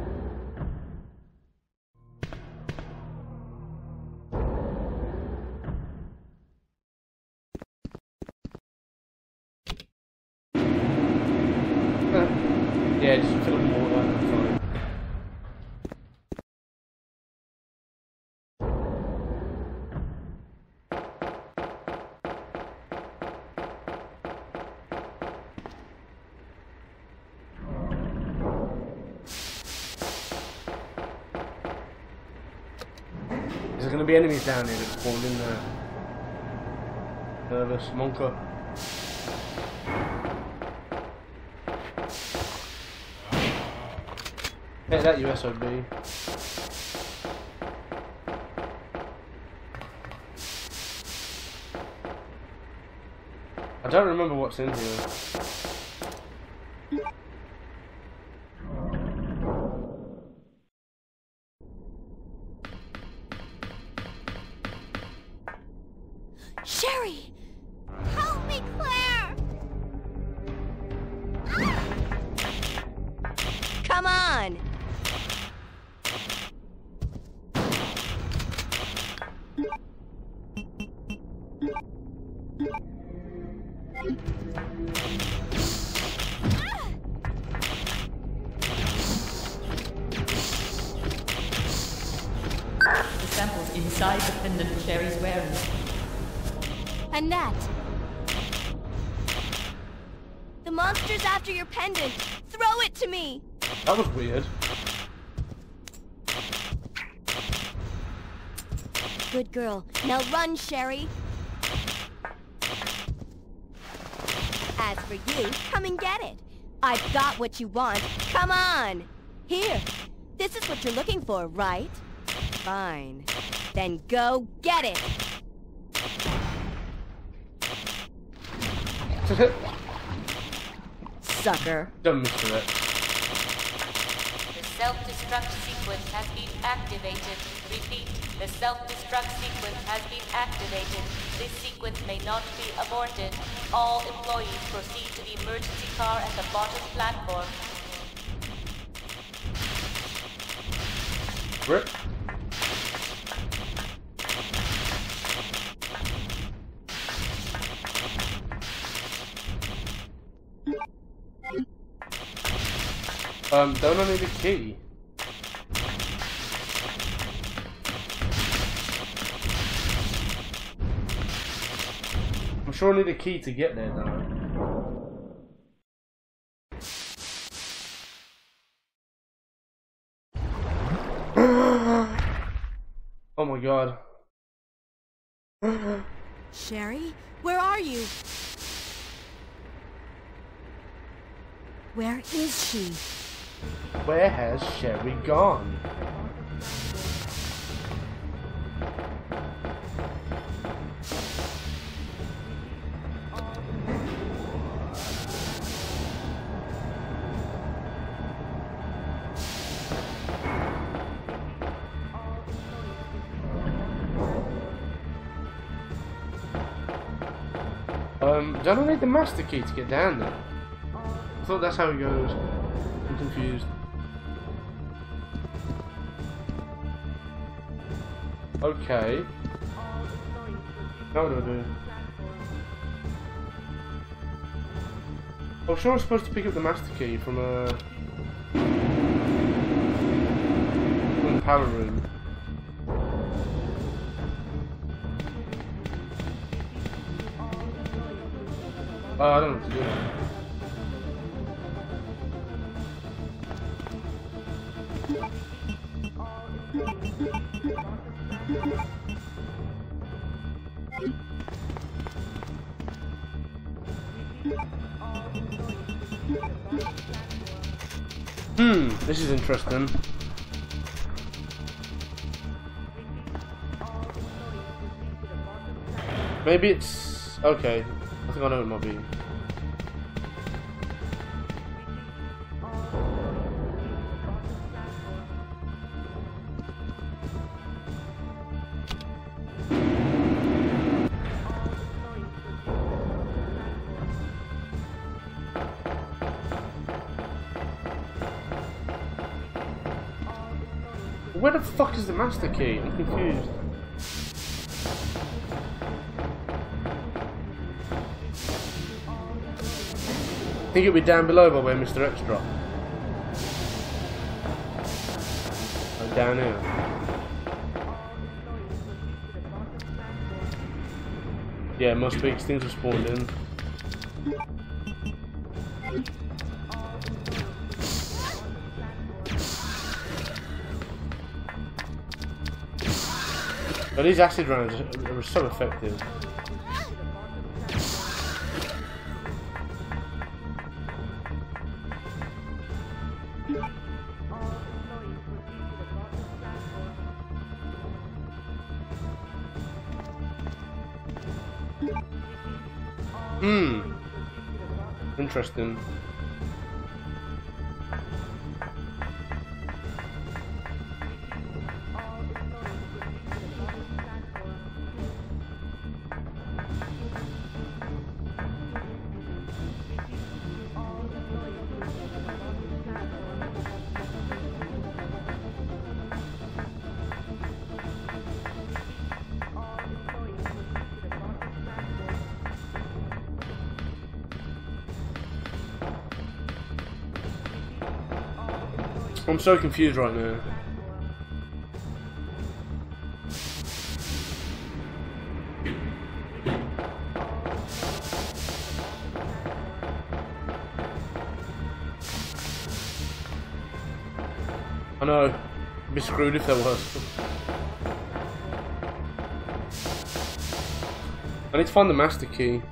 Enemies down here that spawned in there? Nervous, Monka. Hey, that USOB. I don't remember what's in here. Sherry! As for you, come and get it. I've got what you want. Come on! Here. This is what you're looking for, right? Fine. Then go get it! Sucker. Don't miss it. The self-destruct sequence has been activated. The self-destruct sequence has been activated. This sequence may not be aborted. All employees proceed to the emergency car at the bottom platform. Rip. Um, don't need a key? I'm sure I need a key to get there though. oh my god. Sherry, where are you? Where is she? Where has Sherry gone? Um, don't need the master key to get down there? I thought that's how it goes. I'm confused. Okay. Now do I do? I'm sure I'm supposed to pick up the master key from a from the power room. I don't know. Hmm, this is interesting. Maybe it's... okay. Think I know it might be. Where the fuck is the master key? I'm confused. Think it'll be down below by where Mr. X dropped. Oh, down here. Yeah, must be, things have spawned in. But these acid rounds are so effective. Hmm. Interesting. So confused right now. I know. Be screwed if there was. I need to find the master key.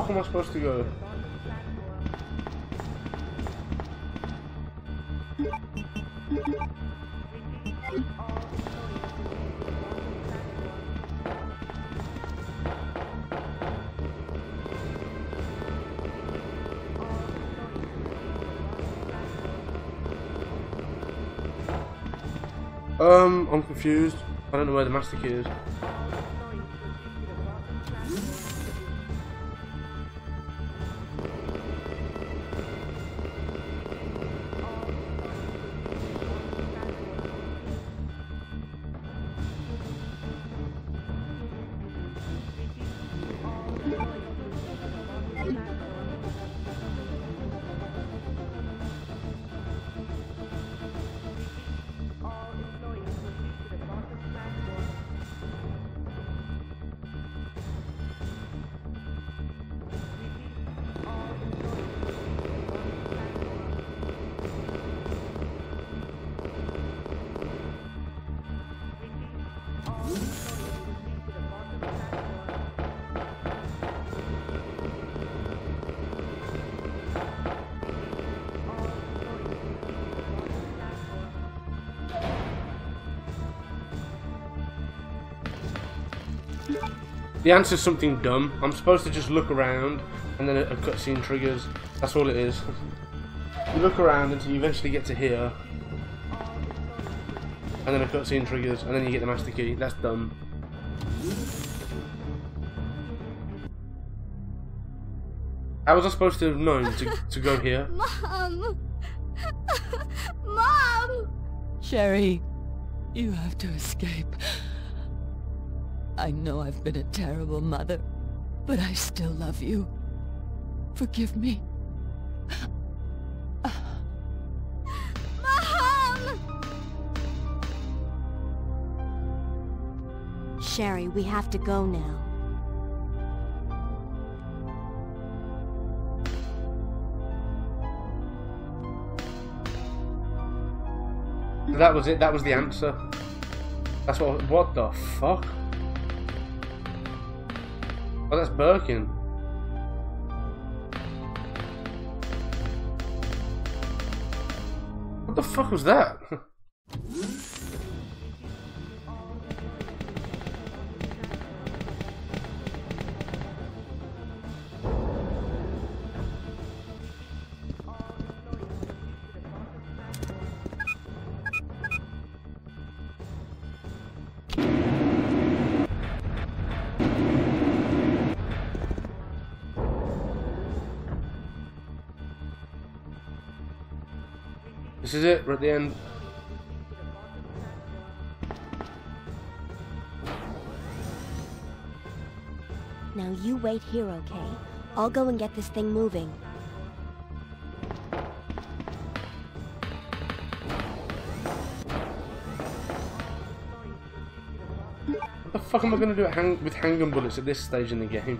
Fuck am I supposed to go? Um, I'm confused. I don't know where the master key is. The answer's something dumb. I'm supposed to just look around and then a, a cutscene triggers. That's all it is. You look around until you eventually get to here. And then a cutscene triggers and then you get the master key. That's dumb. How was I supposed to have known to, to go here? Mom! Mom! Sherry, you have to escape. I know I've been a terrible mother, but I still love you. Forgive me. Mom! Sherry, we have to go now. that was it. That was the answer. That's what. What the fuck? Oh, that's Birkin. What the fuck was that? This is it, we're at the end. Now you wait here, okay? I'll go and get this thing moving. What the fuck am I gonna do hang with handgun bullets at this stage in the game?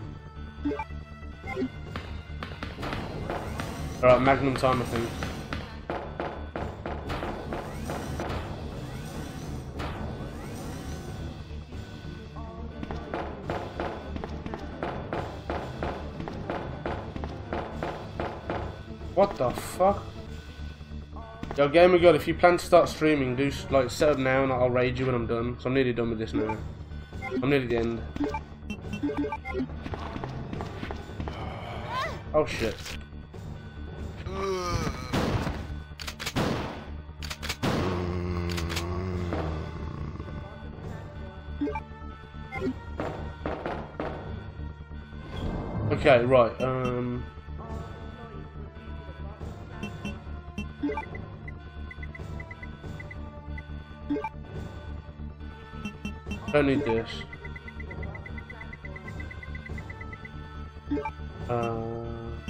Alright, magnum time I think. Fuck? Yo, Gamer God, if you plan to start streaming, do like set up now and I'll raid you when I'm done. So I'm nearly done with this now. I'm nearly the end. Oh shit. Okay, right, um... Don't need this. Uh,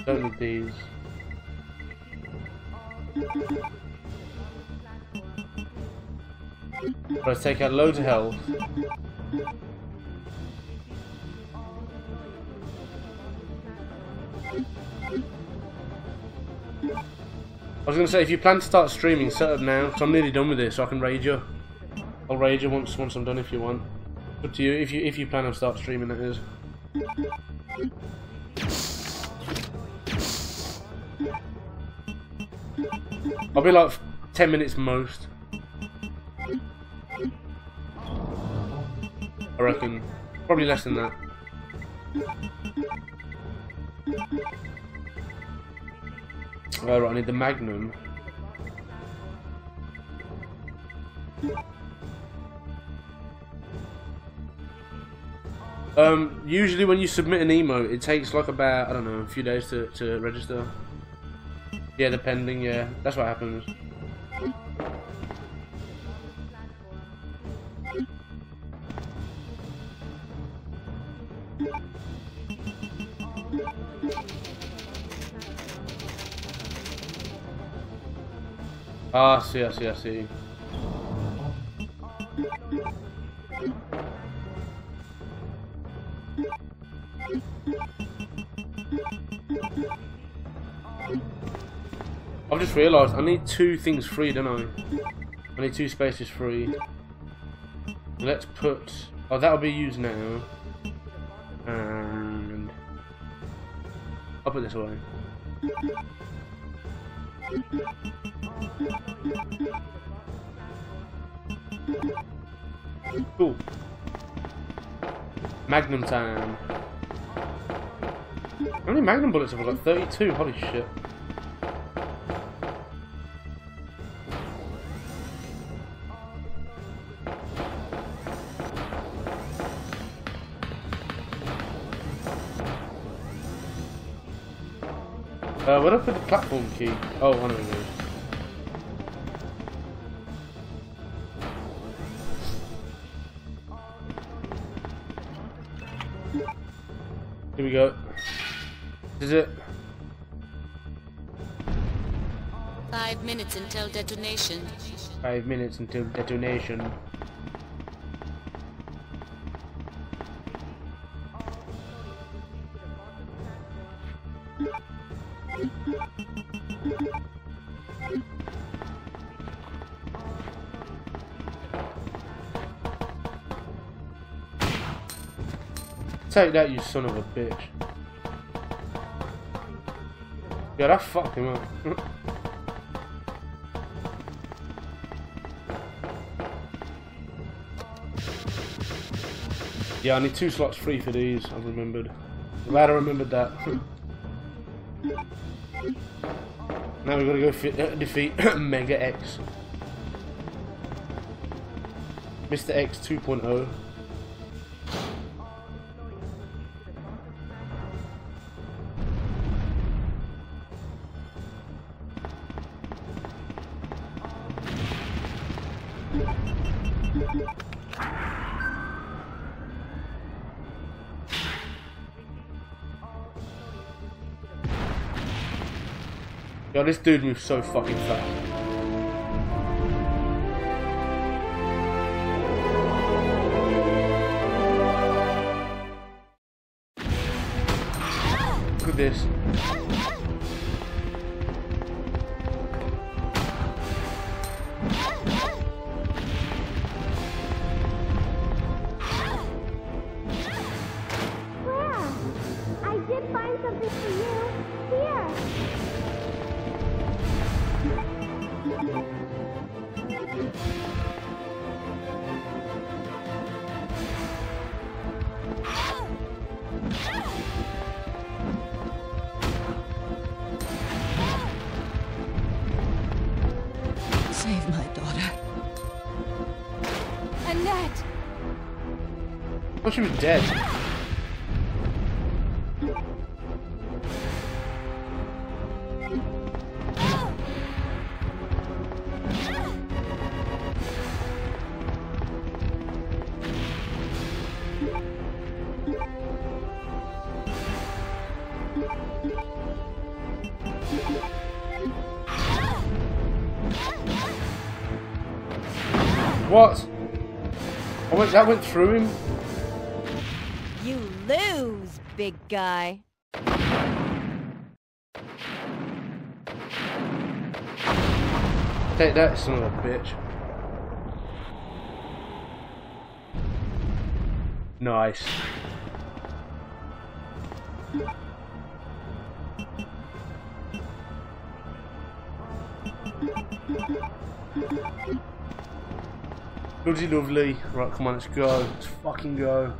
don't need these. Let's take out loads of health. I was gonna say, if you plan to start streaming, set up now, because I'm nearly done with this, so I can you. I'll you once once I'm done if you want. Up to you, if you if you plan on start streaming that is. I'll be like 10 minutes most. I reckon. Probably less than that. Right, right, I need the Magnum. Um, usually when you submit an emote, it takes like about, I don't know, a few days to, to register. Yeah, depending, yeah. That's what happens. Ah, see, I see, I see. Just realised I need two things free, don't I? I need two spaces free. Let's put... Oh, that'll be used now. And... I'll put this away. Cool. Magnum time. How many magnum bullets have I got? 32? Holy shit. Uh, did I put the platform key? Oh, one of those. Here we go. This is it. Five minutes until detonation. Five minutes until detonation. Take that, you son of a bitch. Yeah, that fucked him up. yeah, I need two slots free for these, I've remembered. Glad I remembered that. now we've got to go uh, defeat Mega X. Mr. X 2.0. this dude moves so fucking fast. Look at this. That went through him? You lose, big guy. Take that, son of a bitch. Nice. Lovely, lovely. Right, come on, let's go. Let's fucking go.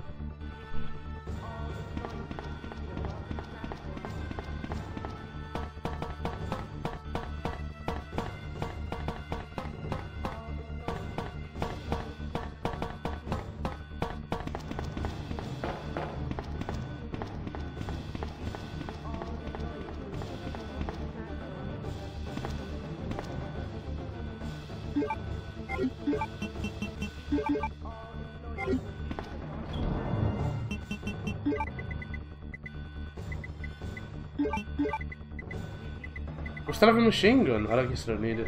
Still have a machine gun. I guess I don't need it.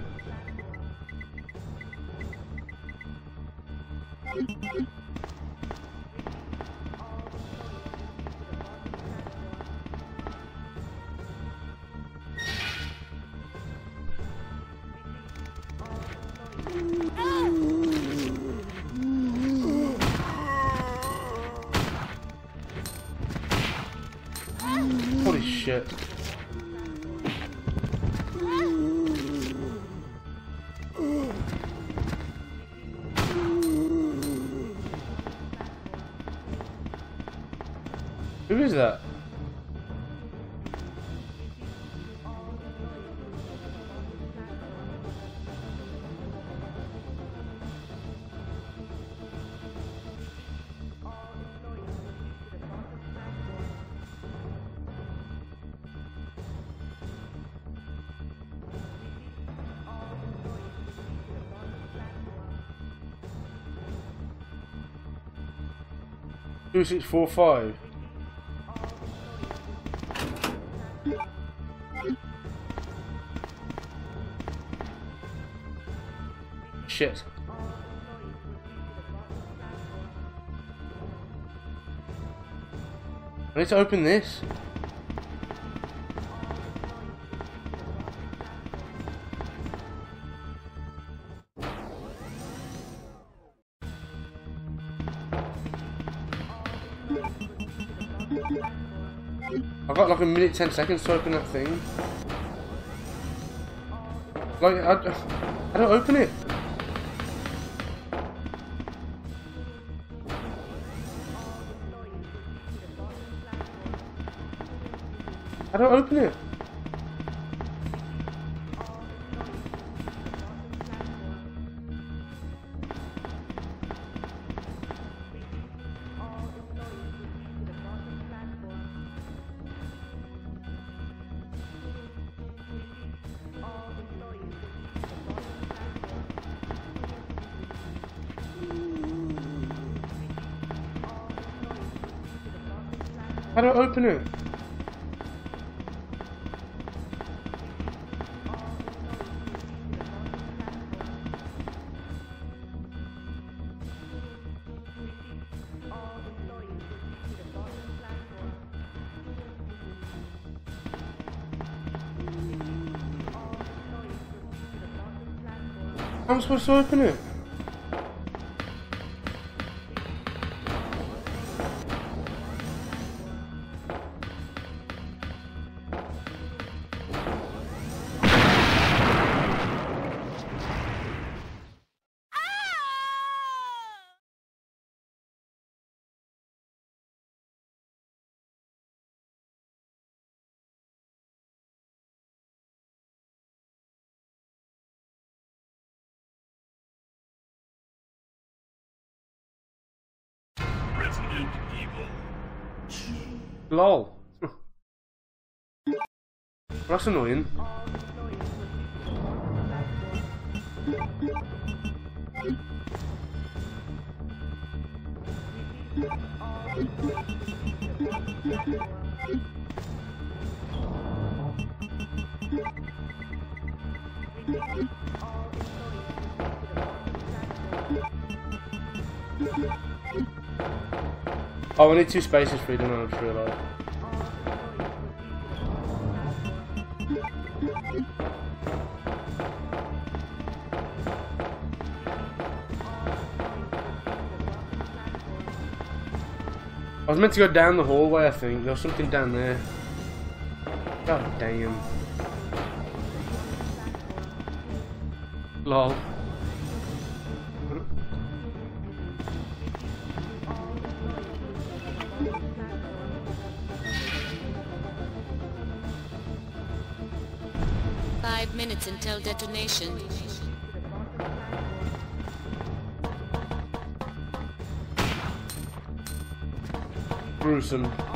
2645. Shit. I need to open this. A minute, ten seconds to open that thing. Like, I, I don't open it. I don't open it. It? I'm supposed to open it. That's annoying. I need two spaces for you, don't I just realised. I was meant to go down the hallway, I think. There was something down there. God damn. Lol. Minutes detonation. Gruesome.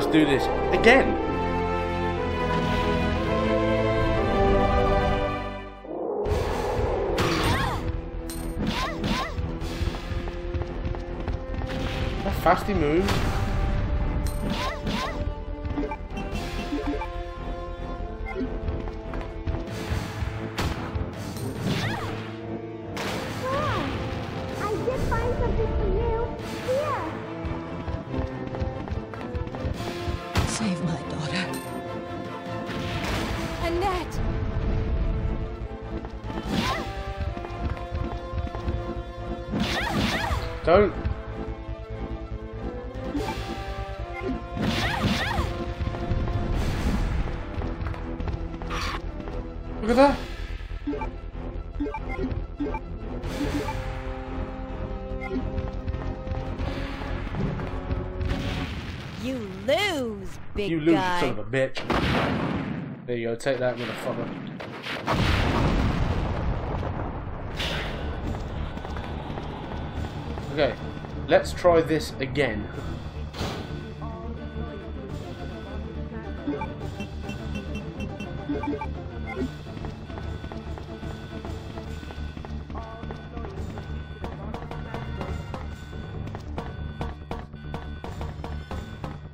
Let's do this again. How fast he moves. Take that, motherfucker. Okay, let's try this again.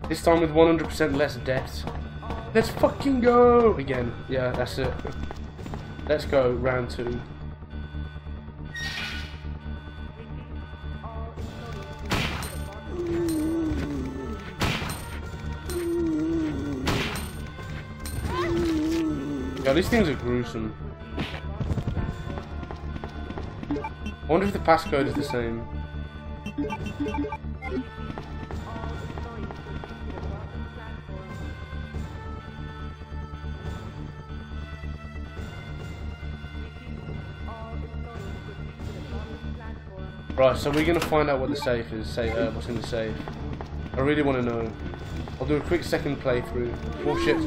This time with 100% less deaths. Let's fucking go! Again. Yeah, that's it. Let's go, round two. Yeah, these things are gruesome. I wonder if the passcode is the same. Right, so we're gonna find out what the safe is. Say, uh, what's in the safe. I really want to know. I'll do a quick second playthrough. Oh shit.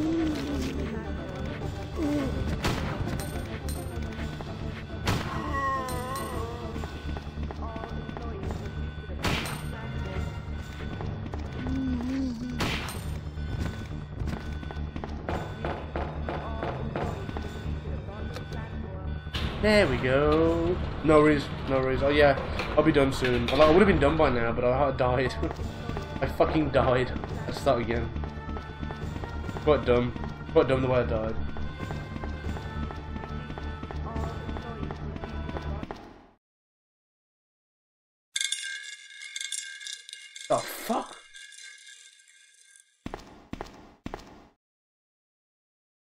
There we go. No worries, no worries. Oh yeah, I'll be done soon. I would have been done by now, but I died. I fucking died. Let's start again. Quite dumb. Quite dumb the way I died. The fuck?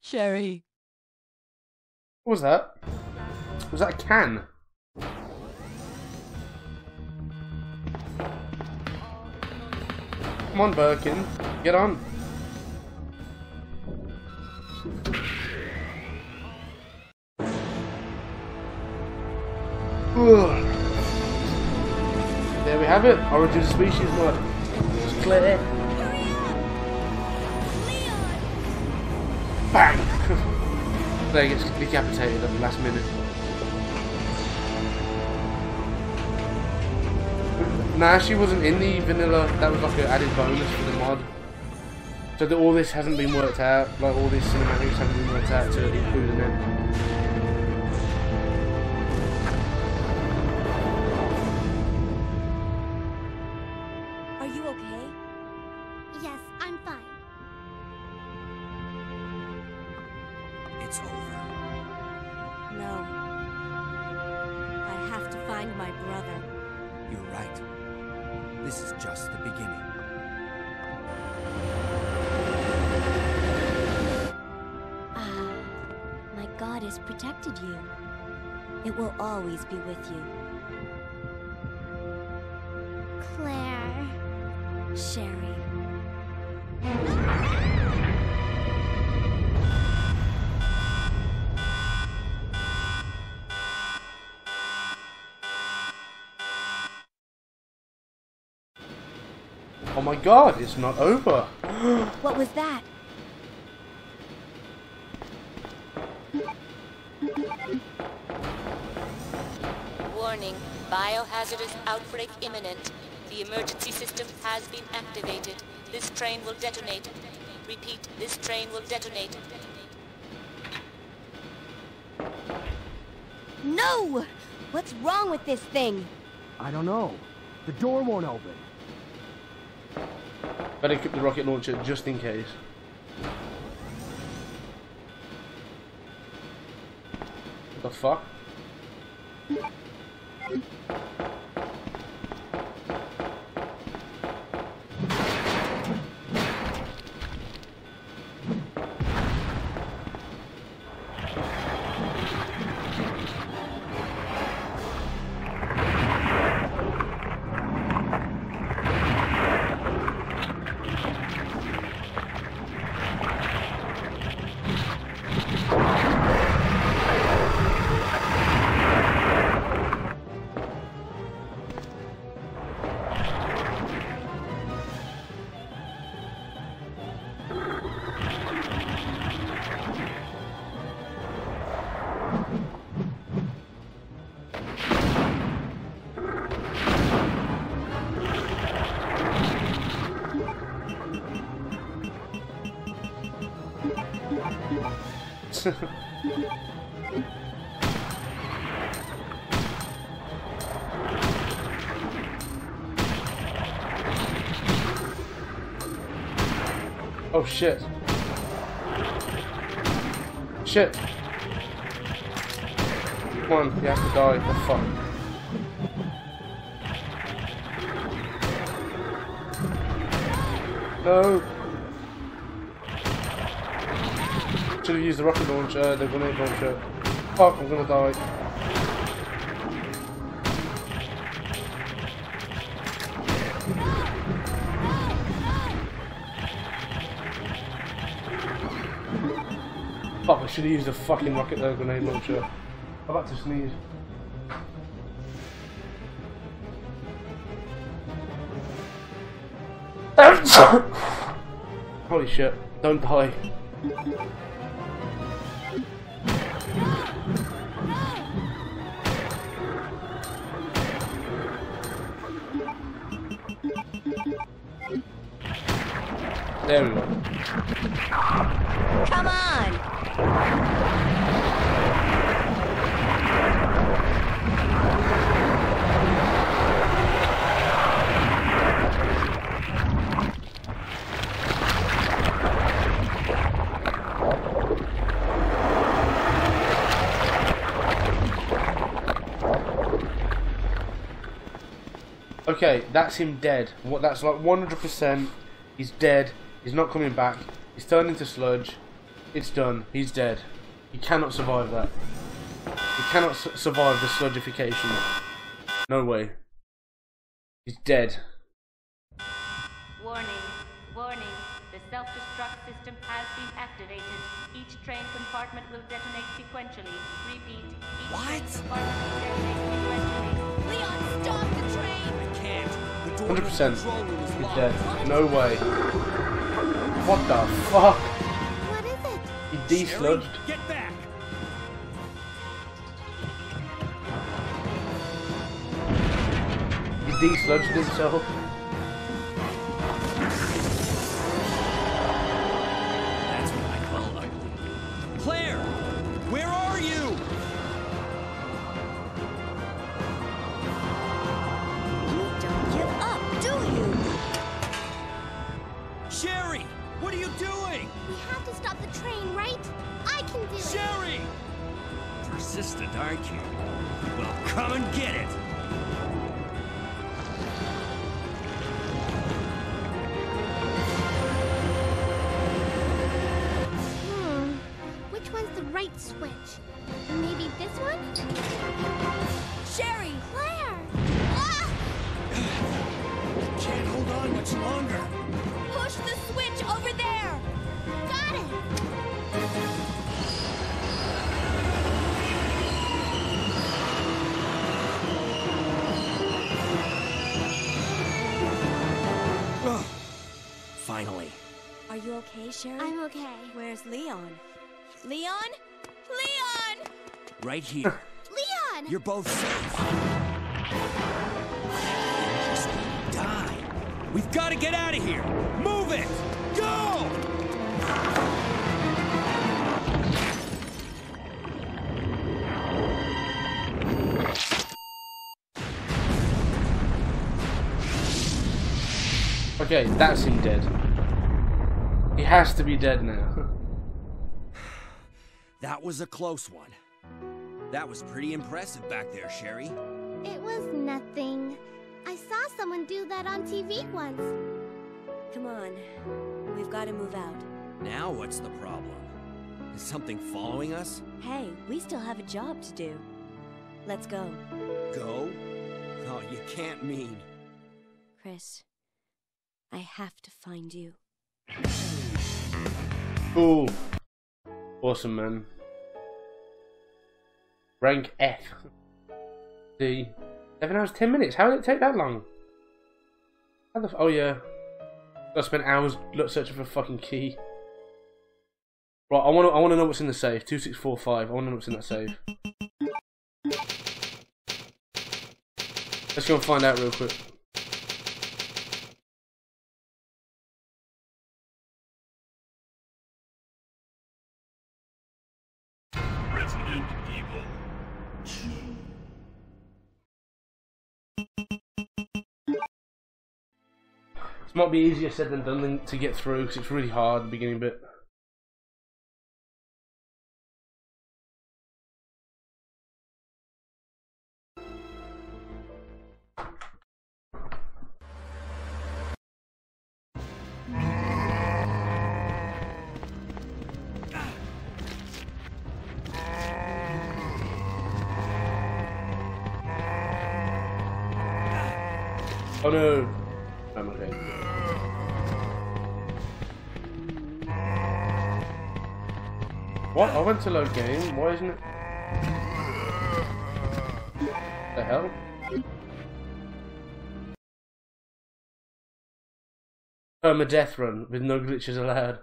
Sherry. What was that? Was that a can? Come on, Birkin. Get on. there we have it. Origin species mod. It's clear. Bang! There gets decapitated at the last minute. Nah, she wasn't in the vanilla. That was like an added bonus for the mod. So that all this hasn't been worked out, like all these cinematics haven't been worked out to include end. God, it's not over. What was that? Warning, biohazardous outbreak imminent. The emergency system has been activated. This train will detonate. Repeat, this train will detonate. No! What's wrong with this thing? I don't know. The door won't open. Better equip the rocket launcher just in case. What the fuck? Oh shit. Shit. Come on, you have to die. Oh fuck. No. Should have used the rocket launcher, the grenade launcher. Fuck, I'm gonna die. Should have used a fucking rocket uh, grenade launcher. I'm about to sneeze. Holy shit, don't die. Okay, that's him dead. What? That's like 100%. He's dead. He's not coming back. He's turned into sludge. It's done. He's dead. He cannot survive that. He cannot su survive the sludgification. No way. He's dead. Warning, warning. The self-destruct system has been activated. Each train compartment will detonate sequentially. Repeat, each 100%. to the control room is He's dead. No way. What the fuck? What is it? He desludged. Get back! He desludged himself. Right here. Leon! You're both safe. Just die. We've got to get out of here. Move it. Go! Okay, that's him dead. He has to be dead now. That was a close one. That was pretty impressive back there, Sherry. It was nothing. I saw someone do that on TV once. Come on. We've got to move out. Now what's the problem? Is something following us? Hey, we still have a job to do. Let's go. Go? Oh, you can't mean. Chris, I have to find you. Cool. Awesome, man. Rank F. D. 7 hours, 10 minutes. How did it take that long? Oh, yeah. I spent hours look searching for a fucking key. Right, I want to I wanna know what's in the safe. 2645. I want to know what's in that safe. Let's go and find out real quick. Might be easier said than done to get through because it's really hard the beginning bit. Load game. Why isn't it? The hell? Run with no glitches allowed.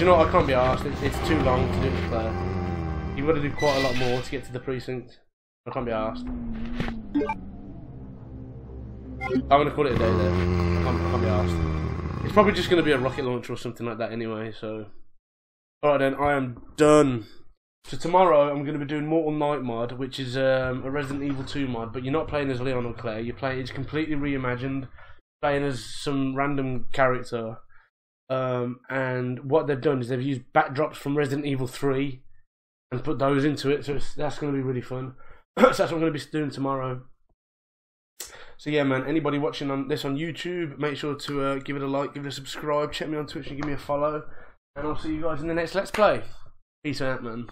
You know what? I can't be asked. It's, it's too long to do this player. You've got to do quite a lot more to get to the precinct. I can't be asked. I'm gonna call it a day there. I can't, I can't be asked. It's probably just gonna be a rocket launcher or something like that anyway. So, all right then, I am done. So tomorrow I'm going to be doing Mortal Night mod, which is um, a Resident Evil 2 mod, but you're not playing as Leon or Claire. You're playing it's completely reimagined, playing as some random character. Um, and what they've done is they've used backdrops from Resident Evil 3 and put those into it. So that's going to be really fun. so that's what I'm going to be doing tomorrow. So yeah, man. Anybody watching on this on YouTube, make sure to uh, give it a like, give it a subscribe, check me on Twitch, and give me a follow. And I'll see you guys in the next Let's Play. Peace out, man.